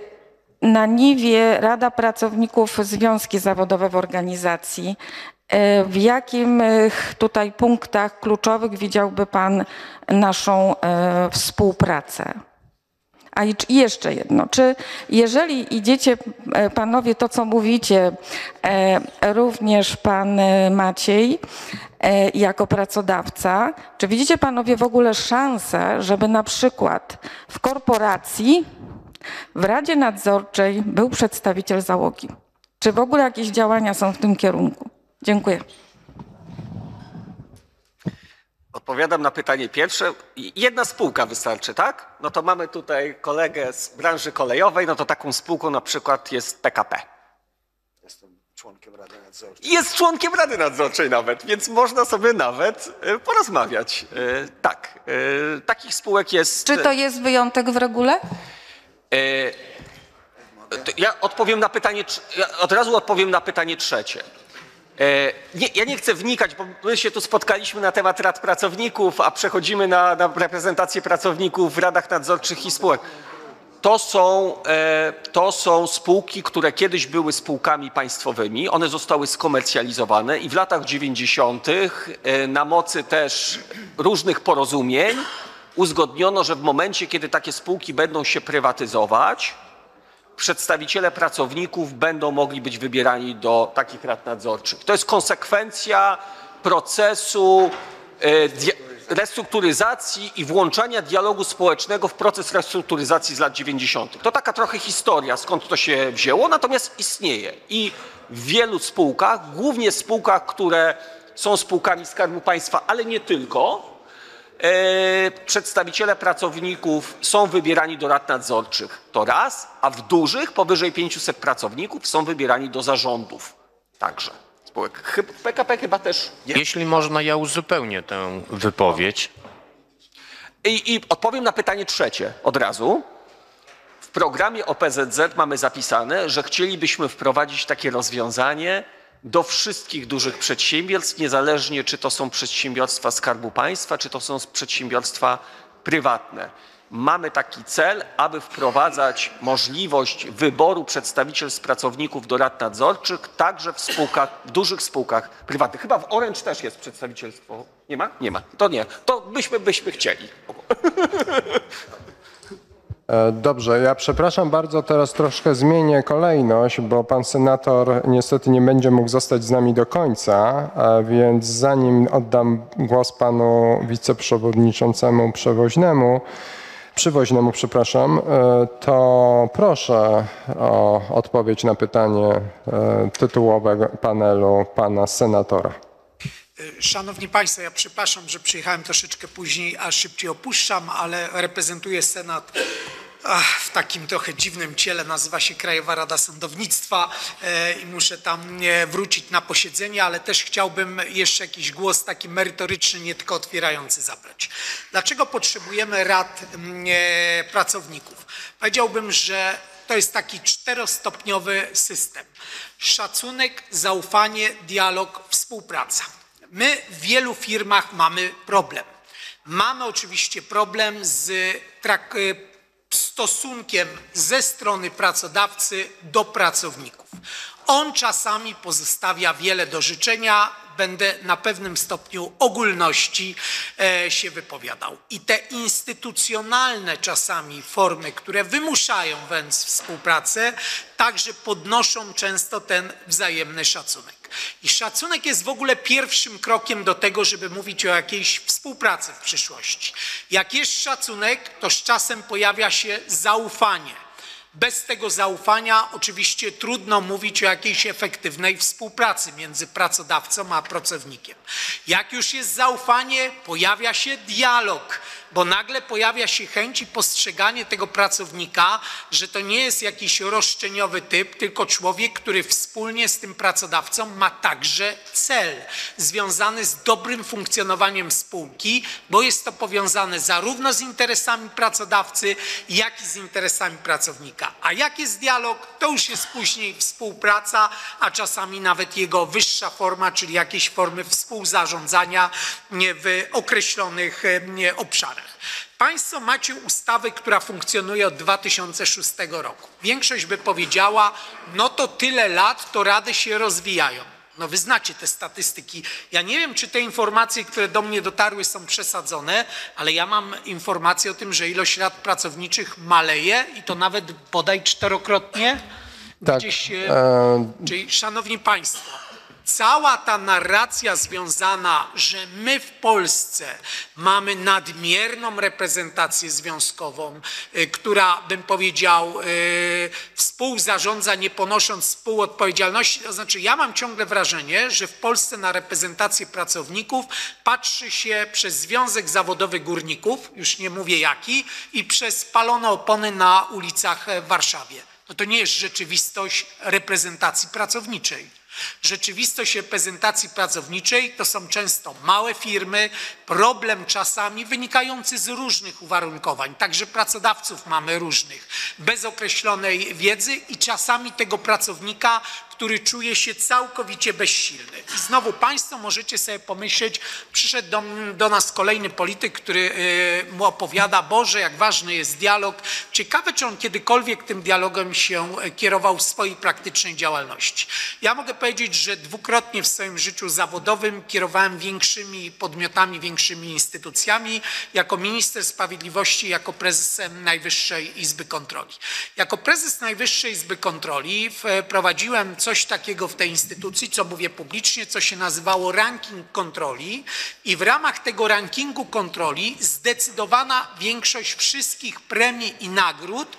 S11: na niwie Rada Pracowników Związki Zawodowe w organizacji. E, W jakim e, tutaj punktach kluczowych widziałby Pan naszą e, współpracę? A jeszcze jedno, czy jeżeli idziecie panowie to, co mówicie, również pan Maciej jako pracodawca, czy widzicie panowie w ogóle szansę, żeby na przykład w korporacji w Radzie Nadzorczej był przedstawiciel załogi? Czy w ogóle jakieś działania są w tym kierunku? Dziękuję.
S4: Odpowiadam na pytanie pierwsze. Jedna spółka wystarczy, tak? No to mamy tutaj kolegę z branży kolejowej, no to taką spółką na przykład jest PKP.
S5: Jestem członkiem Rady Nadzorczej.
S4: Jest członkiem Rady Nadzorczej nawet, więc można sobie nawet e, porozmawiać. E, Tak, e, takich spółek jest...
S11: Czy to jest wyjątek w regule?
S4: E, Ja odpowiem na pytanie, ja od razu odpowiem na pytanie trzecie. E, Nie, ja nie chcę wnikać, bo my się tu spotkaliśmy na temat rad pracowników, a przechodzimy na, na reprezentację pracowników w radach nadzorczych i spółek. To są, e, to są spółki, które kiedyś były spółkami państwowymi. One zostały skomercjalizowane i w latach 90. e, na mocy też różnych porozumień uzgodniono, że w momencie, kiedy takie spółki będą się prywatyzować, przedstawiciele pracowników będą mogli być wybierani do takich rad nadzorczych. To jest konsekwencja procesu e, restrukturyzacji i włączania dialogu społecznego w proces restrukturyzacji z lat 90. To taka trochę historia, skąd to się wzięło, natomiast istnieje. I w wielu spółkach, głównie spółkach, które są spółkami Skarbu Państwa, ale nie tylko, przedstawiciele pracowników są wybierani do rad nadzorczych. To raz, a w dużych, powyżej 500 pracowników, są wybierani do zarządów także spółek. PKP chyba też nie.
S8: Jeśli można, ja uzupełnię tę wypowiedź.
S4: I, I odpowiem na pytanie trzecie od razu. W programie OPZZ mamy zapisane, że chcielibyśmy wprowadzić takie rozwiązanie do wszystkich dużych przedsiębiorstw, niezależnie czy to są przedsiębiorstwa Skarbu Państwa, czy to są przedsiębiorstwa prywatne. Mamy taki cel, aby wprowadzać możliwość wyboru przedstawicielstw pracowników do rad nadzorczych, także w spółkach, w dużych spółkach prywatnych. Chyba w Orange też jest przedstawicielstwo. Nie ma? Nie ma. To nie. To byśmy, byśmy chcieli.
S2: E, Dobrze, ja przepraszam bardzo, teraz troszkę zmienię kolejność, bo pan senator niestety nie będzie mógł zostać z nami do końca, e, więc zanim oddam głos panu wiceprzewodniczącemu przewoźnemu, przywoźnemu, przepraszam, e, to proszę o odpowiedź na pytanie tytułowe panelu pana senatora.
S7: Szanowni Państwo, ja przepraszam, że przyjechałem troszeczkę później, a szybciej opuszczam, ale reprezentuję Senat ach, w takim trochę dziwnym ciele, nazywa się Krajowa Rada Sądownictwa e, i muszę tam e, wrócić na posiedzenie, ale też chciałbym jeszcze jakiś głos taki merytoryczny, nie tylko otwierający zabrać. Dlaczego potrzebujemy rad e, pracowników? Powiedziałbym, że to jest taki czterostopniowy system. Szacunek, zaufanie, dialog, współpraca. My w wielu firmach mamy problem. Mamy oczywiście problem z y, stosunkiem ze strony pracodawcy do pracowników. On czasami pozostawia wiele do życzenia. Będę na pewnym stopniu ogólności e, się wypowiadał. I te instytucjonalne czasami formy, które wymuszają wręcz współpracę, także podnoszą często ten wzajemny szacunek. I szacunek jest w ogóle pierwszym krokiem do tego, żeby mówić o jakiejś współpracy w przyszłości. Jak jest szacunek, to z czasem pojawia się zaufanie. Bez tego zaufania oczywiście trudno mówić o jakiejś efektywnej współpracy między pracodawcą a pracownikiem. Jak już jest zaufanie, pojawia się dialog, bo nagle pojawia się chęć i postrzeganie tego pracownika, że to nie jest jakiś roszczeniowy typ, tylko człowiek, który wspólnie z tym pracodawcą ma także cel związany z dobrym funkcjonowaniem spółki, bo jest to powiązane zarówno z interesami pracodawcy, jak i z interesami pracownika. A jak jest dialog, to już jest później współpraca, a czasami nawet jego wyższa forma, czyli jakieś formy współzarządzania w określonych e, obszarach. Państwo macie ustawę, która funkcjonuje od 2006 roku. Większość by powiedziała, no to tyle lat, to rady się rozwijają. No wy znacie te statystyki. Ja nie wiem, czy te informacje, które do mnie dotarły są przesadzone, ale ja mam informację o tym, że ilość rad pracowniczych maleje i to nawet bodaj czterokrotnie.
S2: Tak,
S7: Gdzieś, e,
S2: e,
S7: Czyli, szanowni państwo, cała ta narracja związana, że my w Polsce mamy nadmierną reprezentację związkową, y, która, bym powiedział, y, współzarządza nie ponosząc współodpowiedzialności, to znaczy ja mam ciągle wrażenie, że w Polsce na reprezentację pracowników patrzy się przez Związek Zawodowy Górników, już nie mówię jaki, i przez palone opony na ulicach w Warszawie. No to nie jest rzeczywistość reprezentacji pracowniczej. Rzeczywistość reprezentacji pracowniczej to są często małe firmy, problem czasami wynikający z różnych uwarunkowań, także pracodawców mamy różnych, bez określonej wiedzy i czasami tego pracownika który czuje się całkowicie bezsilny. I znowu Państwo możecie sobie pomyśleć, przyszedł do, do nas kolejny polityk, który e, mu opowiada, Boże, jak ważny jest dialog. Ciekawe, czy on kiedykolwiek tym dialogiem się e, kierował w swojej praktycznej działalności. Ja mogę powiedzieć, że dwukrotnie w swoim życiu zawodowym kierowałem większymi podmiotami, większymi instytucjami, jako minister sprawiedliwości, jako prezes Najwyższej Izby Kontroli. Jako prezes Najwyższej Izby Kontroli wprowadziłem coś takiego w tej instytucji, co mówię publicznie, co się nazywało ranking kontroli i w ramach tego rankingu kontroli zdecydowana większość wszystkich premii i nagród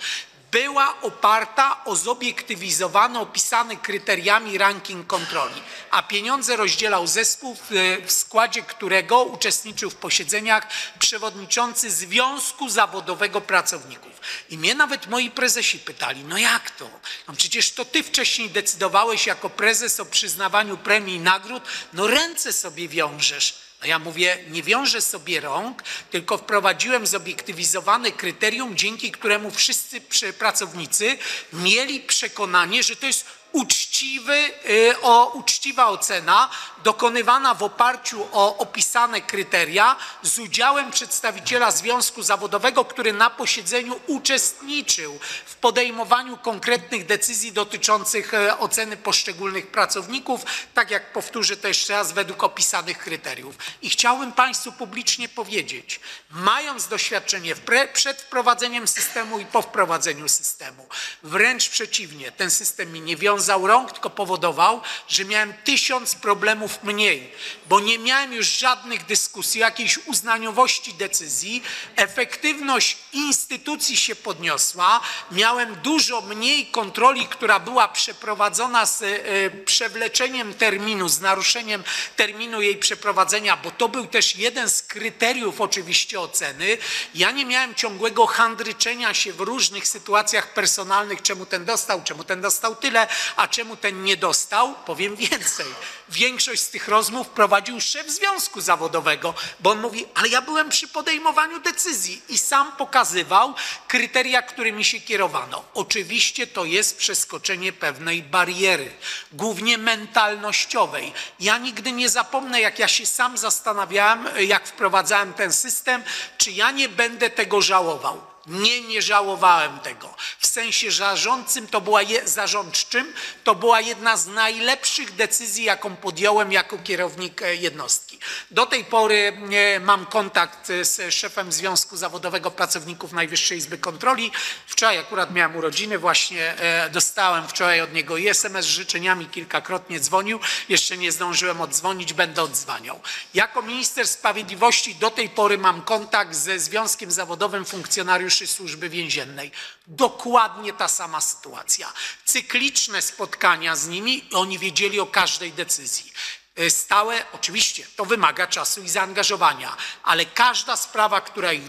S7: była oparta o zobiektywizowany, opisany kryteriami ranking kontroli, a pieniądze rozdzielał zespół, w, składzie którego uczestniczył w posiedzeniach przewodniczący Związku Zawodowego Pracowników. I mnie nawet moi prezesi pytali, no jak to? No przecież to ty wcześniej decydowałeś jako prezes o przyznawaniu premii i nagród, no ręce sobie wiążesz. A ja mówię, nie wiążę sobie rąk, tylko wprowadziłem zobiektywizowane kryterium, dzięki któremu wszyscy pracownicy mieli przekonanie, że to jest uczciwy, y, o, uczciwa ocena dokonywana w oparciu o opisane kryteria z udziałem przedstawiciela związku zawodowego, który na posiedzeniu uczestniczył w podejmowaniu konkretnych decyzji dotyczących e, oceny poszczególnych pracowników, tak jak powtórzę to jeszcze raz, według opisanych kryteriów. I chciałbym Państwu publicznie powiedzieć, mając doświadczenie przed wprowadzeniem systemu i po wprowadzeniu systemu, wręcz przeciwnie, ten system mi nie wiązał rąk, tylko powodował, że miałem tysiąc problemów mniej, bo nie miałem już żadnych dyskusji, jakiejś uznaniowości decyzji, efektywność instytucji się podniosła, miałem dużo mniej kontroli, która była przeprowadzona z e, przewleczeniem terminu, z naruszeniem terminu jej przeprowadzenia, bo to był też jeden z kryteriów oczywiście oceny. Ja nie miałem ciągłego handryczenia się w różnych sytuacjach personalnych, czemu ten dostał, czemu ten dostał tyle, a czemu ten nie dostał. Powiem więcej. Większość z tych rozmów prowadził szef związku zawodowego, bo on mówi, ale ja byłem przy podejmowaniu decyzji i sam pokazywał kryteria, którymi się kierowano. Oczywiście to jest przeskoczenie pewnej bariery, głównie mentalnościowej. Ja nigdy nie zapomnę, jak ja się sam zastanawiałem, jak wprowadzałem ten system, czy ja nie będę tego żałował. Nie, nie żałowałem tego. W sensie zarządczym to była je, zarządczym, to była jedna z najlepszych decyzji, jaką podjąłem jako kierownik e, jednostki. Do tej pory e, mam kontakt e, z szefem Związku Zawodowego Pracowników Najwyższej Izby Kontroli. Wczoraj akurat miałem urodziny, właśnie dostałem wczoraj od niego SMS z życzeniami, kilkakrotnie dzwonił. Jeszcze nie zdążyłem oddzwonić, będę oddzwaniał. Jako minister sprawiedliwości do tej pory mam kontakt ze Związkiem Zawodowym Funkcjonariuszy Służby Więziennej. Dokładnie ta sama sytuacja. Cykliczne spotkania z nimi oni wiedzieli o każdej decyzji. E, Stałe, oczywiście, to wymaga czasu i zaangażowania, ale każda sprawa, która ich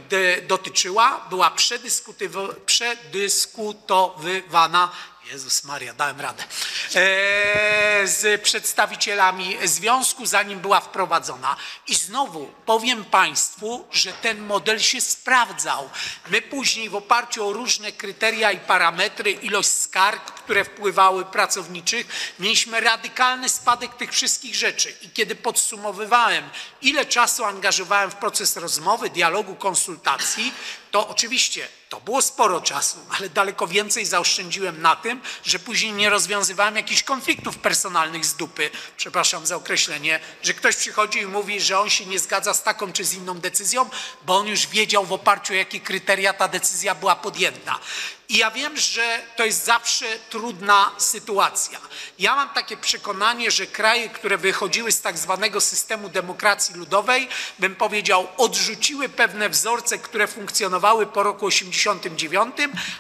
S7: dotyczyła, była przedyskutowywana Jezus Maria, dałem radę. E, z przedstawicielami związku, zanim była wprowadzona. I znowu powiem Państwu, że ten model się sprawdzał. My później w oparciu o różne kryteria i parametry, ilość skarg, które wpływały pracowniczych, mieliśmy radykalny spadek tych wszystkich rzeczy. I kiedy podsumowywałem, ile czasu angażowałem w proces rozmowy, dialogu, konsultacji, to oczywiście to było sporo czasu, ale daleko więcej zaoszczędziłem na tym, że później nie rozwiązywałem jakichś konfliktów personalnych z dupy, przepraszam za określenie, że ktoś przychodzi i mówi, że on się nie zgadza z taką czy z inną decyzją, bo on już wiedział w oparciu o jakie kryteria ta decyzja była podjęta. I ja wiem, że to jest zawsze trudna sytuacja. Ja mam takie przekonanie, że kraje, które wychodziły z tak zwanego systemu demokracji ludowej, bym powiedział, odrzuciły pewne wzorce, które funkcjonowały po roku 89,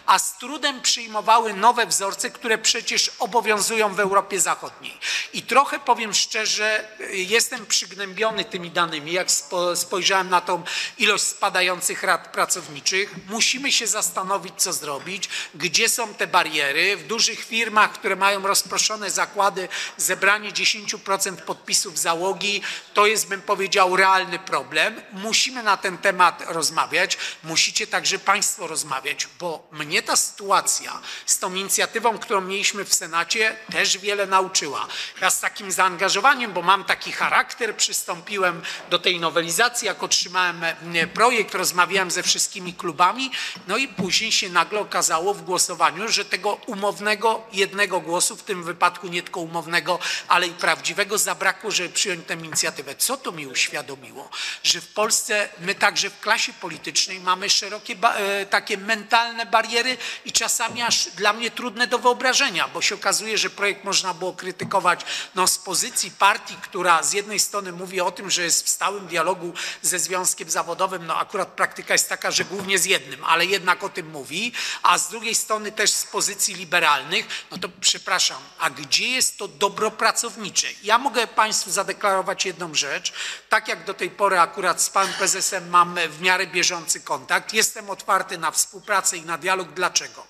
S7: a z trudem przyjmowały nowe wzorce, które przecież obowiązują w Europie Zachodniej. I trochę powiem szczerze, jestem przygnębiony tymi danymi, jak spo, spojrzałem na tą ilość spadających rad pracowniczych. Musimy się zastanowić, co zrobić. Mówić, gdzie są te bariery. W dużych firmach, które mają rozproszone zakłady, zebranie 10% podpisów załogi to jest, bym powiedział, realny problem. Musimy na ten temat rozmawiać. Musicie także Państwo rozmawiać, bo mnie ta sytuacja z tą inicjatywą, którą mieliśmy w Senacie, też wiele nauczyła. Ja z takim zaangażowaniem, bo mam taki charakter, przystąpiłem do tej nowelizacji, jak otrzymałem e, projekt, rozmawiałem ze wszystkimi klubami, no i później się nagle okazało w głosowaniu, że tego umownego jednego głosu, w tym wypadku nie tylko umownego, ale i prawdziwego, zabrakło, żeby przyjąć tę inicjatywę. Co to mi uświadomiło? Że w Polsce my także w klasie politycznej mamy szerokie e, takie mentalne bariery i czasami aż dla mnie trudne do wyobrażenia, bo się okazuje, że projekt można było krytykować no, z pozycji partii, która z jednej strony mówi o tym, że jest w stałym dialogu ze związkiem zawodowym, no akurat praktyka jest taka, że głównie z jednym, ale jednak o tym mówi, a z drugiej strony też z pozycji liberalnych, no to przepraszam, a gdzie jest to dobro pracownicze? Ja mogę Państwu zadeklarować jedną rzecz, tak jak do tej pory akurat z Panem Prezesem mam w miarę bieżący kontakt, jestem otwarty na współpracę i na dialog. Dlaczego?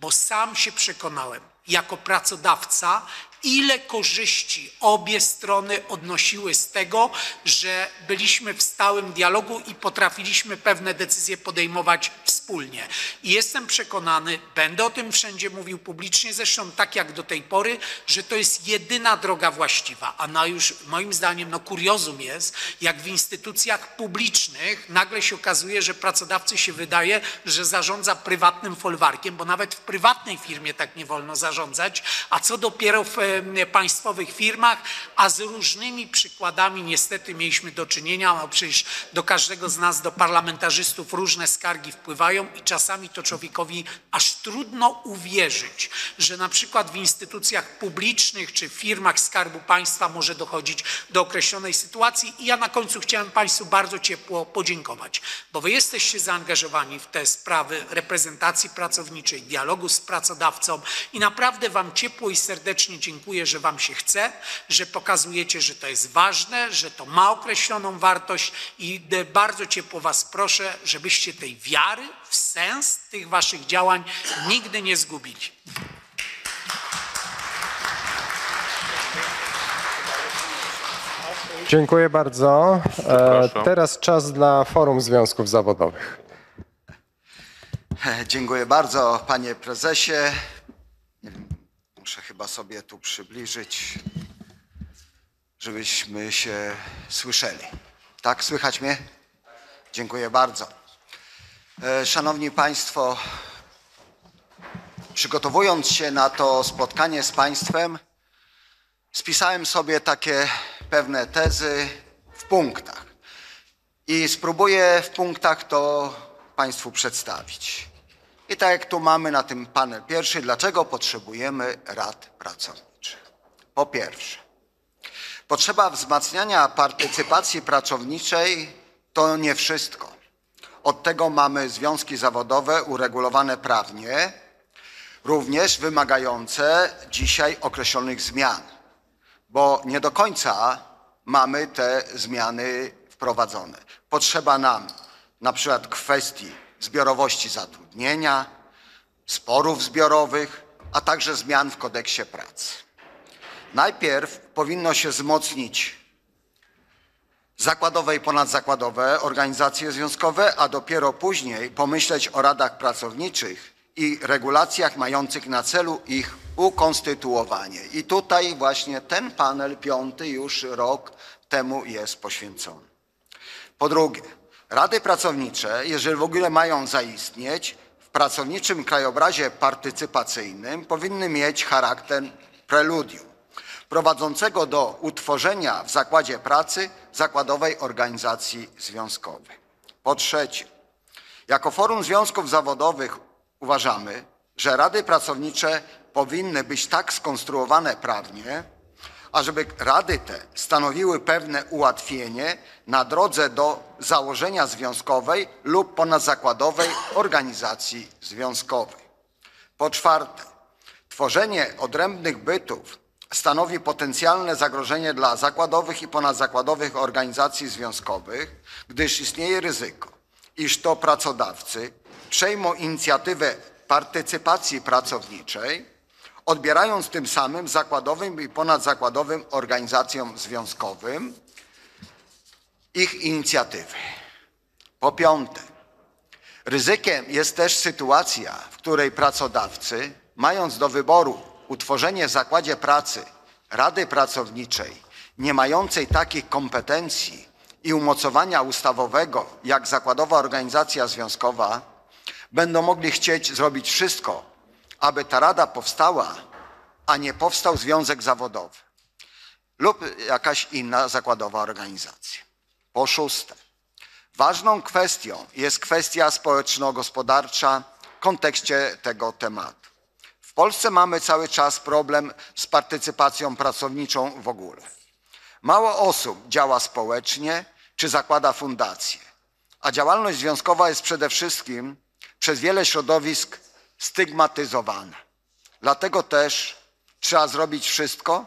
S7: Bo sam się przekonałem, jako pracodawca, ile korzyści obie strony odnosiły z tego, że byliśmy w stałym dialogu i potrafiliśmy pewne decyzje podejmować wspólnie. I jestem przekonany, będę o tym wszędzie mówił publicznie, zresztą tak jak do tej pory, że to jest jedyna droga właściwa. A na już moim zdaniem no kuriozum jest, jak w instytucjach publicznych nagle się okazuje, że pracodawcy się wydaje, że zarządza prywatnym folwarkiem, bo nawet w prywatnej firmie tak nie wolno zarządzać, a co dopiero w państwowych firmach, a z różnymi przykładami niestety mieliśmy do czynienia, no przecież do każdego z nas, do parlamentarzystów różne skargi wpływają i czasami to człowiekowi aż trudno uwierzyć, że na przykład w instytucjach publicznych czy firmach Skarbu Państwa może dochodzić do określonej sytuacji. I ja na końcu chciałem Państwu bardzo ciepło podziękować, bo Wy jesteście zaangażowani w te sprawy reprezentacji pracowniczej, dialogu z pracodawcą i naprawdę Wam ciepło i serdecznie dziękuję, że Wam się chce, że pokazujecie, że to jest ważne, że to ma określoną wartość i de- bardzo ciepło Was proszę, żebyście tej wiary w sens tych Waszych działań nigdy nie zgubili.
S2: Dziękuję bardzo. E, teraz czas dla Forum Związków Zawodowych.
S5: E, Dziękuję bardzo, panie prezesie. Muszę chyba sobie tu przybliżyć, żebyśmy się słyszeli. Tak, słychać mnie? Dziękuję bardzo. E, Szanowni Państwo, przygotowując się na to spotkanie z Państwem, spisałem sobie takie pewne tezy w punktach i spróbuję w punktach to Państwu przedstawić. I tak jak tu mamy na tym panel pierwszy, dlaczego potrzebujemy rad pracowniczych? Po pierwsze, potrzeba wzmacniania partycypacji pracowniczej to nie wszystko. Od tego mamy związki zawodowe uregulowane prawnie, również wymagające dzisiaj określonych zmian, bo nie do końca mamy te zmiany wprowadzone. Potrzeba nam na przykład kwestii zbiorowości zatrudnienia, sporów zbiorowych, a także zmian w kodeksie pracy. Najpierw powinno się wzmocnić zakładowe i ponadzakładowe organizacje związkowe, a dopiero później pomyśleć o radach pracowniczych i regulacjach mających na celu ich ukonstytuowanie. I tutaj właśnie ten panel piąty już rok temu jest poświęcony. Po drugie, rady pracownicze, jeżeli w ogóle mają zaistnieć, w pracowniczym krajobrazie partycypacyjnym powinny mieć charakter preludium, prowadzącego do utworzenia w zakładzie pracy zakładowej organizacji związkowej. Po trzecie, jako Forum Związków Zawodowych uważamy, że rady pracownicze powinny być tak skonstruowane prawnie, ażeby rady te stanowiły pewne ułatwienie na drodze do założenia związkowej lub ponadzakładowej organizacji związkowej. Po czwarte, tworzenie odrębnych bytów stanowi potencjalne zagrożenie dla zakładowych i ponadzakładowych organizacji związkowych, gdyż istnieje ryzyko, iż to pracodawcy przejmą inicjatywę partycypacji pracowniczej, odbierając tym samym zakładowym i ponadzakładowym organizacjom związkowym ich inicjatywy. Po piąte, ryzykiem jest też sytuacja, w której pracodawcy, mając do wyboru utworzenie w zakładzie pracy Rady Pracowniczej, nie mającej takich kompetencji i umocowania ustawowego jak zakładowa organizacja związkowa, będą mogli chcieć zrobić wszystko, aby ta rada powstała, a nie powstał związek zawodowy lub jakaś inna zakładowa organizacja. Po szóste, ważną kwestią jest kwestia społeczno-gospodarcza w kontekście tego tematu. W Polsce mamy cały czas problem z partycypacją pracowniczą w ogóle. Mało osób działa społecznie czy zakłada fundacje, a działalność związkowa jest przede wszystkim przez wiele środowisk stygmatyzowana. Dlatego też trzeba zrobić wszystko,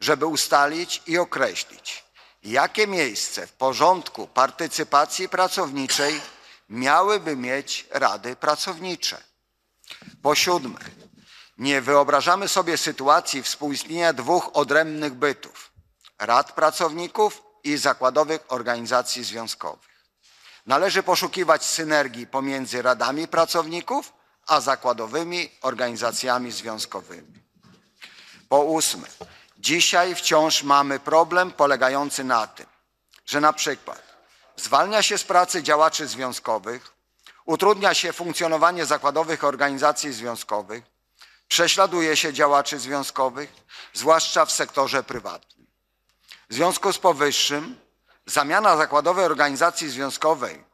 S5: żeby ustalić i określić, jakie miejsce w porządku partycypacji pracowniczej miałyby mieć rady pracownicze. Po siódme, nie wyobrażamy sobie sytuacji współistnienia dwóch odrębnych bytów rad pracowników i zakładowych organizacji związkowych. Należy poszukiwać synergii pomiędzy radami pracowników a zakładowymi organizacjami związkowymi. Po ósme, dzisiaj wciąż mamy problem polegający na tym, że na przykład zwalnia się z pracy działaczy związkowych, utrudnia się funkcjonowanie zakładowych organizacji związkowych, prześladuje się działaczy związkowych, zwłaszcza w sektorze prywatnym. W związku z powyższym zamiana zakładowej organizacji związkowej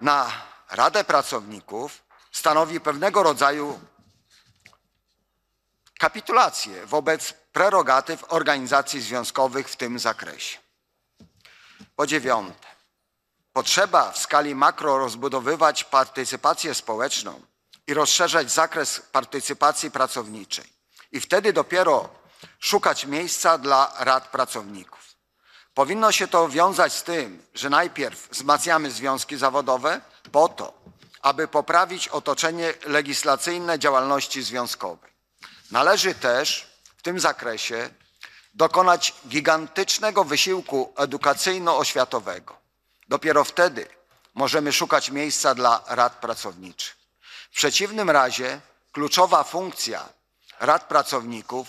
S5: na Radę Pracowników stanowi pewnego rodzaju kapitulację wobec prerogatyw organizacji związkowych w tym zakresie. Po dziewiąte, potrzeba w skali makro rozbudowywać partycypację społeczną i rozszerzać zakres partycypacji pracowniczej. I wtedy dopiero szukać miejsca dla rad pracowników. Powinno się to wiązać z tym, że najpierw wzmacniamy związki zawodowe po to, aby poprawić otoczenie legislacyjne działalności związkowej. Należy też w tym zakresie dokonać gigantycznego wysiłku edukacyjno-oświatowego. Dopiero wtedy możemy szukać miejsca dla rad pracowniczych. W przeciwnym razie kluczowa funkcja rad pracowników,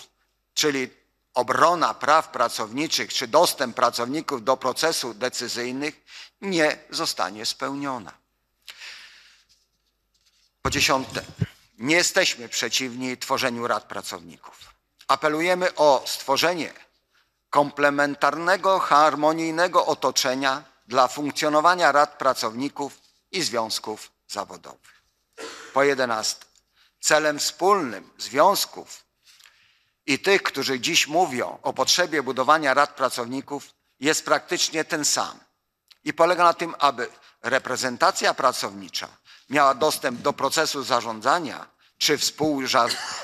S5: czyli obrona praw pracowniczych czy dostęp pracowników do procesów decyzyjnych nie zostanie spełniona. Po dziesiąte, nie jesteśmy przeciwni tworzeniu rad pracowników. Apelujemy o stworzenie komplementarnego, harmonijnego otoczenia dla funkcjonowania rad pracowników i związków zawodowych. Po jedenaste, celem wspólnym związków i tych, którzy dziś mówią o potrzebie budowania rad pracowników, jest praktycznie ten sam. I polega na tym, aby reprezentacja pracownicza miała dostęp do procesu zarządzania czy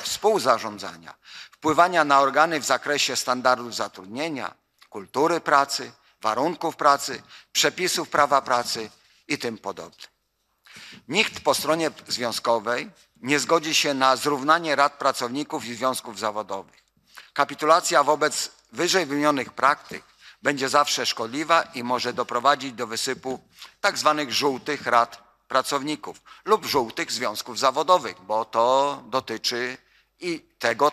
S5: współzarządzania, wpływania na organy w zakresie standardów zatrudnienia, kultury pracy, warunków pracy, przepisów prawa pracy i tym podobne. Nikt po stronie związkowej nie zgodzi się na zrównanie rad pracowników i związków zawodowych. Kapitulacja wobec wyżej wymienionych praktyk będzie zawsze szkodliwa i może doprowadzić do wysypu tak zwanych żółtych rad pracowników lub żółtych związków zawodowych, bo to dotyczy i tego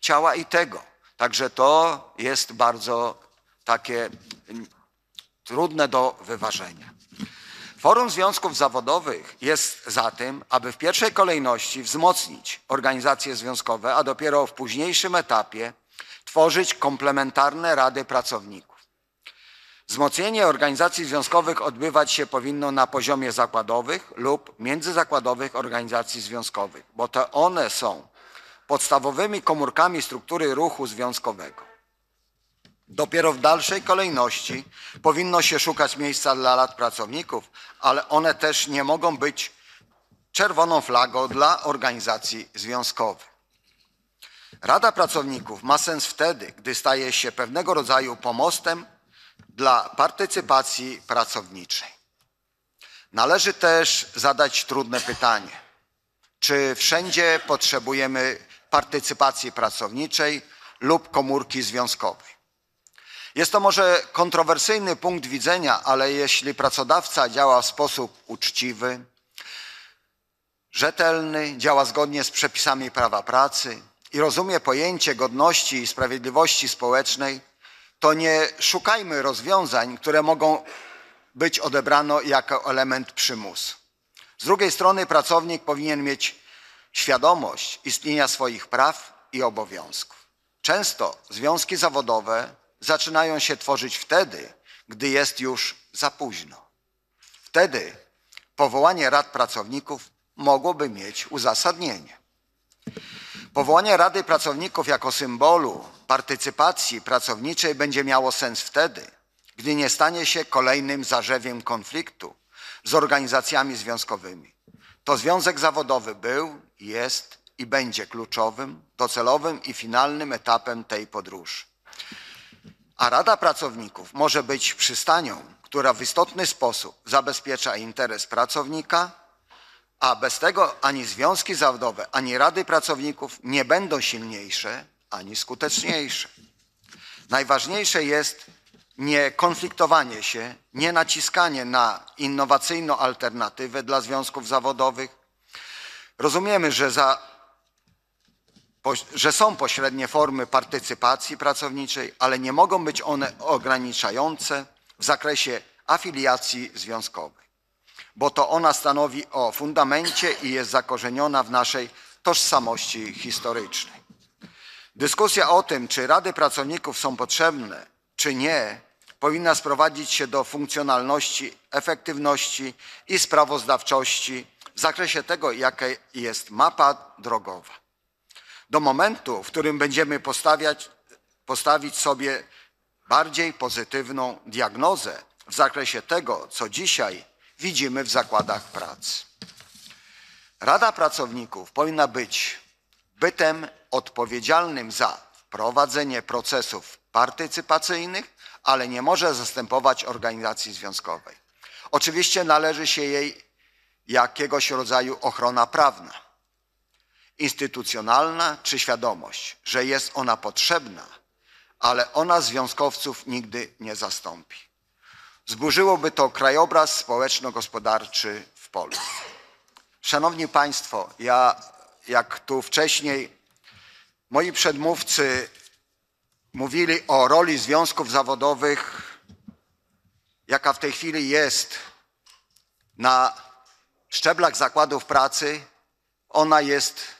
S5: ciała, i tego. Także to jest bardzo takie trudne do wyważenia. Forum Związków Zawodowych jest za tym, aby w pierwszej kolejności wzmocnić organizacje związkowe, a dopiero w późniejszym etapie tworzyć komplementarne rady pracowników. Wzmocnienie organizacji związkowych odbywać się powinno na poziomie zakładowych lub międzyzakładowych organizacji związkowych, bo to one są podstawowymi komórkami struktury ruchu związkowego. Dopiero w dalszej kolejności powinno się szukać miejsca dla lat pracowników, ale one też nie mogą być czerwoną flagą dla organizacji związkowych. Rada pracowników ma sens wtedy, gdy staje się pewnego rodzaju pomostem dla partycypacji pracowniczej. Należy też zadać trudne pytanie. Czy wszędzie potrzebujemy partycypacji pracowniczej lub komórki związkowej? Jest to może kontrowersyjny punkt widzenia, ale jeśli pracodawca działa w sposób uczciwy, rzetelny, działa zgodnie z przepisami prawa pracy i rozumie pojęcie godności i sprawiedliwości społecznej, to nie szukajmy rozwiązań, które mogą być odebrane jako element przymusu. Z drugiej strony pracownik powinien mieć świadomość istnienia swoich praw i obowiązków. Często związki zawodowe zaczynają się tworzyć wtedy, gdy jest już za późno. Wtedy powołanie rad pracowników mogłoby mieć uzasadnienie. Powołanie Rady Pracowników jako symbolu partycypacji pracowniczej będzie miało sens wtedy, gdy nie stanie się kolejnym zarzewiem konfliktu z organizacjami związkowymi. To związek zawodowy był, jest i będzie kluczowym, docelowym i finalnym etapem tej podróży. A Rada Pracowników może być przystanią, która w istotny sposób zabezpiecza interes pracownika, a bez tego ani związki zawodowe, ani rady pracowników nie będą silniejsze ani skuteczniejsze. Najważniejsze jest nie konfliktowanie się, nie naciskanie na innowacyjną alternatywę dla związków zawodowych. Rozumiemy, że, za, że są pośrednie formy partycypacji pracowniczej, ale nie mogą być one ograniczające w zakresie afiliacji związkowej bo to ona stanowi o fundamencie i jest zakorzeniona w naszej tożsamości historycznej. Dyskusja o tym, czy rady pracowników są potrzebne, czy nie, powinna sprowadzić się do funkcjonalności, efektywności i sprawozdawczości w zakresie tego, jaka jest mapa drogowa. Do momentu, w którym będziemy postawiać, postawić sobie bardziej pozytywną diagnozę w zakresie tego, co dzisiaj widzimy w zakładach pracy. Rada Pracowników powinna być bytem odpowiedzialnym za prowadzenie procesów partycypacyjnych, ale nie może zastępować organizacji związkowej. Oczywiście należy się jej jakiegoś rodzaju ochrona prawna, instytucjonalna czy świadomość, że jest ona potrzebna, ale ona związkowców nigdy nie zastąpi. Zburzyłoby to krajobraz społeczno-gospodarczy w Polsce. Szanowni Państwo, ja jak tu wcześniej moi przedmówcy mówili o roli związków zawodowych, jaka w tej chwili jest na szczeblach zakładów pracy, ona jest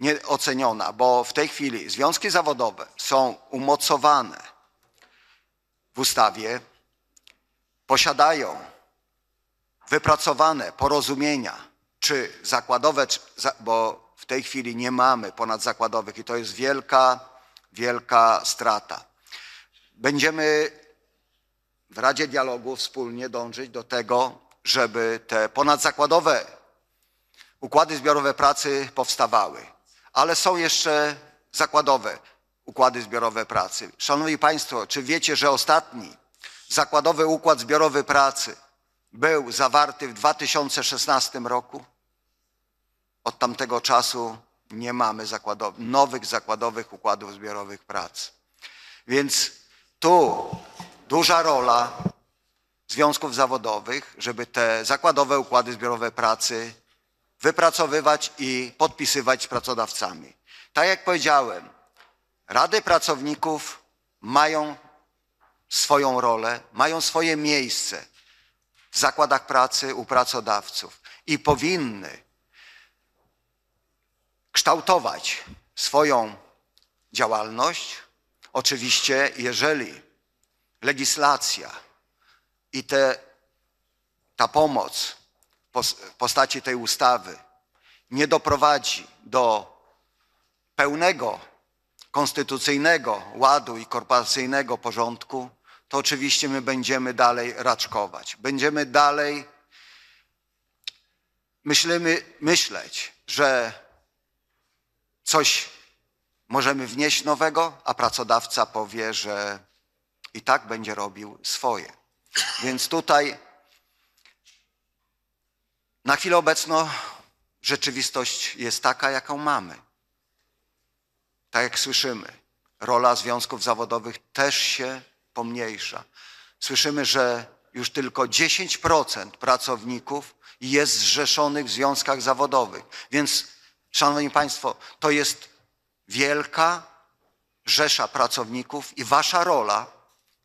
S5: nieoceniona, bo w tej chwili związki zawodowe są umocowane w ustawie, posiadają wypracowane porozumienia, czy zakładowe, bo w tej chwili nie mamy ponadzakładowych i to jest wielka, wielka strata. Będziemy w Radzie Dialogu wspólnie dążyć do tego, żeby te ponadzakładowe układy zbiorowe pracy powstawały. Ale są jeszcze zakładowe układy zbiorowe pracy. Szanowni Państwo, czy wiecie, że ostatni Zakładowy Układ Zbiorowy Pracy był zawarty w 2016 roku. Od tamtego czasu nie mamy zakładowych, nowych zakładowych układów zbiorowych pracy. Więc tu duża rola związków zawodowych, żeby te zakładowe układy zbiorowe pracy wypracowywać i podpisywać z pracodawcami. Tak jak powiedziałem, rady pracowników mają swoją rolę, mają swoje miejsce w zakładach pracy u pracodawców i powinny kształtować swoją działalność. Oczywiście, jeżeli legislacja i te, ta pomoc w postaci tej ustawy nie doprowadzi do pełnego konstytucyjnego ładu i korporacyjnego porządku, to oczywiście my będziemy dalej raczkować. Będziemy dalej myślimy, myśleć, że coś możemy wnieść nowego, a pracodawca powie, że i tak będzie robił swoje. Więc tutaj na chwilę obecną rzeczywistość jest taka, jaką mamy. Tak jak słyszymy, rola związków zawodowych też się pomniejsza. Słyszymy, że już tylko 10% pracowników jest zrzeszonych w związkach zawodowych. Więc, Szanowni Państwo, to jest wielka rzesza pracowników i Wasza rola,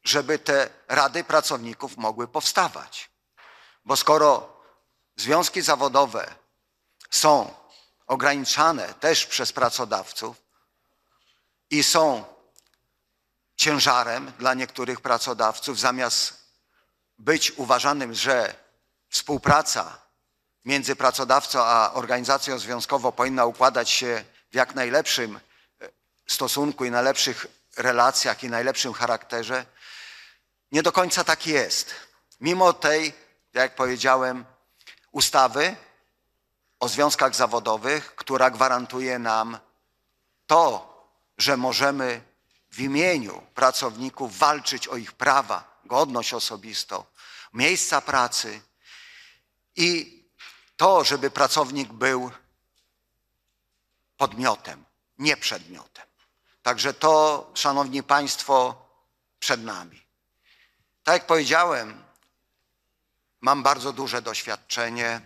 S5: żeby te rady pracowników mogły powstawać. Bo skoro związki zawodowe są ograniczane też przez pracodawców i są ciężarem dla niektórych pracodawców, zamiast być uważanym, że współpraca między pracodawcą a organizacją związkową powinna układać się w jak najlepszym e, stosunku i najlepszych relacjach i najlepszym charakterze, nie do końca tak jest. Mimo tej, jak powiedziałem, ustawy o związkach zawodowych, która gwarantuje nam to, że możemy w imieniu pracowników walczyć o ich prawa, godność osobistą, miejsca pracy i to, żeby pracownik był podmiotem, nie przedmiotem. Także to, Szanowni Państwo, przed nami. Tak jak powiedziałem, mam bardzo duże doświadczenie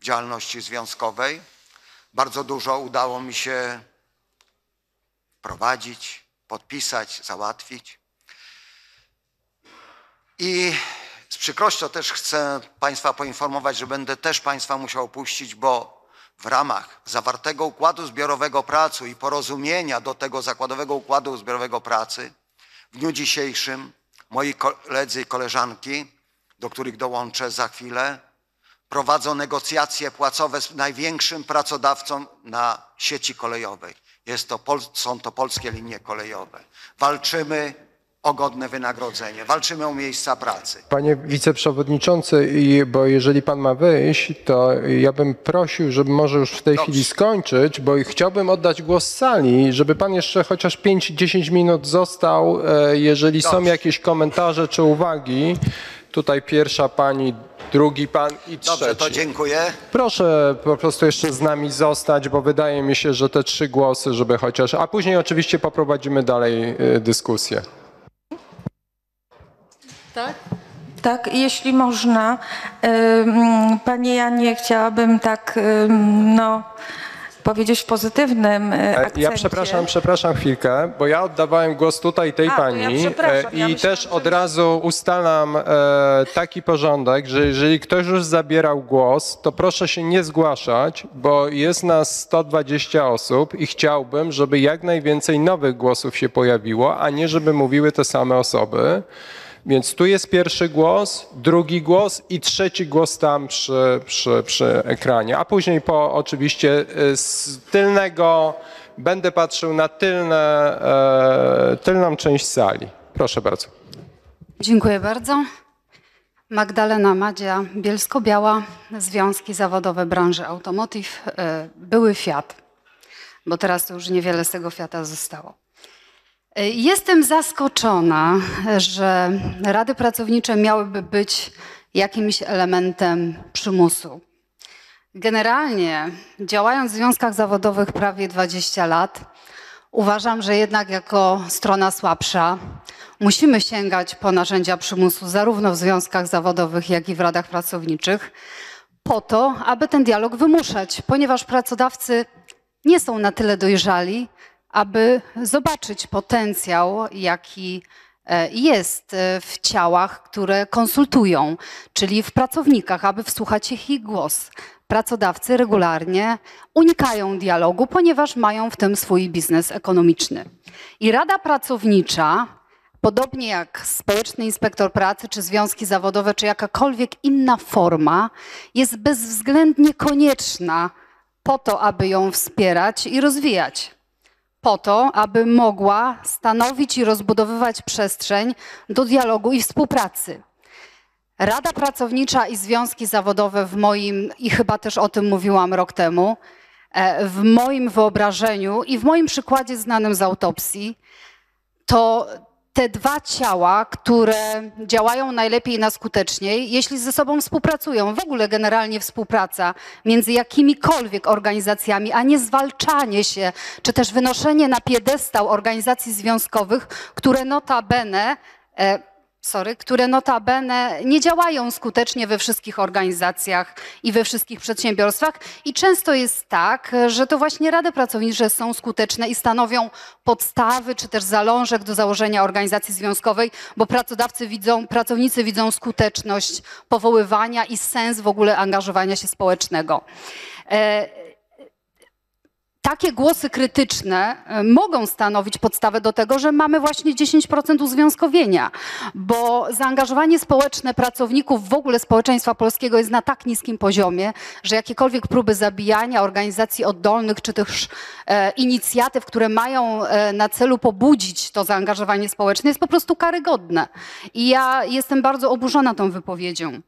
S5: w działalności związkowej. Bardzo dużo udało mi się prowadzić, podpisać, załatwić. I z przykrością też chcę Państwa poinformować, że będę też Państwa musiał opuścić, bo w ramach zawartego układu zbiorowego pracy i porozumienia do tego zakładowego układu zbiorowego pracy w dniu dzisiejszym moi koledzy i koleżanki, do których dołączę za chwilę, prowadzą negocjacje płacowe z największym pracodawcą na sieci kolejowej. Jest to, są to polskie linie kolejowe. Walczymy o godne wynagrodzenie, walczymy o miejsca pracy.
S2: Panie wiceprzewodniczący, bo jeżeli pan ma wyjść, to ja bym prosił, żeby może już w tej
S5: Dobrze.
S2: chwili skończyć, bo chciałbym oddać głos sali, żeby pan jeszcze chociaż 5-10 minut został, e, jeżeli są
S5: Dobrze.
S2: jakieś komentarze czy uwagi. Tutaj pierwsza pani, drugi pan i trzeci.
S5: Dobrze, to dziękuję.
S2: Proszę po prostu jeszcze z nami zostać, bo wydaje mi się, że te trzy głosy, żeby chociaż, a później oczywiście poprowadzimy dalej e, dyskusję.
S11: Tak? Tak, jeśli można. Panie Janie, chciałabym tak, no, powiedzieć w pozytywnym e,
S2: E,
S11: akcencie.
S2: Ja przepraszam, przepraszam chwilkę, bo ja oddawałem głos tutaj tej
S11: A,
S2: pani
S11: ja
S2: e,
S11: ja
S2: i
S11: myślałam,
S2: też
S11: że-
S2: od razu ustalam taki porządek, że jeżeli ktoś już zabierał głos, to proszę się nie zgłaszać, bo jest nas 120 osób i chciałbym, żeby jak najwięcej nowych głosów się pojawiło, a nie żeby mówiły te same osoby. Więc tu jest pierwszy głos, drugi głos i trzeci głos tam przy, przy, przy ekranie. A później po oczywiście y, z tylnego będę patrzył na tylne, e, tylną część sali. Proszę bardzo.
S12: Dziękuję bardzo. Magdalena Madzia, Bielsko-Biała, Związki Zawodowe Branży Automotive, e, były Fiat, bo teraz to już niewiele z tego Fiata zostało. E, Jestem zaskoczona, że rady pracownicze miałyby być jakimś elementem przymusu. Generalnie, działając w związkach zawodowych prawie 20 lat, uważam, że jednak jako strona słabsza musimy sięgać po narzędzia przymusu zarówno w związkach zawodowych, jak i w radach pracowniczych, po to, aby ten dialog wymuszać, ponieważ pracodawcy nie są na tyle dojrzali, aby zobaczyć potencjał, jaki e, jest e, w ciałach, które konsultują, czyli w pracownikach, aby wsłuchać ich ich głos. Pracodawcy regularnie unikają dialogu, ponieważ mają w tym swój biznes ekonomiczny. I Rada Pracownicza, podobnie jak społeczny inspektor pracy, czy związki zawodowe, czy jakakolwiek inna forma, jest bezwzględnie konieczna po to, aby ją wspierać i rozwijać po to, aby mogła stanowić i rozbudowywać przestrzeń do dialogu i współpracy. Rada Pracownicza i Związki Zawodowe w moim, i chyba też o tym mówiłam rok temu, e, w moim wyobrażeniu i w moim przykładzie znanym z autopsji, to te dwa ciała, które działają najlepiej i najskuteczniej, jeśli ze sobą współpracują, w ogóle generalnie współpraca między jakimikolwiek organizacjami, a nie zwalczanie się, czy też wynoszenie na piedestał organizacji związkowych, które notabene e, sorry, które notabene nie działają skutecznie we wszystkich organizacjach i we wszystkich przedsiębiorstwach. I często jest tak, że to właśnie rady pracownicze są skuteczne i stanowią podstawy czy też zalążek do założenia organizacji związkowej, bo pracodawcy widzą, pracownicy widzą skuteczność powoływania i sens w ogóle angażowania się społecznego. Takie głosy krytyczne e, mogą stanowić podstawę do tego, że mamy właśnie 10% uzwiązkowienia, bo zaangażowanie społeczne pracowników w ogóle społeczeństwa polskiego jest na tak niskim poziomie, że jakiekolwiek próby zabijania organizacji oddolnych czy też e, inicjatyw, które mają e, na celu pobudzić to zaangażowanie społeczne, jest po prostu karygodne. I ja jestem bardzo oburzona tą wypowiedzią.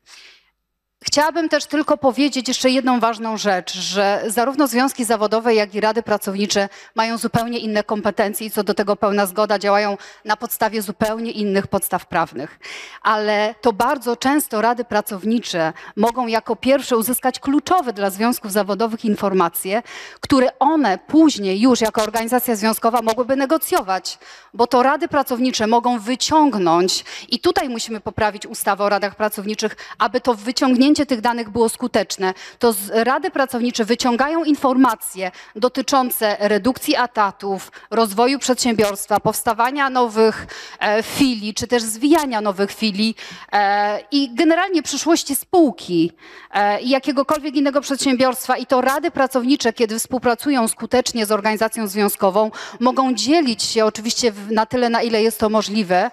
S12: Chciałabym też tylko powiedzieć jeszcze jedną ważną rzecz, że zarówno związki zawodowe, jak i rady pracownicze mają zupełnie inne kompetencje i co do tego pełna zgoda, działają na podstawie zupełnie innych podstaw prawnych. Ale to bardzo często rady pracownicze mogą jako pierwsze uzyskać kluczowe dla związków zawodowych informacje, które one później już jako organizacja związkowa mogłyby negocjować, bo to rady pracownicze mogą wyciągnąć i tutaj musimy poprawić ustawę o radach pracowniczych, aby to wyciągnięcie tych danych było skuteczne, to rady pracownicze wyciągają informacje dotyczące redukcji etatów, rozwoju przedsiębiorstwa, powstawania nowych e, filii, czy też zwijania nowych filii e, i generalnie przyszłości spółki e, i jakiegokolwiek innego przedsiębiorstwa. I to rady pracownicze, kiedy współpracują skutecznie z organizacją związkową, mogą dzielić się oczywiście na tyle, na ile jest to możliwe,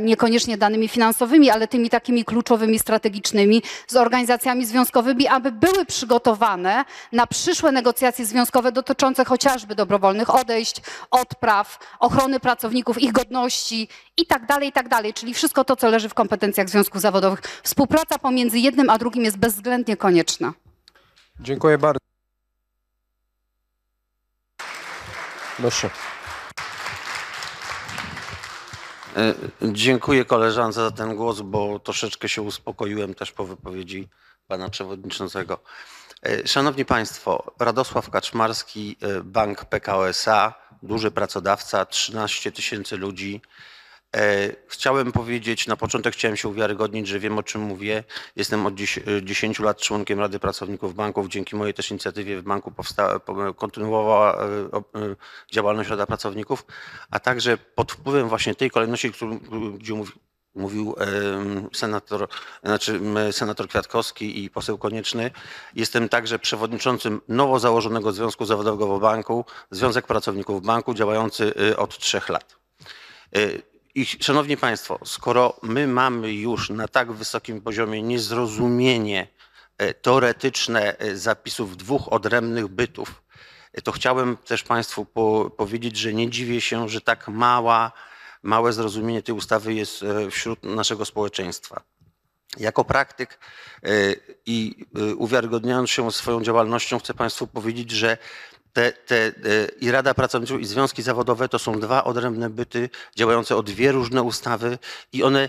S12: niekoniecznie danymi finansowymi, ale tymi takimi kluczowymi, strategicznymi z organizacjami związkowymi, aby były przygotowane na przyszłe negocjacje związkowe dotyczące chociażby dobrowolnych odejść, odpraw, ochrony pracowników, ich godności i tak dalej, i tak dalej. Czyli wszystko to, co leży w kompetencjach związków zawodowych. Współpraca pomiędzy jednym a drugim jest bezwzględnie konieczna.
S2: Dziękuję bardzo. Proszę.
S13: E, Dziękuję koleżance za ten głos, bo troszeczkę się uspokoiłem też po wypowiedzi pana przewodniczącego. E, Szanowni Państwo, Radosław Kaczmarski, e, Bank PKO SA, duży pracodawca, 13 tysięcy ludzi. E, Chciałem powiedzieć, na początek chciałem się uwiarygodnić, że wiem o czym mówię. Jestem od dziś- e, 10 lat członkiem Rady Pracowników Banków. Dzięki mojej też inicjatywie w banku powstała, po- kontynuowała e, działalność Rada Pracowników, a także pod wpływem właśnie tej kolejności, którą, gdzie mówi, mówił senator, znaczy senator Kwiatkowski i poseł Konieczny. Jestem także przewodniczącym nowo założonego Związku Zawodowego Banku, Związek Pracowników Banku działający od trzech lat. I szanowni Państwo, skoro my mamy już na tak wysokim poziomie niezrozumienie e, teoretyczne e, zapisów dwóch odrębnych bytów, e, to chciałem też Państwu po, powiedzieć, że nie dziwię się, że tak mała, małe zrozumienie tej ustawy jest wśród naszego społeczeństwa. Jako praktyk i uwiarygodniając się swoją działalnością, chcę Państwu powiedzieć, że te, te, e, i Rada Pracownicza i Związki Zawodowe to są dwa odrębne byty działające o dwie różne ustawy i one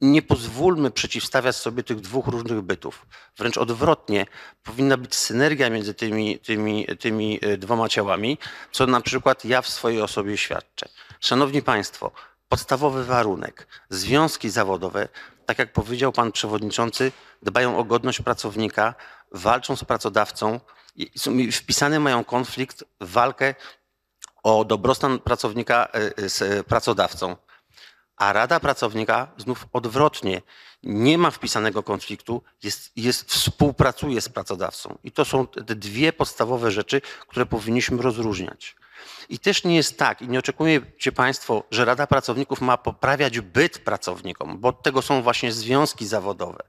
S13: nie pozwólmy przeciwstawiać sobie tych dwóch różnych bytów. Wręcz odwrotnie, powinna być synergia między tymi, tymi, tymi e, dwoma ciałami, co na przykład ja w swojej osobie świadczę. Szanowni Państwo, podstawowy warunek. Związki zawodowe, tak jak powiedział pan przewodniczący, dbają o godność pracownika, walczą z pracodawcą wpisane mają konflikt, walkę o dobrostan pracownika e, z e, pracodawcą. A Rada Pracownika znów odwrotnie, nie ma wpisanego konfliktu, jest, jest, współpracuje z pracodawcą. I to są te dwie podstawowe rzeczy, które powinniśmy rozróżniać. I też nie jest tak, i nie oczekujecie Państwo, że Rada Pracowników ma poprawiać byt pracownikom, bo od tego są właśnie związki zawodowe.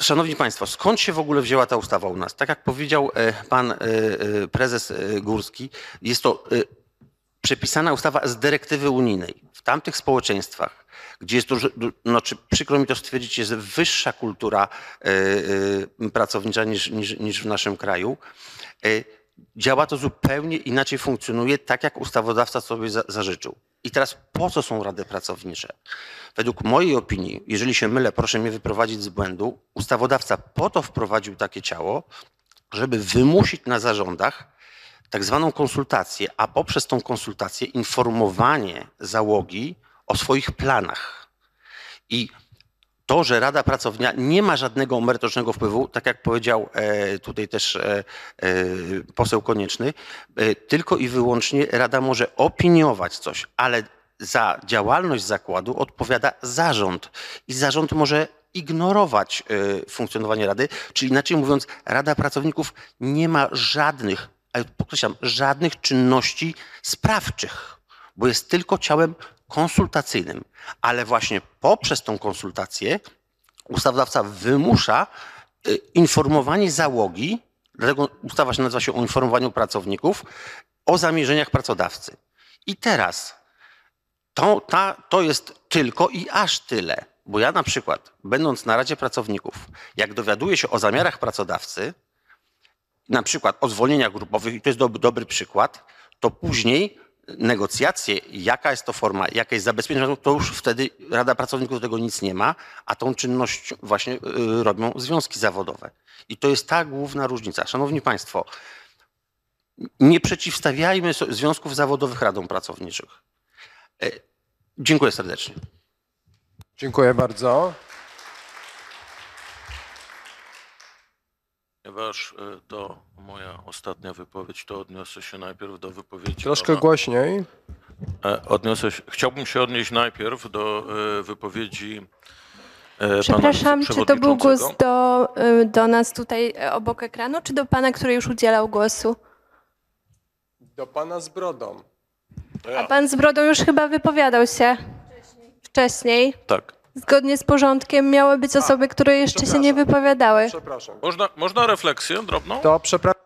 S13: Szanowni Państwo, skąd się w ogóle wzięła ta ustawa u nas? Tak jak powiedział e, pan e, e, prezes Górski, jest to przepisana ustawa z dyrektywy unijnej. W tamtych społeczeństwach, gdzie jest dużo, du- znaczy, przykro mi to stwierdzić, jest wyższa kultura pracownicza niż, niż, niż w naszym kraju, działa to zupełnie inaczej, funkcjonuje tak, jak ustawodawca sobie za, zażyczył. I teraz po co są rady pracownicze? Według mojej opinii, jeżeli się mylę, proszę mnie wyprowadzić z błędu, ustawodawca po to wprowadził takie ciało, żeby wymusić na zarządach tak zwaną konsultację, a poprzez tą konsultację informowanie załogi o swoich planach. I to, że Rada Pracownia nie ma żadnego merytorycznego wpływu, tak jak powiedział e, tutaj też e, e, poseł Konieczny, tylko i wyłącznie Rada może opiniować coś, ale za działalność zakładu odpowiada zarząd i zarząd może ignorować funkcjonowanie Rady, czyli inaczej mówiąc, Rada Pracowników nie ma żadnych, ale podkreślam, żadnych czynności sprawczych, bo jest tylko ciałem konsultacyjnym, ale właśnie poprzez tą konsultację ustawodawca wymusza y, informowanie załogi, dlatego ustawa się nazywa się o informowaniu pracowników o zamierzeniach pracodawcy. I teraz to, ta, to jest tylko i aż tyle, bo ja na przykład, będąc na Radzie Pracowników, jak dowiaduję się o zamiarach pracodawcy, na przykład o zwolnieniach grupowych, i to jest dob- dobry przykład, to później negocjacje, jaka jest to forma, jakie jest zabezpieczenie, to już wtedy Rada Pracowników do tego nic nie ma, a tą czynność właśnie y, robią związki zawodowe. I to jest ta główna różnica. Szanowni Państwo, nie przeciwstawiajmy związków zawodowych radom pracowniczych. E, Dziękuję serdecznie.
S2: Dziękuję bardzo.
S9: Ponieważ e, to moja ostatnia wypowiedź, to odniosę się najpierw do wypowiedzi.
S2: Troszkę
S9: pana-
S2: głośniej.
S9: E, Odniosę się, chciałbym się odnieść najpierw do e, wypowiedzi e, pana
S14: Przepraszam, czy to był głos
S9: wiceprzewodniczącego.
S14: do, y, do nas tutaj e, obok ekranu, czy do pana, który już udzielał głosu?
S2: Do pana z brodą.
S14: A pan z brodą już chyba wypowiadał się wcześniej.
S9: Tak.
S14: Zgodnie z porządkiem miały być osoby, które jeszcze się nie wypowiadały.
S2: Przepraszam.
S9: Można, można refleksję drobną?
S2: To przepraszam.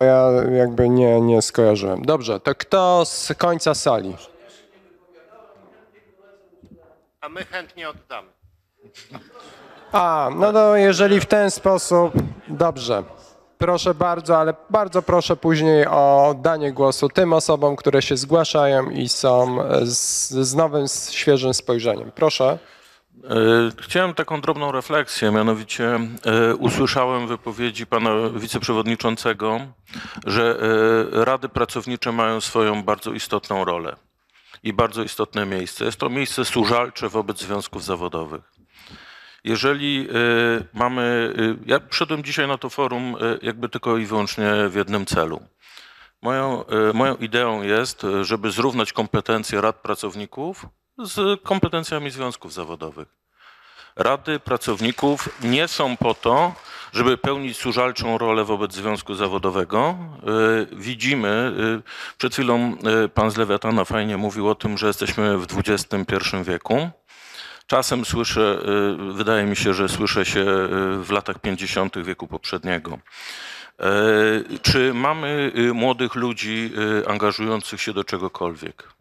S2: Ja jakby nie, nie skojarzyłem. Dobrze, to kto z końca sali?
S8: A my chętnie oddamy.
S2: A, no to jeżeli w ten sposób, dobrze. Proszę bardzo, ale bardzo proszę później o oddanie głosu tym osobom, które się zgłaszają i są z, z nowym, świeżym spojrzeniem. Proszę.
S9: E, Chciałem taką drobną refleksję, mianowicie e, usłyszałem wypowiedzi pana wiceprzewodniczącego, że e, rady pracownicze mają swoją bardzo istotną rolę i bardzo istotne miejsce. Jest to miejsce służalcze wobec związków zawodowych. Jeżeli mamy, ja przyszedłem dzisiaj na to forum jakby tylko i wyłącznie w jednym celu. Moją, moją ideą jest, żeby zrównać kompetencje rad pracowników z kompetencjami związków zawodowych. Rady pracowników nie są po to, żeby pełnić służalczą rolę wobec związku zawodowego. E, Widzimy, e, przed chwilą e, pan z Lewiatana fajnie mówił o tym, że jesteśmy w XXI wieku. Czasem słyszę, wydaje mi się, że słyszę się w latach 50. wieku poprzedniego. Czy mamy młodych ludzi angażujących się do czegokolwiek?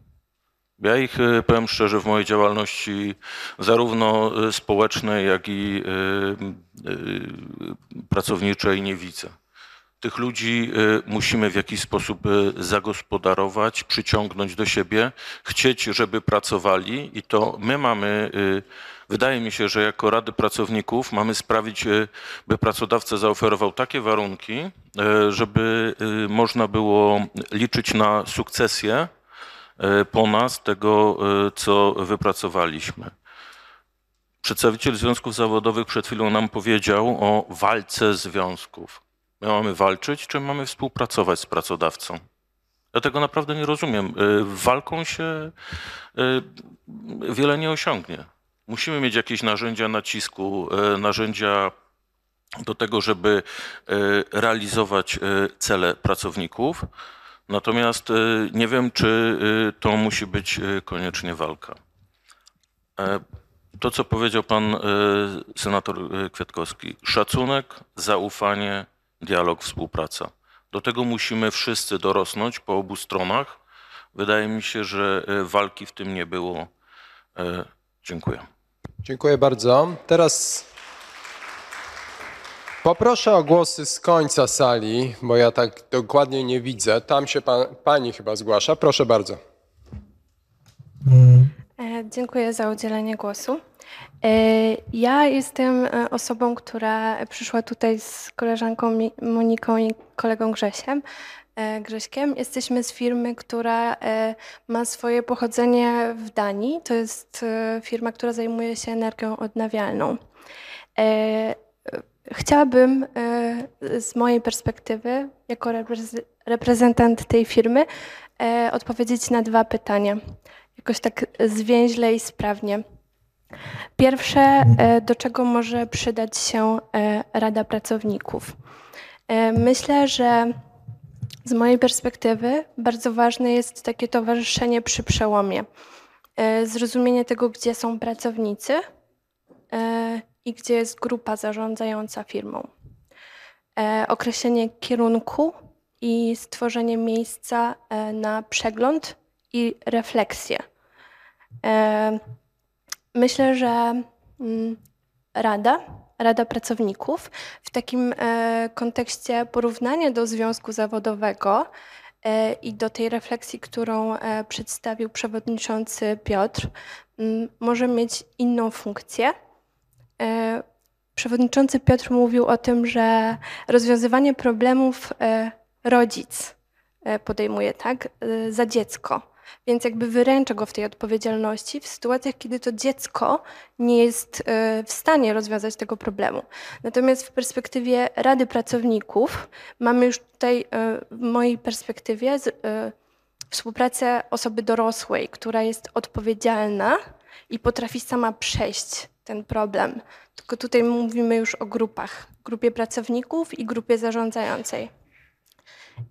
S9: Ja ich, e, powiem szczerze, w mojej działalności zarówno e, społecznej, jak i e, pracowniczej nie widzę. Tych ludzi musimy w jakiś sposób zagospodarować, przyciągnąć do siebie, chcieć, żeby pracowali i to my mamy, wydaje mi się, że jako Rady Pracowników mamy sprawić, by pracodawca zaoferował takie warunki, żeby można było liczyć na sukcesję po nas tego, e, co wypracowaliśmy. Przedstawiciel związków zawodowych przed chwilą nam powiedział o walce związków. My mamy walczyć, czy mamy współpracować z pracodawcą? Ja tego naprawdę nie rozumiem. E, Walką się e, wiele nie osiągnie. Musimy mieć jakieś narzędzia nacisku, e, narzędzia do tego, żeby e, realizować e, cele pracowników. Natomiast e, nie wiem, czy e, to musi być e, koniecznie walka. E, To, co powiedział pan senator Kwiatkowski, szacunek, zaufanie, dialog, współpraca. Do tego musimy wszyscy dorosnąć po obu stronach. Wydaje mi się, że walki w tym nie było. E, Dziękuję.
S2: Dziękuję bardzo. Teraz Poproszę o głosy z końca sali, bo ja tak dokładnie nie widzę. Tam się pan, pani chyba zgłasza. Proszę bardzo.
S14: E, Dziękuję za udzielenie głosu. E, Ja jestem e, osobą, która przyszła tutaj z koleżanką Moniką i kolegą Grzesiem. Grześkiem. Jesteśmy z firmy, która ma swoje pochodzenie w Danii. To jest firma, która zajmuje się energią odnawialną. Chciałabym e, z mojej perspektywy, jako repreze- reprezentant tej firmy, e, odpowiedzieć na dwa pytania. Jakoś tak zwięźle i sprawnie. Pierwsze, e, do czego może przydać się Rada Pracowników? Myślę, że z mojej perspektywy bardzo ważne jest takie towarzyszenie przy przełomie. Zrozumienie tego, gdzie są pracownicy i gdzie jest grupa zarządzająca firmą. E, Określenie kierunku i stworzenie miejsca e, na przegląd i refleksję. E, Myślę, że mm, Rada, Rada Pracowników w takim kontekście porównania do związku zawodowego i do tej refleksji, którą przedstawił przewodniczący Piotr, może mieć inną funkcję. E, Przewodniczący Piotr mówił o tym, że rozwiązywanie problemów e, rodzic e, podejmuje, tak, za dziecko. Więc jakby wyręcza go w tej odpowiedzialności w sytuacjach, kiedy to dziecko nie jest w stanie rozwiązać tego problemu. Natomiast w perspektywie Rady Pracowników mamy już tutaj w mojej perspektywie współpracę osoby dorosłej, która jest odpowiedzialna i potrafi sama przejść ten problem. Tylko tutaj mówimy już o grupach, grupie pracowników i grupie zarządzającej.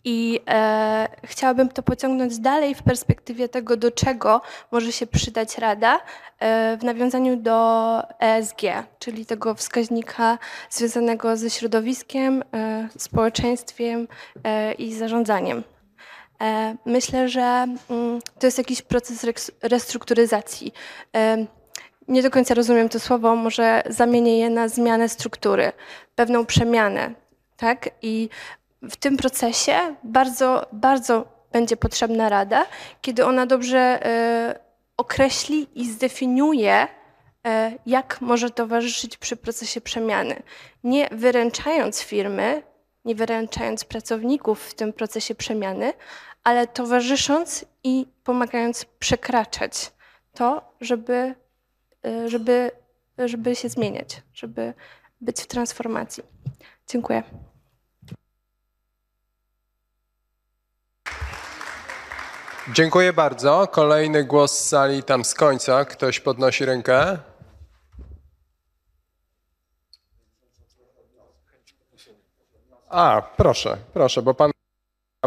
S14: I e, chciałabym to pociągnąć dalej w perspektywie tego, do czego może się przydać Rada e, w nawiązaniu do ESG, czyli tego wskaźnika związanego ze środowiskiem, e, społeczeństwem e, i zarządzaniem. E, myślę, że mm, to jest jakiś proces restrukturyzacji. Nie do końca rozumiem to słowo, może zamienię je na zmianę struktury, pewną przemianę. Tak? I w tym procesie bardzo, bardzo będzie potrzebna rada, kiedy ona dobrze e, określi i zdefiniuje, e, jak może towarzyszyć przy procesie przemiany. Nie wyręczając firmy, nie wyręczając pracowników w tym procesie przemiany, ale towarzysząc i pomagając przekraczać to, żeby, żeby, żeby się zmieniać, żeby być w transformacji. Dziękuję.
S2: Dziękuję bardzo. Kolejny głos z sali tam z końca. Ktoś podnosi rękę? A, proszę, proszę, bo pan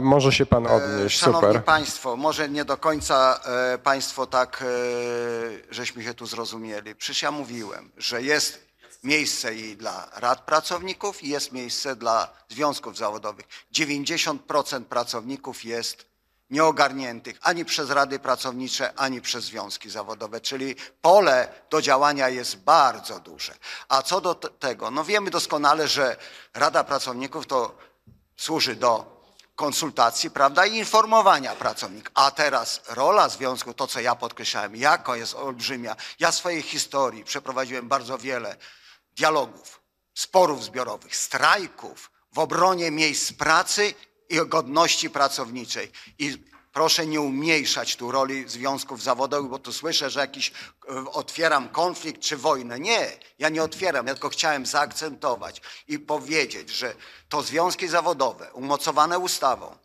S2: może się pan odnieść.
S5: Szanowni
S2: Super.
S5: Państwo, może nie do końca e, Państwo tak, e, żeśmy się tu zrozumieli. Przecież ja mówiłem, że jest miejsce i dla rad pracowników i jest miejsce dla związków zawodowych. 90% pracowników jest nieogarniętych ani przez rady pracownicze, ani przez związki zawodowe, czyli pole do działania jest bardzo duże. A co do te- tego, no wiemy doskonale, że Rada Pracowników to służy do konsultacji, prawda, i informowania pracownika. A teraz rola związku, to co ja podkreślałem, jako jest olbrzymia. Ja swojej historii przeprowadziłem bardzo wiele dialogów, sporów zbiorowych, strajków w obronie miejsc pracy i godności pracowniczej. I proszę nie umniejszać tu roli związków zawodowych, bo tu słyszę, że jakiś e, otwieram konflikt czy wojnę. Nie, ja nie otwieram, ja tylko chciałem zaakcentować i powiedzieć, że to związki zawodowe umocowane ustawą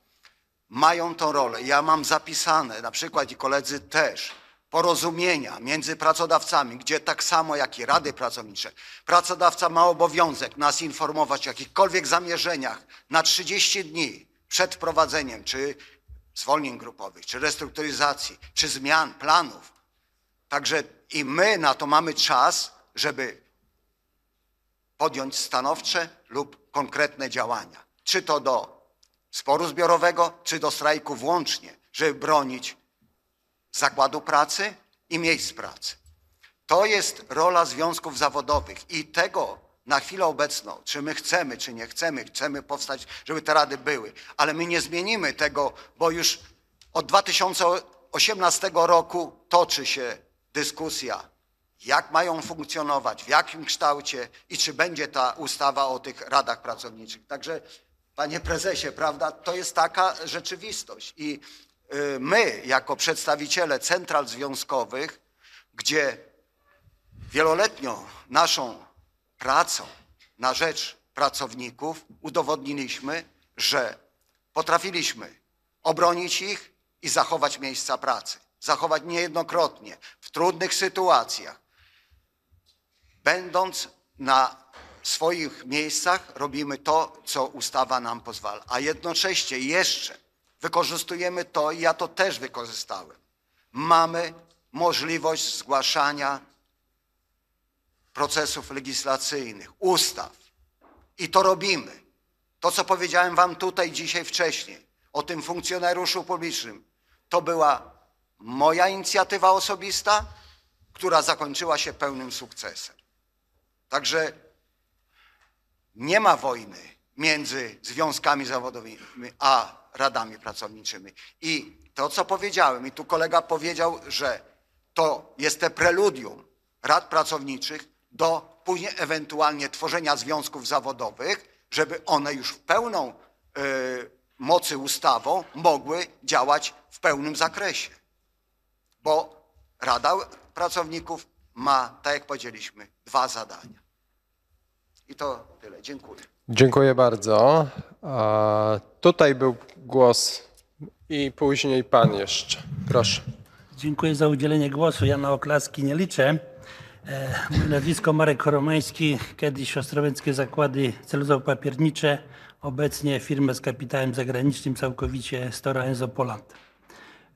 S5: mają tą rolę. Ja mam zapisane, na przykład i koledzy też, porozumienia między pracodawcami, gdzie tak samo jak i rady pracownicze, pracodawca ma obowiązek nas informować o jakichkolwiek zamierzeniach na 30 dni przed wprowadzeniem czy zwolnień grupowych, czy restrukturyzacji, czy zmian planów. Także i my na to mamy czas, żeby podjąć stanowcze lub konkretne działania. Czy to do sporu zbiorowego, czy do strajku włącznie, żeby bronić zakładu pracy i miejsc pracy. To jest rola związków zawodowych i tego na chwilę obecną, czy my chcemy, czy nie chcemy, chcemy powstać, żeby te rady były, ale my nie zmienimy tego, bo już od 2018 roku toczy się dyskusja, jak mają funkcjonować, w jakim kształcie i czy będzie ta ustawa o tych radach pracowniczych. Także, panie prezesie, prawda, to jest taka rzeczywistość. I y, my, jako przedstawiciele central związkowych, gdzie wieloletnią naszą pracą na rzecz pracowników udowodniliśmy, że potrafiliśmy obronić ich i zachować miejsca pracy. Zachować niejednokrotnie w trudnych sytuacjach. Będąc na swoich miejscach, robimy to, co ustawa nam pozwala. A jednocześnie jeszcze wykorzystujemy to, ja to też wykorzystałem. Mamy możliwość zgłaszania procesów legislacyjnych, ustaw. I to robimy. To, co powiedziałem Wam tutaj dzisiaj wcześniej o tym funkcjonariuszu publicznym, to była moja inicjatywa osobista, która zakończyła się pełnym sukcesem. Także nie ma wojny między związkami zawodowymi a radami pracowniczymi. I to, co powiedziałem, i tu kolega powiedział, że to jest te preludium rad pracowniczych do później ewentualnie tworzenia związków zawodowych, żeby one już w pełną y, mocy ustawą mogły działać w pełnym zakresie. Bo Rada Pracowników ma, tak jak powiedzieliśmy, dwa zadania. I to tyle. Dziękuję.
S2: Dziękuję bardzo. A, tutaj był głos i później pan jeszcze. Proszę.
S15: Dziękuję za udzielenie głosu. Ja na oklaski nie liczę. Moje nazwisko Marek Choromeński, kiedyś Ostrołęckie Zakłady Celuzowo-Papiernicze, obecnie firmę z kapitałem zagranicznym, całkowicie Stora Enzo Poland.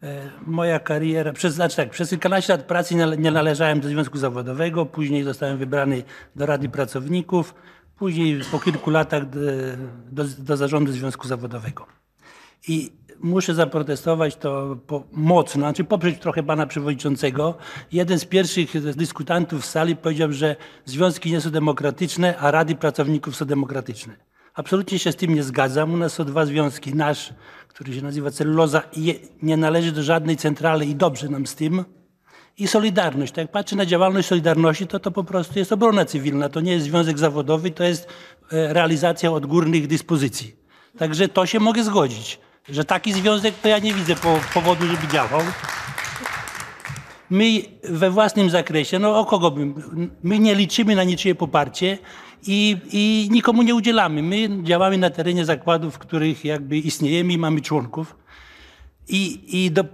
S15: E, Moja kariera, przez, znaczy tak, przez kilkanaście lat pracy nie należałem do związku zawodowego, później zostałem wybrany do Rady Pracowników, później po kilku latach do, do, do zarządu związku zawodowego. I muszę zaprotestować to po, mocno, znaczy poprzeć trochę pana przewodniczącego. Jeden z pierwszych dyskutantów w sali powiedział, że związki nie są demokratyczne, a rady pracowników są demokratyczne. Absolutnie się z tym nie zgadzam. U nas są dwa związki. Nasz, który się nazywa je- nie należy do żadnej centrali i dobrze nam z tym. I Solidarność. Tak jak patrzę na działalność Solidarności, to to po prostu jest obrona cywilna. To nie jest związek zawodowy, to jest e, realizacja odgórnych dyspozycji. Także to się mogę zgodzić, że taki związek to ja nie widzę po, powodu, żeby działał. My we własnym zakresie, no o kogo my, my nie liczymy na niczyje poparcie i, i nikomu nie udzielamy. My działamy na terenie zakładów, w których jakby istniejemy i mamy członków. I, i do,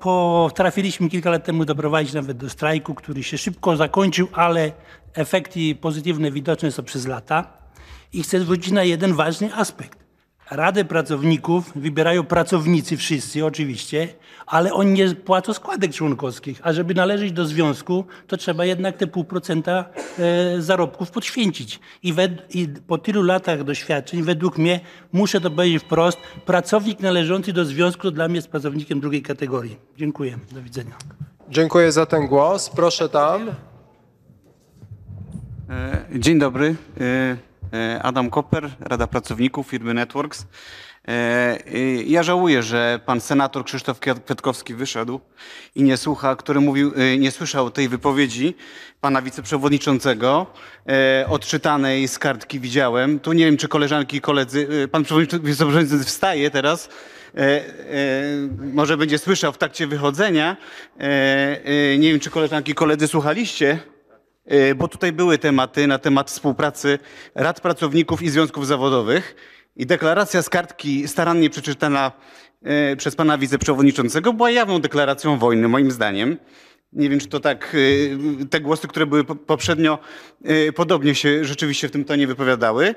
S15: potrafiliśmy kilka lat temu doprowadzić nawet do strajku, który się szybko zakończył, ale efekty pozytywne widoczne są przez lata. I chcę zwrócić na jeden ważny aspekt. Radę pracowników wybierają pracownicy wszyscy oczywiście, ale oni nie płacą składek członkowskich, a żeby należeć do związku, to trzeba jednak te pół procenta e, zarobków podświęcić. I, wed, I po tylu latach doświadczeń, według mnie, muszę to powiedzieć wprost, pracownik należący do związku to dla mnie jest pracownikiem drugiej kategorii. Dziękuję. Do widzenia.
S2: Dziękuję za ten głos. Proszę tam.
S16: E, Dzień dobry. E, Adam Koper, Rada Pracowników firmy Networks. E, Ja żałuję, że pan senator Krzysztof Kwiat- Kwiatkowski wyszedł i nie słucha, który mówił, e, nie słyszał tej wypowiedzi pana wiceprzewodniczącego, odczytanej z kartki widziałem. Tu nie wiem, czy koleżanki i koledzy, pan przewodniczący wiceprzewodniczący wstaje teraz, e, e, może będzie słyszał w trakcie wychodzenia. E, Nie wiem, czy koleżanki i koledzy słuchaliście. E, bo tutaj były tematy na temat współpracy rad pracowników i związków zawodowych. I deklaracja z kartki starannie przeczytana e, przez pana wiceprzewodniczącego była jawną deklaracją wojny, moim zdaniem. Nie wiem, czy to tak, e, te głosy, które były po- poprzednio, podobnie się rzeczywiście w tym tonie wypowiadały.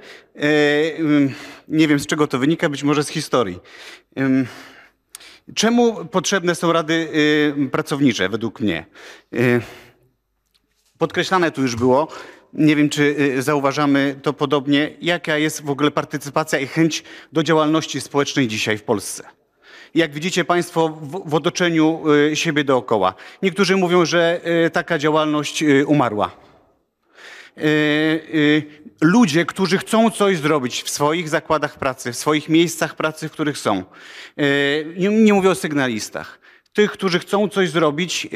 S16: Nie wiem, z czego to wynika, być może z historii. Czemu potrzebne są rady y, pracownicze, według mnie? Podkreślane tu już było, nie wiem czy y, zauważamy to podobnie, jaka jest w ogóle partycypacja i chęć do działalności społecznej dzisiaj w Polsce. Jak widzicie Państwo w, w otoczeniu y, siebie dookoła. Niektórzy mówią, że y, taka działalność umarła. Ludzie, którzy chcą coś zrobić w swoich zakładach pracy, w swoich miejscach pracy, w których są. Nie, nie mówię o sygnalistach. Tych, którzy chcą coś zrobić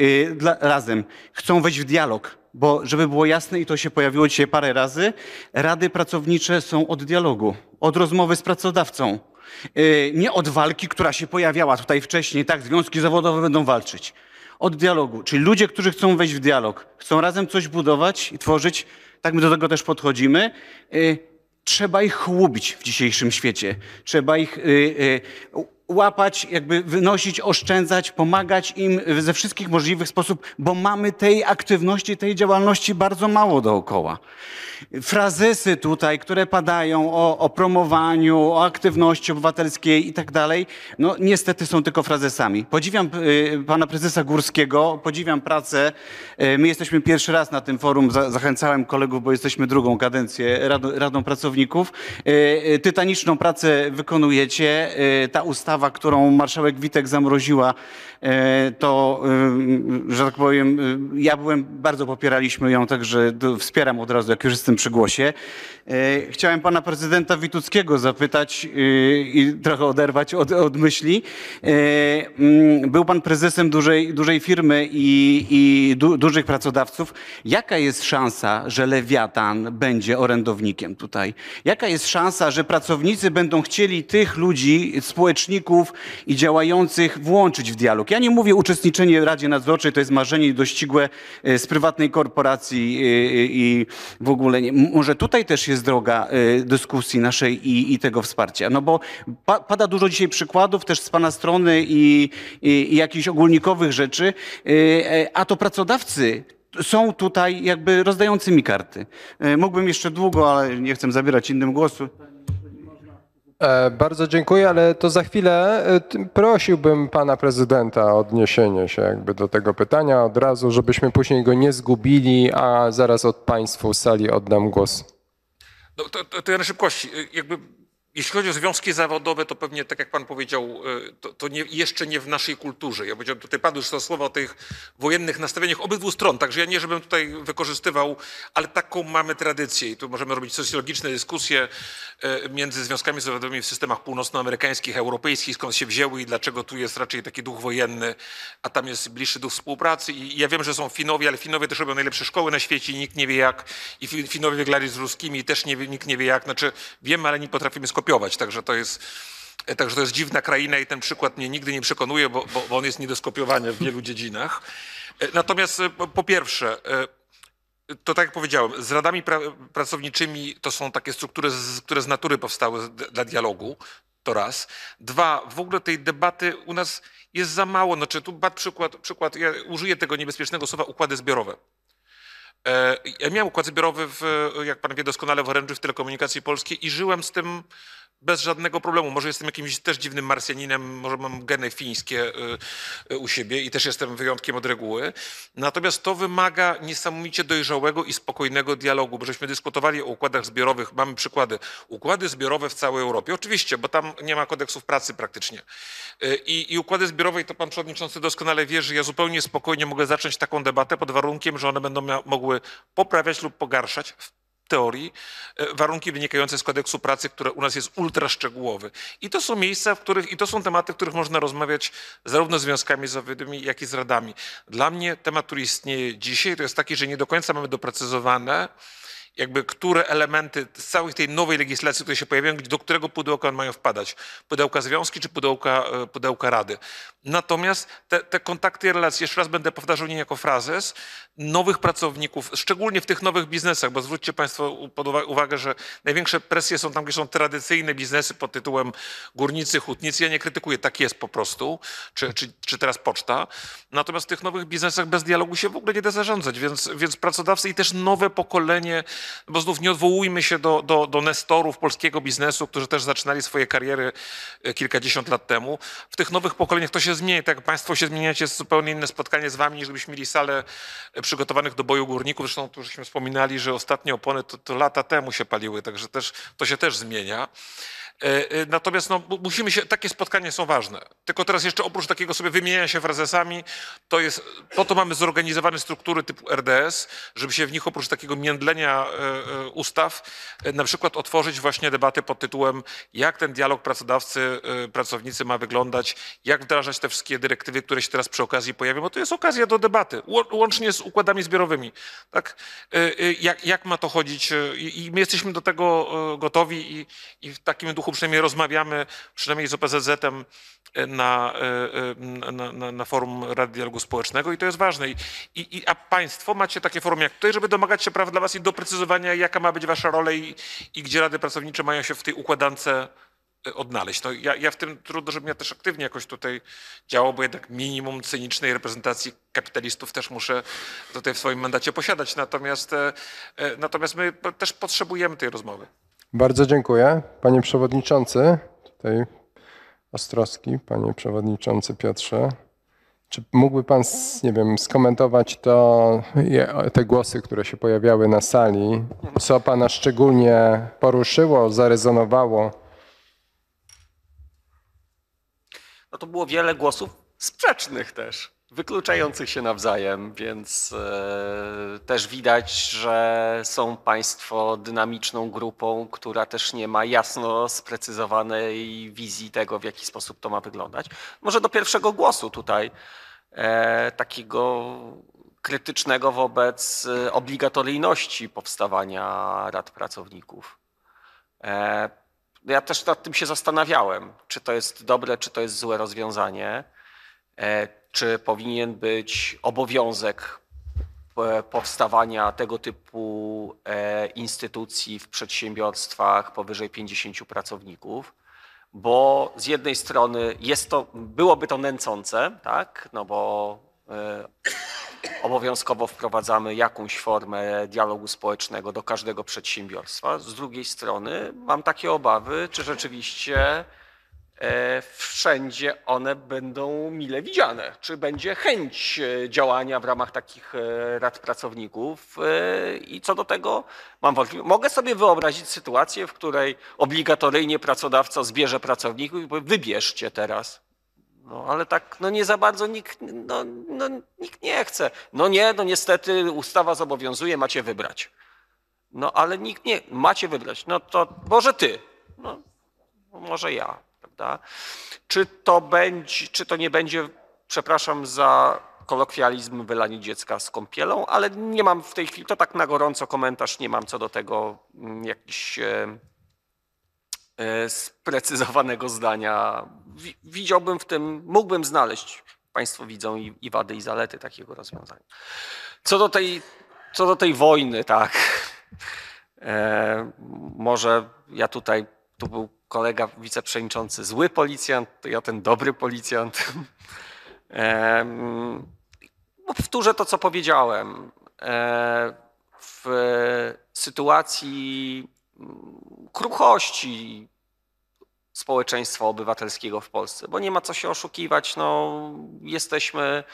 S16: razem, chcą wejść w dialog, bo żeby było jasne i to się pojawiło dzisiaj parę razy, rady pracownicze są od dialogu, od rozmowy z pracodawcą. E, Nie od walki, która się pojawiała tutaj wcześniej, tak, związki zawodowe będą walczyć. Od dialogu, czyli ludzie, którzy chcą wejść w dialog, chcą razem coś budować i tworzyć, tak my do tego też podchodzimy. Y, Trzeba ich chłubić w dzisiejszym świecie. Trzeba ich y, y, łapać, jakby wynosić, oszczędzać, pomagać im ze wszystkich możliwych sposobów, bo mamy tej aktywności, tej działalności bardzo mało dookoła. Frazesy tutaj, które padają o, o promowaniu, o aktywności obywatelskiej i tak dalej, no niestety są tylko frazesami. Podziwiam y, pana prezesa Górskiego, podziwiam pracę. Y, my jesteśmy pierwszy raz na tym forum, za, zachęcałem kolegów, bo jesteśmy drugą kadencję Radą, Radą Pracowników. Y, y, tytaniczną pracę wykonujecie. Y, ta ustawa, którą marszałek Witek zamroziła, y, to, y, że tak powiem, y, ja byłem, bardzo popieraliśmy ją, także wspieram od razu, jak już jestem przy głosie. Chciałem pana prezydenta Wituckiego zapytać i trochę oderwać od, od myśli. Mm, Był pan prezesem dużej, dużej firmy i, i du, dużych pracodawców. Jaka jest szansa, że Lewiatan będzie orędownikiem tutaj? Jaka jest szansa, że pracownicy będą chcieli tych ludzi, społeczników i działających włączyć w dialog? Ja nie mówię uczestniczenie w Radzie Nadzorczej, to jest marzenie dościgłe y, z prywatnej korporacji y, y, i w ogóle nie. Może tutaj też jest droga dyskusji naszej i, i tego wsparcia. No bo pa, pada dużo dzisiaj przykładów też z pana strony i, i, i jakichś ogólnikowych rzeczy, a to pracodawcy są tutaj jakby rozdającymi karty. Mógłbym jeszcze długo, ale nie chcę zabierać innym głosu.
S2: E, Bardzo dziękuję, ale to za chwilę e, prosiłbym pana prezydenta o odniesienie się jakby do tego pytania od razu, żebyśmy później go nie zgubili, a zaraz od państwu z sali oddam głos.
S3: No, to, to, to ja na szybkości. Y, Jakby, jeśli chodzi o związki zawodowe, to pewnie, tak jak pan powiedział, y, to, to nie, jeszcze nie w naszej kulturze. Ja powiedziałem, tutaj padły już to słowa o tych wojennych nastawieniach obydwu stron, także ja nie, żebym tutaj wykorzystywał, ale taką mamy tradycję i tu możemy robić socjologiczne dyskusje y, między związkami zawodowymi w systemach północnoamerykańskich, europejskich, skąd się wzięły i dlaczego tu jest raczej taki duch wojenny, a tam jest bliższy duch współpracy. I ja wiem, że są Finowie, ale Finowie też robią najlepsze szkoły na świecie i nikt nie wie jak. I Fi- Finowie wygrali z ruskimi i też nie, nikt nie wie jak. Znaczy wiemy, ale nie potrafimy skopiować, także to jest... Także to jest dziwna kraina i ten przykład mnie nigdy nie przekonuje, bo, bo, on jest nie do skopiowania w wielu dziedzinach. E, Natomiast e, po, pierwsze, e, to tak jak powiedziałem, z radami pra pracowniczymi to są takie struktury, z, które z natury powstały dla dialogu. To raz. Dwa, w ogóle tej debaty u nas jest za mało. Znaczy, tu przykład, przykład, ja użyję tego niebezpiecznego słowa układy zbiorowe. Ja miałem układ zbiorowy, w, jak pan wie doskonale, w oręży w telekomunikacji polskiej i żyłem z tym bez żadnego problemu. Może jestem jakimś też dziwnym Marsjaninem, może mam geny fińskie y, y, u siebie i też jestem wyjątkiem od reguły. Natomiast to wymaga niesamowicie dojrzałego i spokojnego dialogu, bo żeśmy dyskutowali o układach zbiorowych. Mamy przykłady. Układy zbiorowe w całej Europie. Oczywiście, bo tam nie ma kodeksów pracy praktycznie. Y, I, i układy zbiorowe, i to pan przewodniczący doskonale wie, że ja zupełnie spokojnie mogę zacząć taką debatę pod warunkiem, że one będą mogły poprawiać lub pogarszać w teorii e, warunki wynikające z kodeksu pracy, które u nas jest ultra szczegółowy. I to są miejsca, w których, i to są tematy, w których można rozmawiać zarówno z związkami zawodowymi, jak i z radami. Dla mnie temat, który istnieje dzisiaj, to jest taki, że nie do końca mamy doprecyzowane, jakby które elementy z całej tej nowej legislacji, które się pojawiają, do którego pudełka mają wpadać. Pudełka związki czy pudełka, e, pudełka rady. Natomiast te, te kontakty i relacje, jeszcze raz będę powtarzał nie jako frazes, nowych pracowników, szczególnie w tych nowych biznesach, bo zwróćcie Państwo uwagę, że największe presje są tam, gdzie są tradycyjne biznesy pod tytułem górnicy, hutnicy. Ja nie krytykuję, tak jest po prostu, czy, czy, czy teraz poczta. Natomiast w tych nowych biznesach bez dialogu się w ogóle nie da zarządzać, więc, więc pracodawcy i też nowe pokolenie, bo znów nie odwołujmy się do, do, do nestorów polskiego biznesu, którzy też zaczynali swoje kariery e, kilkadziesiąt lat temu. W tych nowych pokoleniach to się zmienia. Tak jak Państwo się zmieniacie, jest zupełnie inne spotkanie z Wami, niż gdybyśmy mieli salę e, przygotowanych do boju górników. Zresztą tu żeśmy wspominali, że ostatnie opony to, to lata temu się paliły, także też, to się też zmienia. E, e, Natomiast no, mu- musimy się, takie spotkania są ważne. Tylko teraz jeszcze oprócz takiego sobie wymieniania się frazesami, to jest, po to mamy zorganizowane struktury typu RDS, żeby się w nich oprócz takiego międlenia e, ustaw, na przykład otworzyć właśnie debatę pod tytułem, jak ten dialog pracodawcy, pracownicy ma wyglądać, jak wdrażać te wszystkie dyrektywy, które się teraz przy okazji pojawią, bo to jest okazja do debaty, łącznie z układami zbiorowymi. Tak? Jak, jak ma to chodzić? I my jesteśmy do tego gotowi i, i w takim duchu przynajmniej rozmawiamy, przynajmniej z OPZZ-em e, na, e, e, na, na, na forum Rady Dialogu Społecznego i to jest ważne. I, i, a Państwo macie takie forum jak tutaj, żeby domagać się praw dla Was i doprecyzowania, jaka ma być Wasza rola i, i gdzie rady pracownicze mają się w tej układance odnaleźć. No, ja, ja w tym trudno, żebym ja też aktywnie jakoś tutaj działał, bo jednak minimum cynicznej reprezentacji kapitalistów też muszę tutaj w swoim mandacie posiadać. Natomiast, natomiast my też potrzebujemy tej rozmowy.
S2: Bardzo dziękuję. Panie Przewodniczący, tutaj Ostrowski, Panie Przewodniczący Piotrze, czy mógłby Pan, nie wiem, skomentować to, te głosy, które się pojawiały na sali? Co Pana szczególnie poruszyło, zarezonowało?
S4: No to było wiele głosów sprzecznych też, wykluczających się nawzajem, więc e, też widać, że są Państwo dynamiczną grupą, która też nie ma jasno sprecyzowanej wizji tego, w jaki sposób to ma wyglądać. Może do pierwszego głosu tutaj, e, takiego krytycznego wobec e, obligatoryjności powstawania rad pracowników. E, ja też nad tym się zastanawiałem, czy to jest dobre, czy to jest złe rozwiązanie, czy powinien być obowiązek e, powstawania tego typu e, instytucji w przedsiębiorstwach powyżej 50 pracowników, bo z jednej strony jest to, byłoby to nęcące, tak, no bo e, obowiązkowo wprowadzamy jakąś formę dialogu społecznego do każdego przedsiębiorstwa. Z drugiej strony mam takie obawy, czy rzeczywiście e, wszędzie one będą mile widziane. Czy będzie chęć e, działania w ramach takich e, rad pracowników e, i co do tego mam wątpliwość. Mogę sobie wyobrazić sytuację, w której obligatoryjnie pracodawca zbierze pracowników i powie wybierzcie teraz. No ale tak, no nie za bardzo nikt, no, no, nikt nie chce. No nie, no niestety ustawa zobowiązuje, macie wybrać. No ale nikt nie, macie wybrać. No to może ty, no może ja, prawda? Czy to będzie, czy to nie będzie, przepraszam za kolokwializm, wylanie dziecka z kąpielą, ale nie mam w tej chwili, to tak na gorąco komentarz, nie mam co do tego mm, jakiś e, e, sprecyzowanego zdania. Wi- Widziałbym w tym, mógłbym znaleźć, Państwo widzą i, i wady i zalety takiego rozwiązania. Co do tej, co do tej wojny, tak. E, może ja tutaj, tu był kolega wiceprzewodniczący, zły policjant, to ja ten dobry policjant. (laughs) No powtórzę to, co powiedziałem. E, w sytuacji mm, kruchości społeczeństwa obywatelskiego w Polsce, bo nie ma co się oszukiwać, no, jesteśmy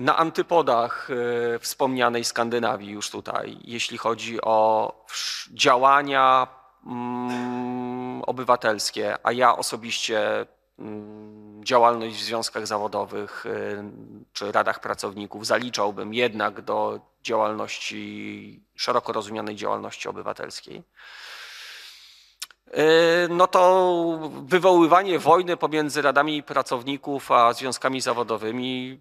S4: na antypodach e, wspomnianej Skandynawii już tutaj, jeśli chodzi o działania obywatelskie, a ja osobiście mm, działalność w związkach zawodowych e, czy radach pracowników zaliczałbym jednak do działalności, szeroko rozumianej działalności obywatelskiej. Yy, no to wywoływanie wojny pomiędzy radami pracowników a związkami zawodowymi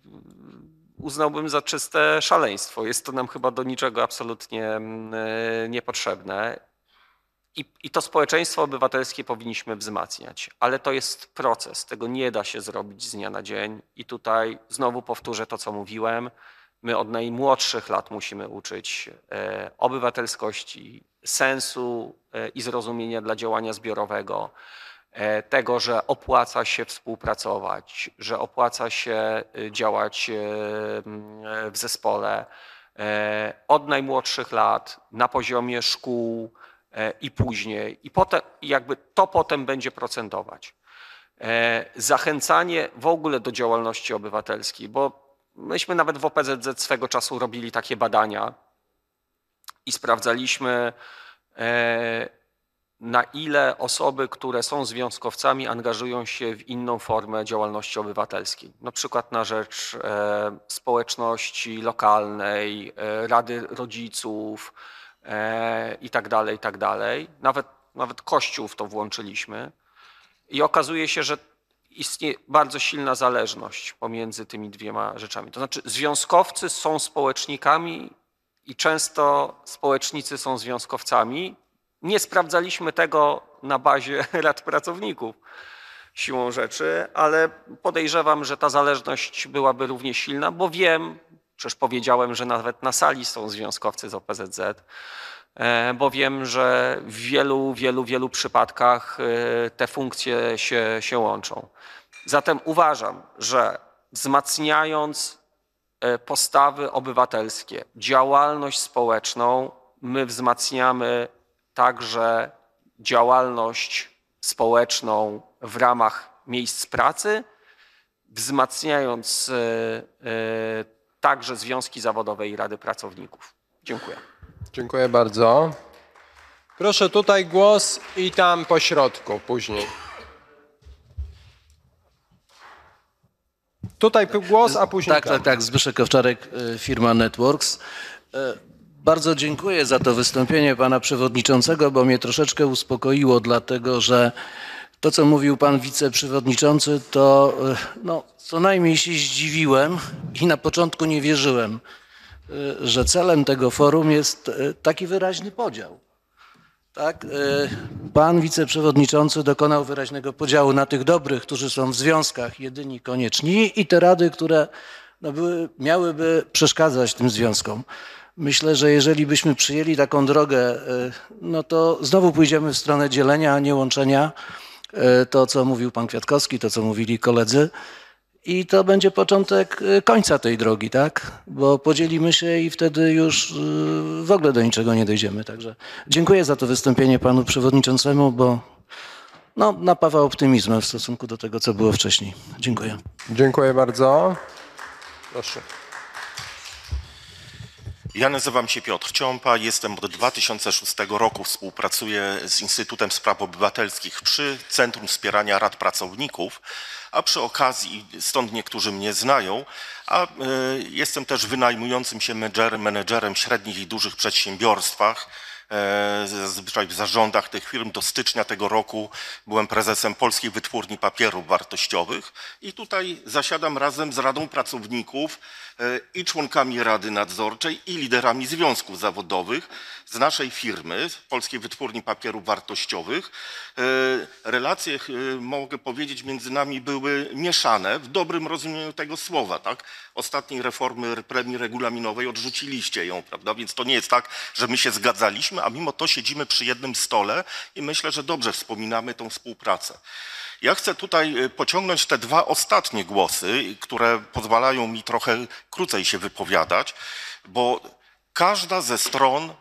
S4: uznałbym za czyste szaleństwo. Jest to nam chyba do niczego absolutnie mm, yy, niepotrzebne. I, I to społeczeństwo obywatelskie powinniśmy wzmacniać, ale to jest proces. Tego nie da się zrobić z dnia na dzień. I tutaj znowu powtórzę to, co mówiłem. My od najmłodszych lat musimy uczyć e, obywatelskości, sensu e, i zrozumienia dla działania zbiorowego, e, tego, że opłaca się współpracować, że opłaca się e, działać e, e, w zespole od najmłodszych lat na poziomie szkół i później. I potem, jakby to potem będzie procentować. E, Zachęcanie w ogóle do działalności obywatelskiej, bo myśmy nawet w OPZZ swego czasu robili takie badania i sprawdzaliśmy, e, na ile osoby, które są związkowcami, angażują się w inną formę działalności obywatelskiej, na przykład na rzecz e, społeczności lokalnej, e, rady rodziców e, i tak dalej, i tak dalej. Nawet, nawet Kościół w to włączyliśmy. I okazuje się, że istnieje bardzo silna zależność pomiędzy tymi dwiema rzeczami. To znaczy, związkowcy są społecznikami i często społecznicy są związkowcami. Nie sprawdzaliśmy tego na bazie (laughs) rad pracowników siłą rzeczy, ale podejrzewam, że ta zależność byłaby równie silna, bo wiem, przecież powiedziałem, że nawet na sali są związkowcy z OPZZ, e, bo wiem, że w wielu, wielu, wielu przypadkach e, te funkcje się, się łączą. Zatem uważam, że wzmacniając e, postawy obywatelskie, działalność społeczną, my wzmacniamy także działalność społeczną w ramach miejsc pracy, wzmacniając także związki zawodowe i rady pracowników. Dziękuję.
S2: Dziękuję bardzo. Proszę tutaj głos i tam po środku później. Tutaj głos, a później
S6: Tak,
S2: tam.
S6: tak, tak. Zbyszek Owczarek, y, firma Networks. Y, Bardzo dziękuję za to wystąpienie pana przewodniczącego, bo mnie troszeczkę uspokoiło, dlatego że to, co mówił pan wiceprzewodniczący, to y, no, co najmniej się zdziwiłem i na początku nie wierzyłem, y, że celem tego forum jest y, taki wyraźny podział. Tak, pan wiceprzewodniczący dokonał wyraźnego podziału na tych dobrych, którzy są w związkach jedyni konieczni i te rady, które no, były, miałyby przeszkadzać tym związkom. Myślę, że jeżeli byśmy przyjęli taką drogę, no to znowu pójdziemy w stronę dzielenia, a nie łączenia. Y, To, co mówił pan Kwiatkowski, to, co mówili koledzy. I to będzie początek y, końca tej drogi, tak? Bo podzielimy się i wtedy już y, w ogóle do niczego nie dojdziemy. Także dziękuję za to wystąpienie panu przewodniczącemu, bo no, napawa optymizmem w stosunku do tego, co było wcześniej. Dziękuję.
S2: Dziękuję bardzo. Proszę.
S17: Ja nazywam się Piotr Ciąpa, jestem od 2006 roku, współpracuję z Instytutem Spraw Obywatelskich przy Centrum Wspierania Rad Pracowników, a przy okazji, stąd niektórzy mnie znają, a y, jestem też wynajmującym się menedżerem, menedżerem średnich i dużych przedsiębiorstwach, e, zazwyczaj w zarządach tych firm. Do stycznia tego roku byłem prezesem Polskiej Wytwórni Papierów Wartościowych i tutaj zasiadam razem z Radą Pracowników i członkami Rady Nadzorczej i liderami związków zawodowych z naszej firmy, Polskiej Wytwórni Papierów Wartościowych. E, Relacje, e, mogę powiedzieć, między nami były mieszane w dobrym rozumieniu tego słowa. Tak? Ostatniej reformy premii regulaminowej odrzuciliście ją, prawda? Więc to nie jest tak, że my się zgadzaliśmy, a mimo to siedzimy przy jednym stole i myślę, że dobrze wspominamy tą współpracę. Ja chcę tutaj e, pociągnąć te dwa ostatnie głosy, które pozwalają mi trochę krócej się wypowiadać, bo każda ze stron, e,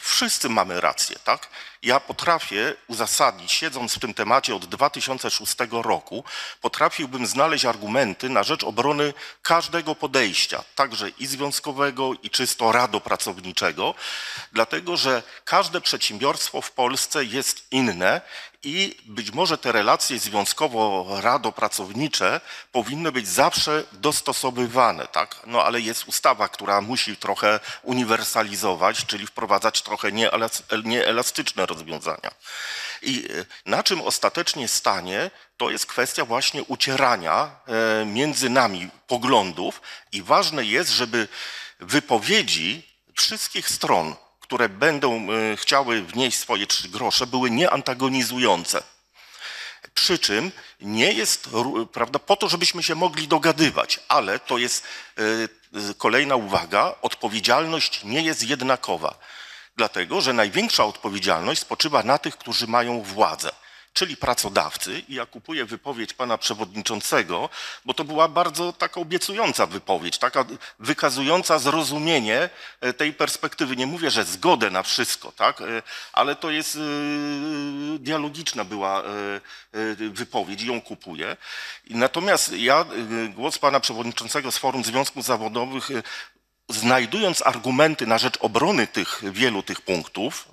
S17: wszyscy mamy rację, tak? Ja potrafię uzasadnić, siedząc w tym temacie od 2006 roku, potrafiłbym znaleźć argumenty na rzecz obrony każdego podejścia, także i związkowego, i czysto radopracowniczego, dlatego że każde przedsiębiorstwo w Polsce jest inne i być może te relacje związkowo-rado-pracownicze powinny być zawsze dostosowywane, tak? No ale jest ustawa, która musi trochę uniwersalizować, czyli wprowadzać trochę nieelas- nieelastyczne rozwiązania. I e, na czym ostatecznie stanie, to jest kwestia właśnie ucierania e, między nami poglądów i ważne jest, żeby wypowiedzi wszystkich stron, które będą e, chciały wnieść swoje trzy grosze, były nieantagonizujące. Przy czym nie jest, prawda, po to, żebyśmy się mogli dogadywać, ale to jest e, kolejna uwaga, odpowiedzialność nie jest jednakowa. Dlatego, że największa odpowiedzialność spoczywa na tych, którzy mają władzę, czyli pracodawcy. I ja kupuję wypowiedź pana przewodniczącego, bo to była bardzo taka obiecująca wypowiedź, taka wykazująca zrozumienie e, tej perspektywy. Nie mówię, że zgodę na wszystko, tak? e, ale to jest e, dialogiczna była wypowiedź i ją kupuję. Natomiast ja głos pana przewodniczącego z Forum Związków Zawodowych znajdując argumenty na rzecz obrony tych wielu tych punktów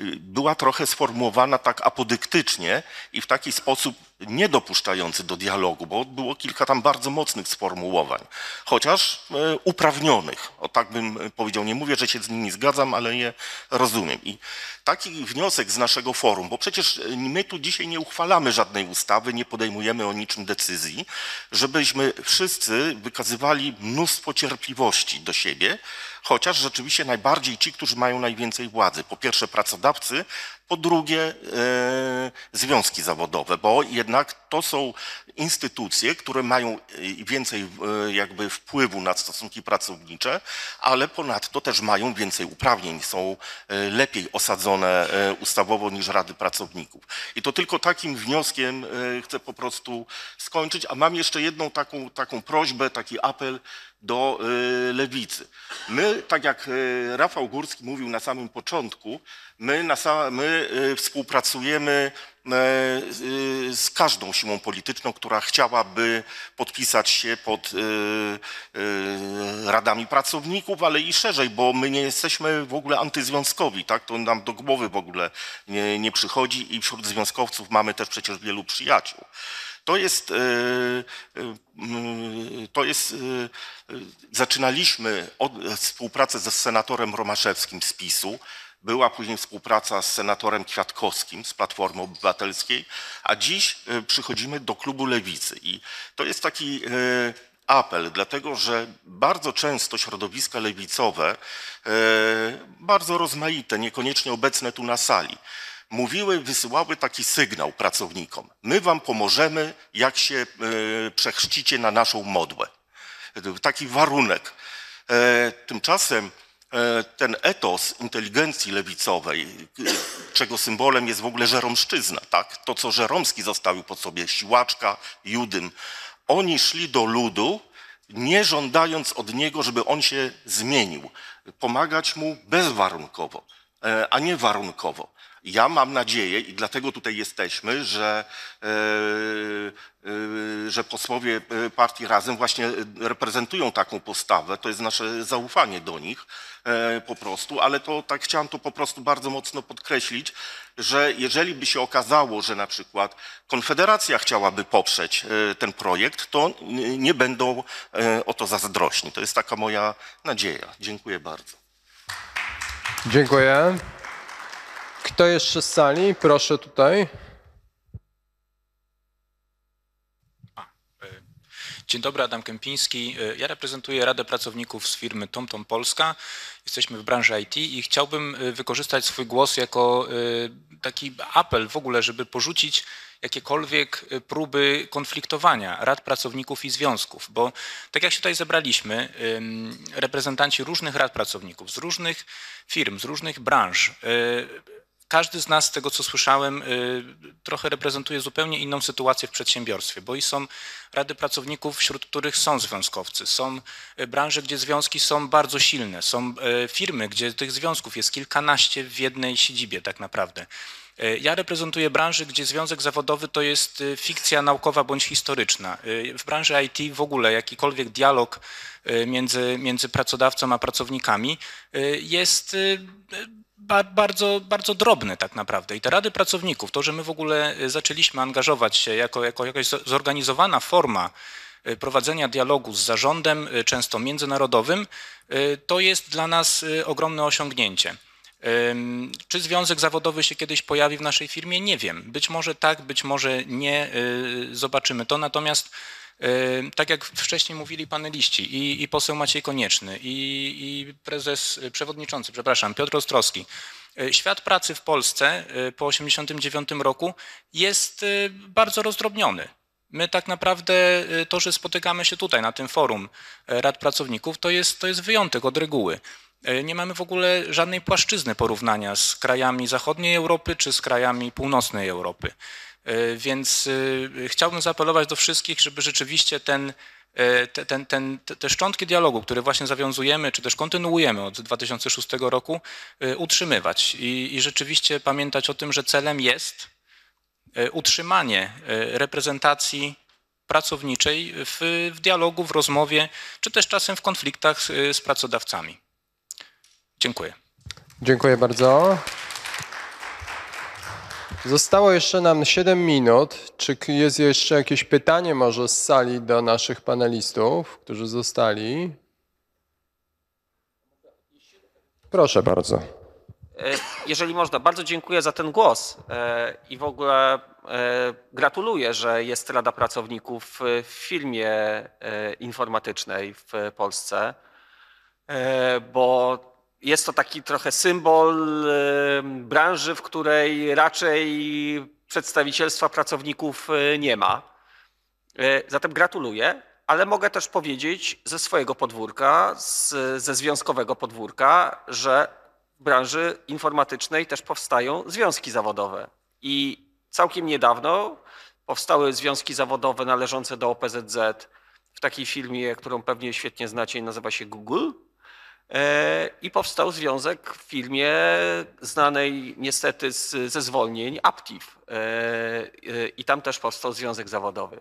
S17: y, była trochę sformułowana tak apodyktycznie i w taki sposób niedopuszczający do dialogu, bo było kilka tam bardzo mocnych sformułowań, chociaż e, uprawnionych. O tak bym powiedział. Nie mówię, że się z nimi zgadzam, ale je rozumiem. I taki wniosek z naszego forum, bo przecież my tu dzisiaj nie uchwalamy żadnej ustawy, nie podejmujemy o niczym decyzji, żebyśmy wszyscy wykazywali mnóstwo cierpliwości do siebie, chociaż rzeczywiście najbardziej ci, którzy mają najwięcej władzy. Po pierwsze pracodawcy, po drugie e, związki zawodowe, bo jednak to są instytucje, które mają e, więcej e, jakby wpływu na stosunki pracownicze, ale ponadto też mają więcej uprawnień, są lepiej osadzone ustawowo niż rady pracowników. I to tylko takim wnioskiem chcę po prostu skończyć, a mam jeszcze jedną taką, taką prośbę, taki apel do e, lewicy. My, tak jak e, Rafał Górski mówił na samym początku, my, na, sa- my e, współpracujemy e, z- każdą siłą polityczną, która chciałaby podpisać się pod radami pracowników, ale i szerzej, bo my nie jesteśmy w ogóle antyzwiązkowi, tak? To nam do głowy w ogóle nie, nie przychodzi i wśród związkowców mamy też przecież wielu przyjaciół. To jest, e, e, to jest, e, zaczynaliśmy od, współpracę ze senatorem Romaszewskim z PiSu, była później współpraca z senatorem Kwiatkowskim z Platformy Obywatelskiej, a dziś przychodzimy do klubu Lewicy. I to jest taki apel, dlatego że bardzo często środowiska lewicowe, bardzo rozmaite, niekoniecznie obecne tu na sali, mówiły, wysyłały taki sygnał pracownikom. My wam pomożemy, jak się e, przechrzcicie na naszą modłę. Taki warunek. E, Tymczasem e, ten etos inteligencji lewicowej, czego symbolem jest w ogóle żeromszczyzna, tak? To, co Żeromski zostawił po sobie, siłaczka, judym. Oni szli do ludu, nie żądając od niego, żeby on się zmienił. Pomagać mu bezwarunkowo, a nie warunkowo. Ja mam nadzieję i dlatego tutaj jesteśmy, że, e, e, że posłowie e, partii Razem właśnie reprezentują taką postawę. To jest nasze zaufanie do nich po prostu, ale to tak chciałem to po prostu bardzo mocno podkreślić, że jeżeli by się okazało, że na przykład Konfederacja chciałaby poprzeć ten projekt, to nie będą o to zazdrośni. To jest taka moja nadzieja. Dziękuję bardzo.
S2: Dziękuję. Kto jeszcze z sali? Proszę tutaj.
S18: Dzień dobry, Adam Kępiński. Ja reprezentuję Radę Pracowników z firmy TomTom Polska. Jesteśmy w branży IT i chciałbym y, wykorzystać swój głos jako taki apel w ogóle, żeby porzucić jakiekolwiek próby konfliktowania rad pracowników i związków, bo tak jak się tutaj zebraliśmy, reprezentanci różnych rad pracowników z różnych firm, z różnych branż, każdy z nas, z tego co słyszałem, y, trochę reprezentuje zupełnie inną sytuację w przedsiębiorstwie, bo i są rady pracowników, wśród których są związkowcy, są y, branże, gdzie związki są bardzo silne, są y, firmy, gdzie tych związków jest kilkanaście w jednej siedzibie tak naprawdę. Ja reprezentuję branży, gdzie związek zawodowy to jest fikcja naukowa bądź historyczna. W branży IT w ogóle jakikolwiek dialog między, między pracodawcą a pracownikami jest bardzo, bardzo drobny tak naprawdę. I te rady pracowników, to, że my w ogóle y, zaczęliśmy angażować się jako, jako jakaś zo- zorganizowana forma y, prowadzenia dialogu z zarządem, y, często międzynarodowym, to jest dla nas ogromne osiągnięcie. Czy związek zawodowy się kiedyś pojawi w naszej firmie? Nie wiem. Być może tak, być może nie. Zobaczymy to. Natomiast tak jak wcześniej mówili paneliści i, i poseł Maciej Konieczny i, i prezes, y, przewodniczący, przepraszam, Piotr Ostrowski, y, świat pracy w Polsce y, po 1989 roku jest bardzo rozdrobniony. My tak naprawdę to, że spotykamy się tutaj na tym forum Rad Pracowników, to jest, to jest wyjątek od reguły. Nie mamy w ogóle żadnej płaszczyzny porównania z krajami zachodniej Europy czy z krajami północnej Europy. Y, Więc y, chciałbym zaapelować do wszystkich, żeby rzeczywiście ten, y, te, ten, ten, te- szczątki dialogu, które właśnie zawiązujemy, czy też kontynuujemy od 2006 roku, utrzymywać i, i rzeczywiście pamiętać o tym, że celem jest utrzymanie reprezentacji pracowniczej w, w dialogu, w rozmowie, czy też czasem w konfliktach z, z pracodawcami. Dziękuję.
S2: Dziękuję bardzo. Zostało jeszcze nam 7 minut. Czy jest jeszcze jakieś pytanie może z sali do naszych panelistów, którzy zostali? Proszę bardzo.
S4: E, Jeżeli można, bardzo dziękuję za ten głos e, i w ogóle e, gratuluję, że jest Rada Pracowników w firmie informatycznej w Polsce, bo jest to taki trochę symbol branży, w której raczej przedstawicielstwa pracowników e, nie ma. E, Zatem gratuluję, ale mogę też powiedzieć ze swojego podwórka, z, ze związkowego podwórka, że w branży informatycznej też powstają związki zawodowe. I całkiem niedawno powstały związki zawodowe należące do OPZZ w takiej firmie, którą pewnie świetnie znacie, nazywa się Google. E, I powstał związek w firmie znanej niestety z, ze zwolnień Aptiv. E, e, I tam też powstał związek zawodowy.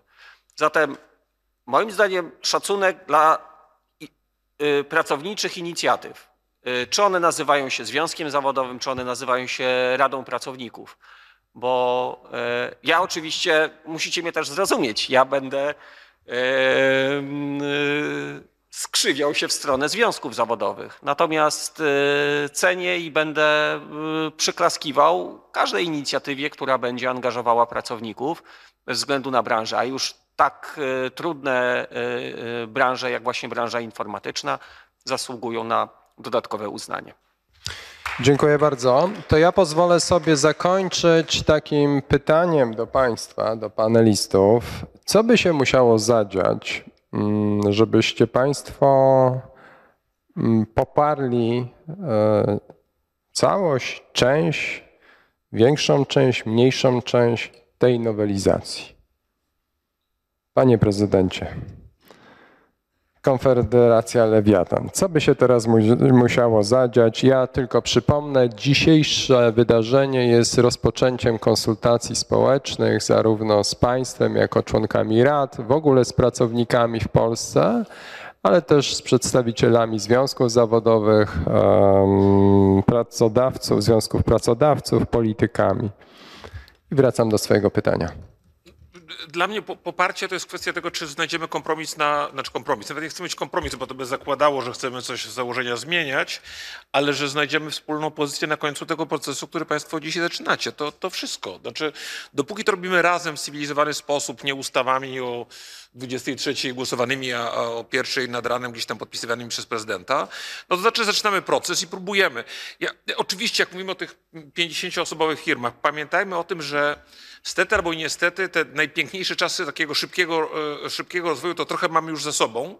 S4: Zatem moim zdaniem szacunek dla pracowniczych inicjatyw. Czy one nazywają się związkiem zawodowym, czy one nazywają się Radą Pracowników. Bo ja oczywiście, musicie mnie też zrozumieć, ja będę skrzywiał się w stronę związków zawodowych. Natomiast e, cenię i będę y, przyklaskiwał każdej inicjatywie, która będzie angażowała pracowników bez względu na branżę, a już tak e, trudne branże jak właśnie branża informatyczna zasługują na dodatkowe uznanie.
S2: Dziękuję bardzo. To ja pozwolę sobie zakończyć takim pytaniem do Państwa, do panelistów. Co by się musiało zadziać, żebyście Państwo mm, poparli e, całość, część, większą część, mniejszą część tej nowelizacji? Panie prezydencie. Konfederacja Lewiatan. Co by się teraz mu- musiało zadziać? Ja tylko przypomnę, dzisiejsze wydarzenie jest rozpoczęciem konsultacji społecznych zarówno z państwem jako członkami rad, w ogóle z pracownikami w Polsce, ale też z przedstawicielami związków zawodowych, pracodawców, związków pracodawców, politykami. I wracam do swojego pytania.
S3: Dla mnie po- poparcie to jest kwestia tego, czy znajdziemy kompromis na, znaczy kompromis. Nawet nie chcemy mieć kompromisu, bo to by zakładało, że chcemy coś z założenia zmieniać, ale że znajdziemy wspólną pozycję na końcu tego procesu, który Państwo dzisiaj zaczynacie. To, to wszystko. Znaczy, dopóki to robimy razem w cywilizowany sposób, nie ustawami o 23 głosowanymi, a, a o pierwszej nad ranem gdzieś tam podpisywanymi przez prezydenta, no to znaczy zaczynamy proces i próbujemy. Ja, oczywiście, jak mówimy o tych 50-osobowych firmach, pamiętajmy o tym, że Stety albo niestety te najpiękniejsze czasy takiego szybkiego, e, szybkiego rozwoju to trochę mamy już za sobą.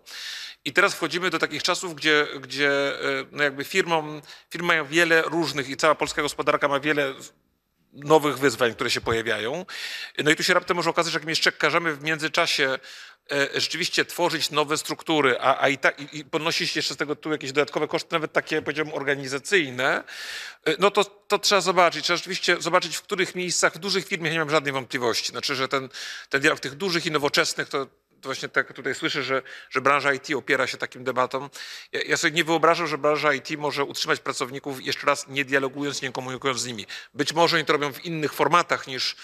S3: I teraz wchodzimy do takich czasów, gdzie, gdzie e, no jakby firmom, firmy mają wiele różnych i cała polska gospodarka ma wiele nowych wyzwań, które się pojawiają. No i tu się raptem może okazać, że jak jeszcze każemy w międzyczasie e, rzeczywiście tworzyć nowe struktury, a, a i, tak, i, i podnosić jeszcze z tego tu jakieś dodatkowe koszty, nawet takie powiedziałbym organizacyjne, e, no to, to trzeba zobaczyć. Trzeba rzeczywiście zobaczyć, w których miejscach, w dużych firmach nie mam żadnej wątpliwości. Znaczy, że ten, ten dialog tych dużych i nowoczesnych to to właśnie tak tutaj słyszę, że, że branża IT opiera się takim debatom. Ja, ja sobie nie wyobrażam, że branża IT może utrzymać pracowników jeszcze raz nie dialogując, nie komunikując z nimi. Być może oni to robią w innych formatach niż,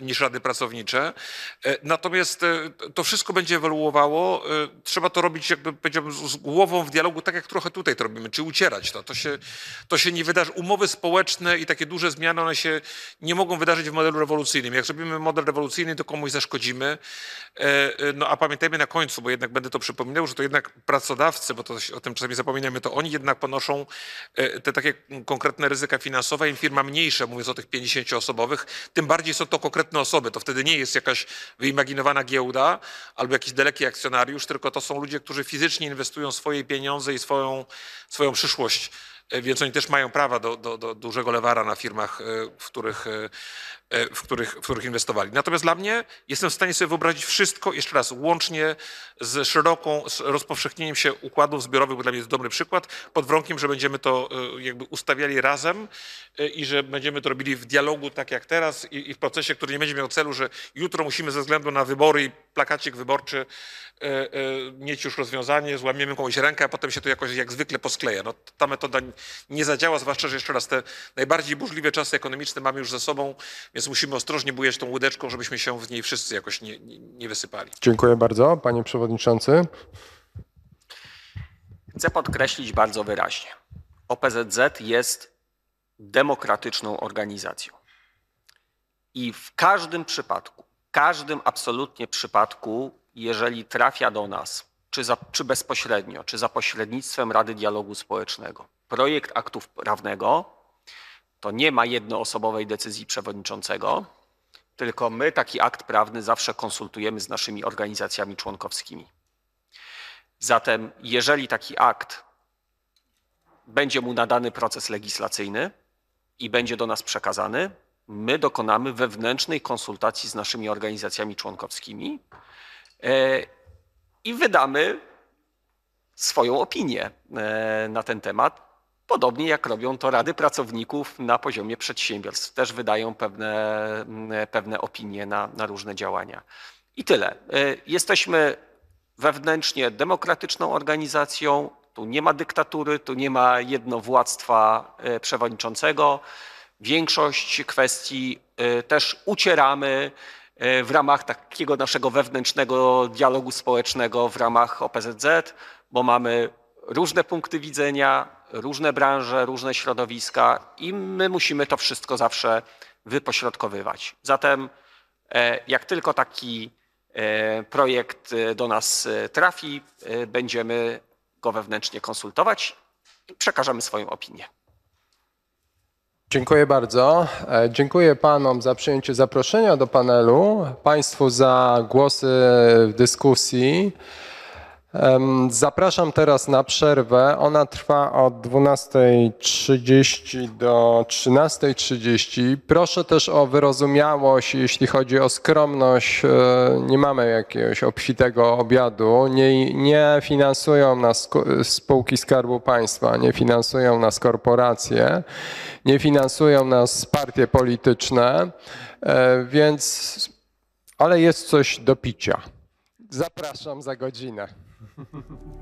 S3: niż rady pracownicze. E, Natomiast e, to wszystko będzie ewoluowało. E, Trzeba to robić jakby powiedziałbym z głową w dialogu, tak jak trochę tutaj to robimy, czy ucierać to. To się, to się nie wydarzy. Umowy społeczne i takie duże zmiany, one się nie mogą wydarzyć w modelu rewolucyjnym. Jak zrobimy model rewolucyjny, to komuś zaszkodzimy. E, e, No a pamiętajmy na końcu, bo jednak będę to przypominał, że to jednak pracodawcy, bo to o tym czasami zapominamy, to oni jednak ponoszą e, te takie konkretne ryzyka finansowe, im firma mniejsza, mówiąc o tych 50-osobowych, tym bardziej są to konkretne osoby. To wtedy nie jest jakaś wyimaginowana giełda albo jakiś daleki akcjonariusz, tylko to są ludzie, którzy fizycznie inwestują swoje pieniądze i swoją, swoją przyszłość. E, Więc oni też mają prawa do, do, do dużego lewara na firmach, e, w których, e, w których, w których inwestowali. Natomiast dla mnie jestem w stanie sobie wyobrazić wszystko, jeszcze raz, łącznie z szeroką, z rozpowszechnieniem się układów zbiorowych, bo dla mnie jest dobry przykład, pod warunkiem, że będziemy to e, jakby ustawiali razem e, i że będziemy to robili w dialogu tak jak teraz i, i w procesie, który nie będzie miał celu, że jutro musimy ze względu na wybory i plakacik wyborczy e, e, mieć już rozwiązanie, złamiemy komuś rękę, a potem się to jakoś jak zwykle poskleja. No, ta metoda nie zadziała, zwłaszcza, że jeszcze raz te najbardziej burzliwe czasy ekonomiczne mamy już za sobą, więc musimy ostrożnie bujać tą łódeczką, żebyśmy się w niej wszyscy jakoś nie, nie, nie wysypali.
S2: Dziękuję bardzo, panie przewodniczący.
S4: Chcę podkreślić bardzo wyraźnie. OPZZ jest demokratyczną organizacją. I w każdym przypadku, każdym absolutnie przypadku, jeżeli trafia do nas, czy, za, czy bezpośrednio, czy za pośrednictwem Rady Dialogu Społecznego, projekt aktów prawnego, to nie ma jednoosobowej decyzji przewodniczącego, tylko my taki akt prawny zawsze konsultujemy z naszymi organizacjami członkowskimi. Zatem, jeżeli taki akt będzie mu nadany proces legislacyjny i będzie do nas przekazany, my dokonamy wewnętrznej konsultacji z naszymi organizacjami członkowskimi e, i wydamy swoją opinię e, na ten temat. Podobnie jak robią to rady pracowników na poziomie przedsiębiorstw. Też wydają pewne, mm, pewne opinie na, na różne działania. I tyle. E, Jesteśmy wewnętrznie demokratyczną organizacją. Tu nie ma dyktatury, tu nie ma jednowładztwa e, przewodniczącego. Większość kwestii e, też ucieramy w ramach takiego naszego wewnętrznego dialogu społecznego, w ramach OPZZ, bo mamy różne punkty widzenia, różne branże, różne środowiska i my musimy to wszystko zawsze wypośrodkowywać. Zatem e, jak tylko taki e, projekt e, do nas trafi, będziemy go wewnętrznie konsultować i przekażemy swoją opinię.
S2: Dziękuję bardzo. Dziękuję panom za przyjęcie zaproszenia do panelu, państwu za głosy w dyskusji. Zapraszam teraz na przerwę. Ona trwa od 12.30 do 13.30. Proszę też o wyrozumiałość, jeśli chodzi o skromność. E, Nie mamy jakiegoś obfitego obiadu. Nie, nie finansują nas spółki Skarbu Państwa, nie finansują nas korporacje, nie finansują nas partie polityczne, e, więc ale jest coś do picia. Zapraszam za godzinę. Ha ha ha ha.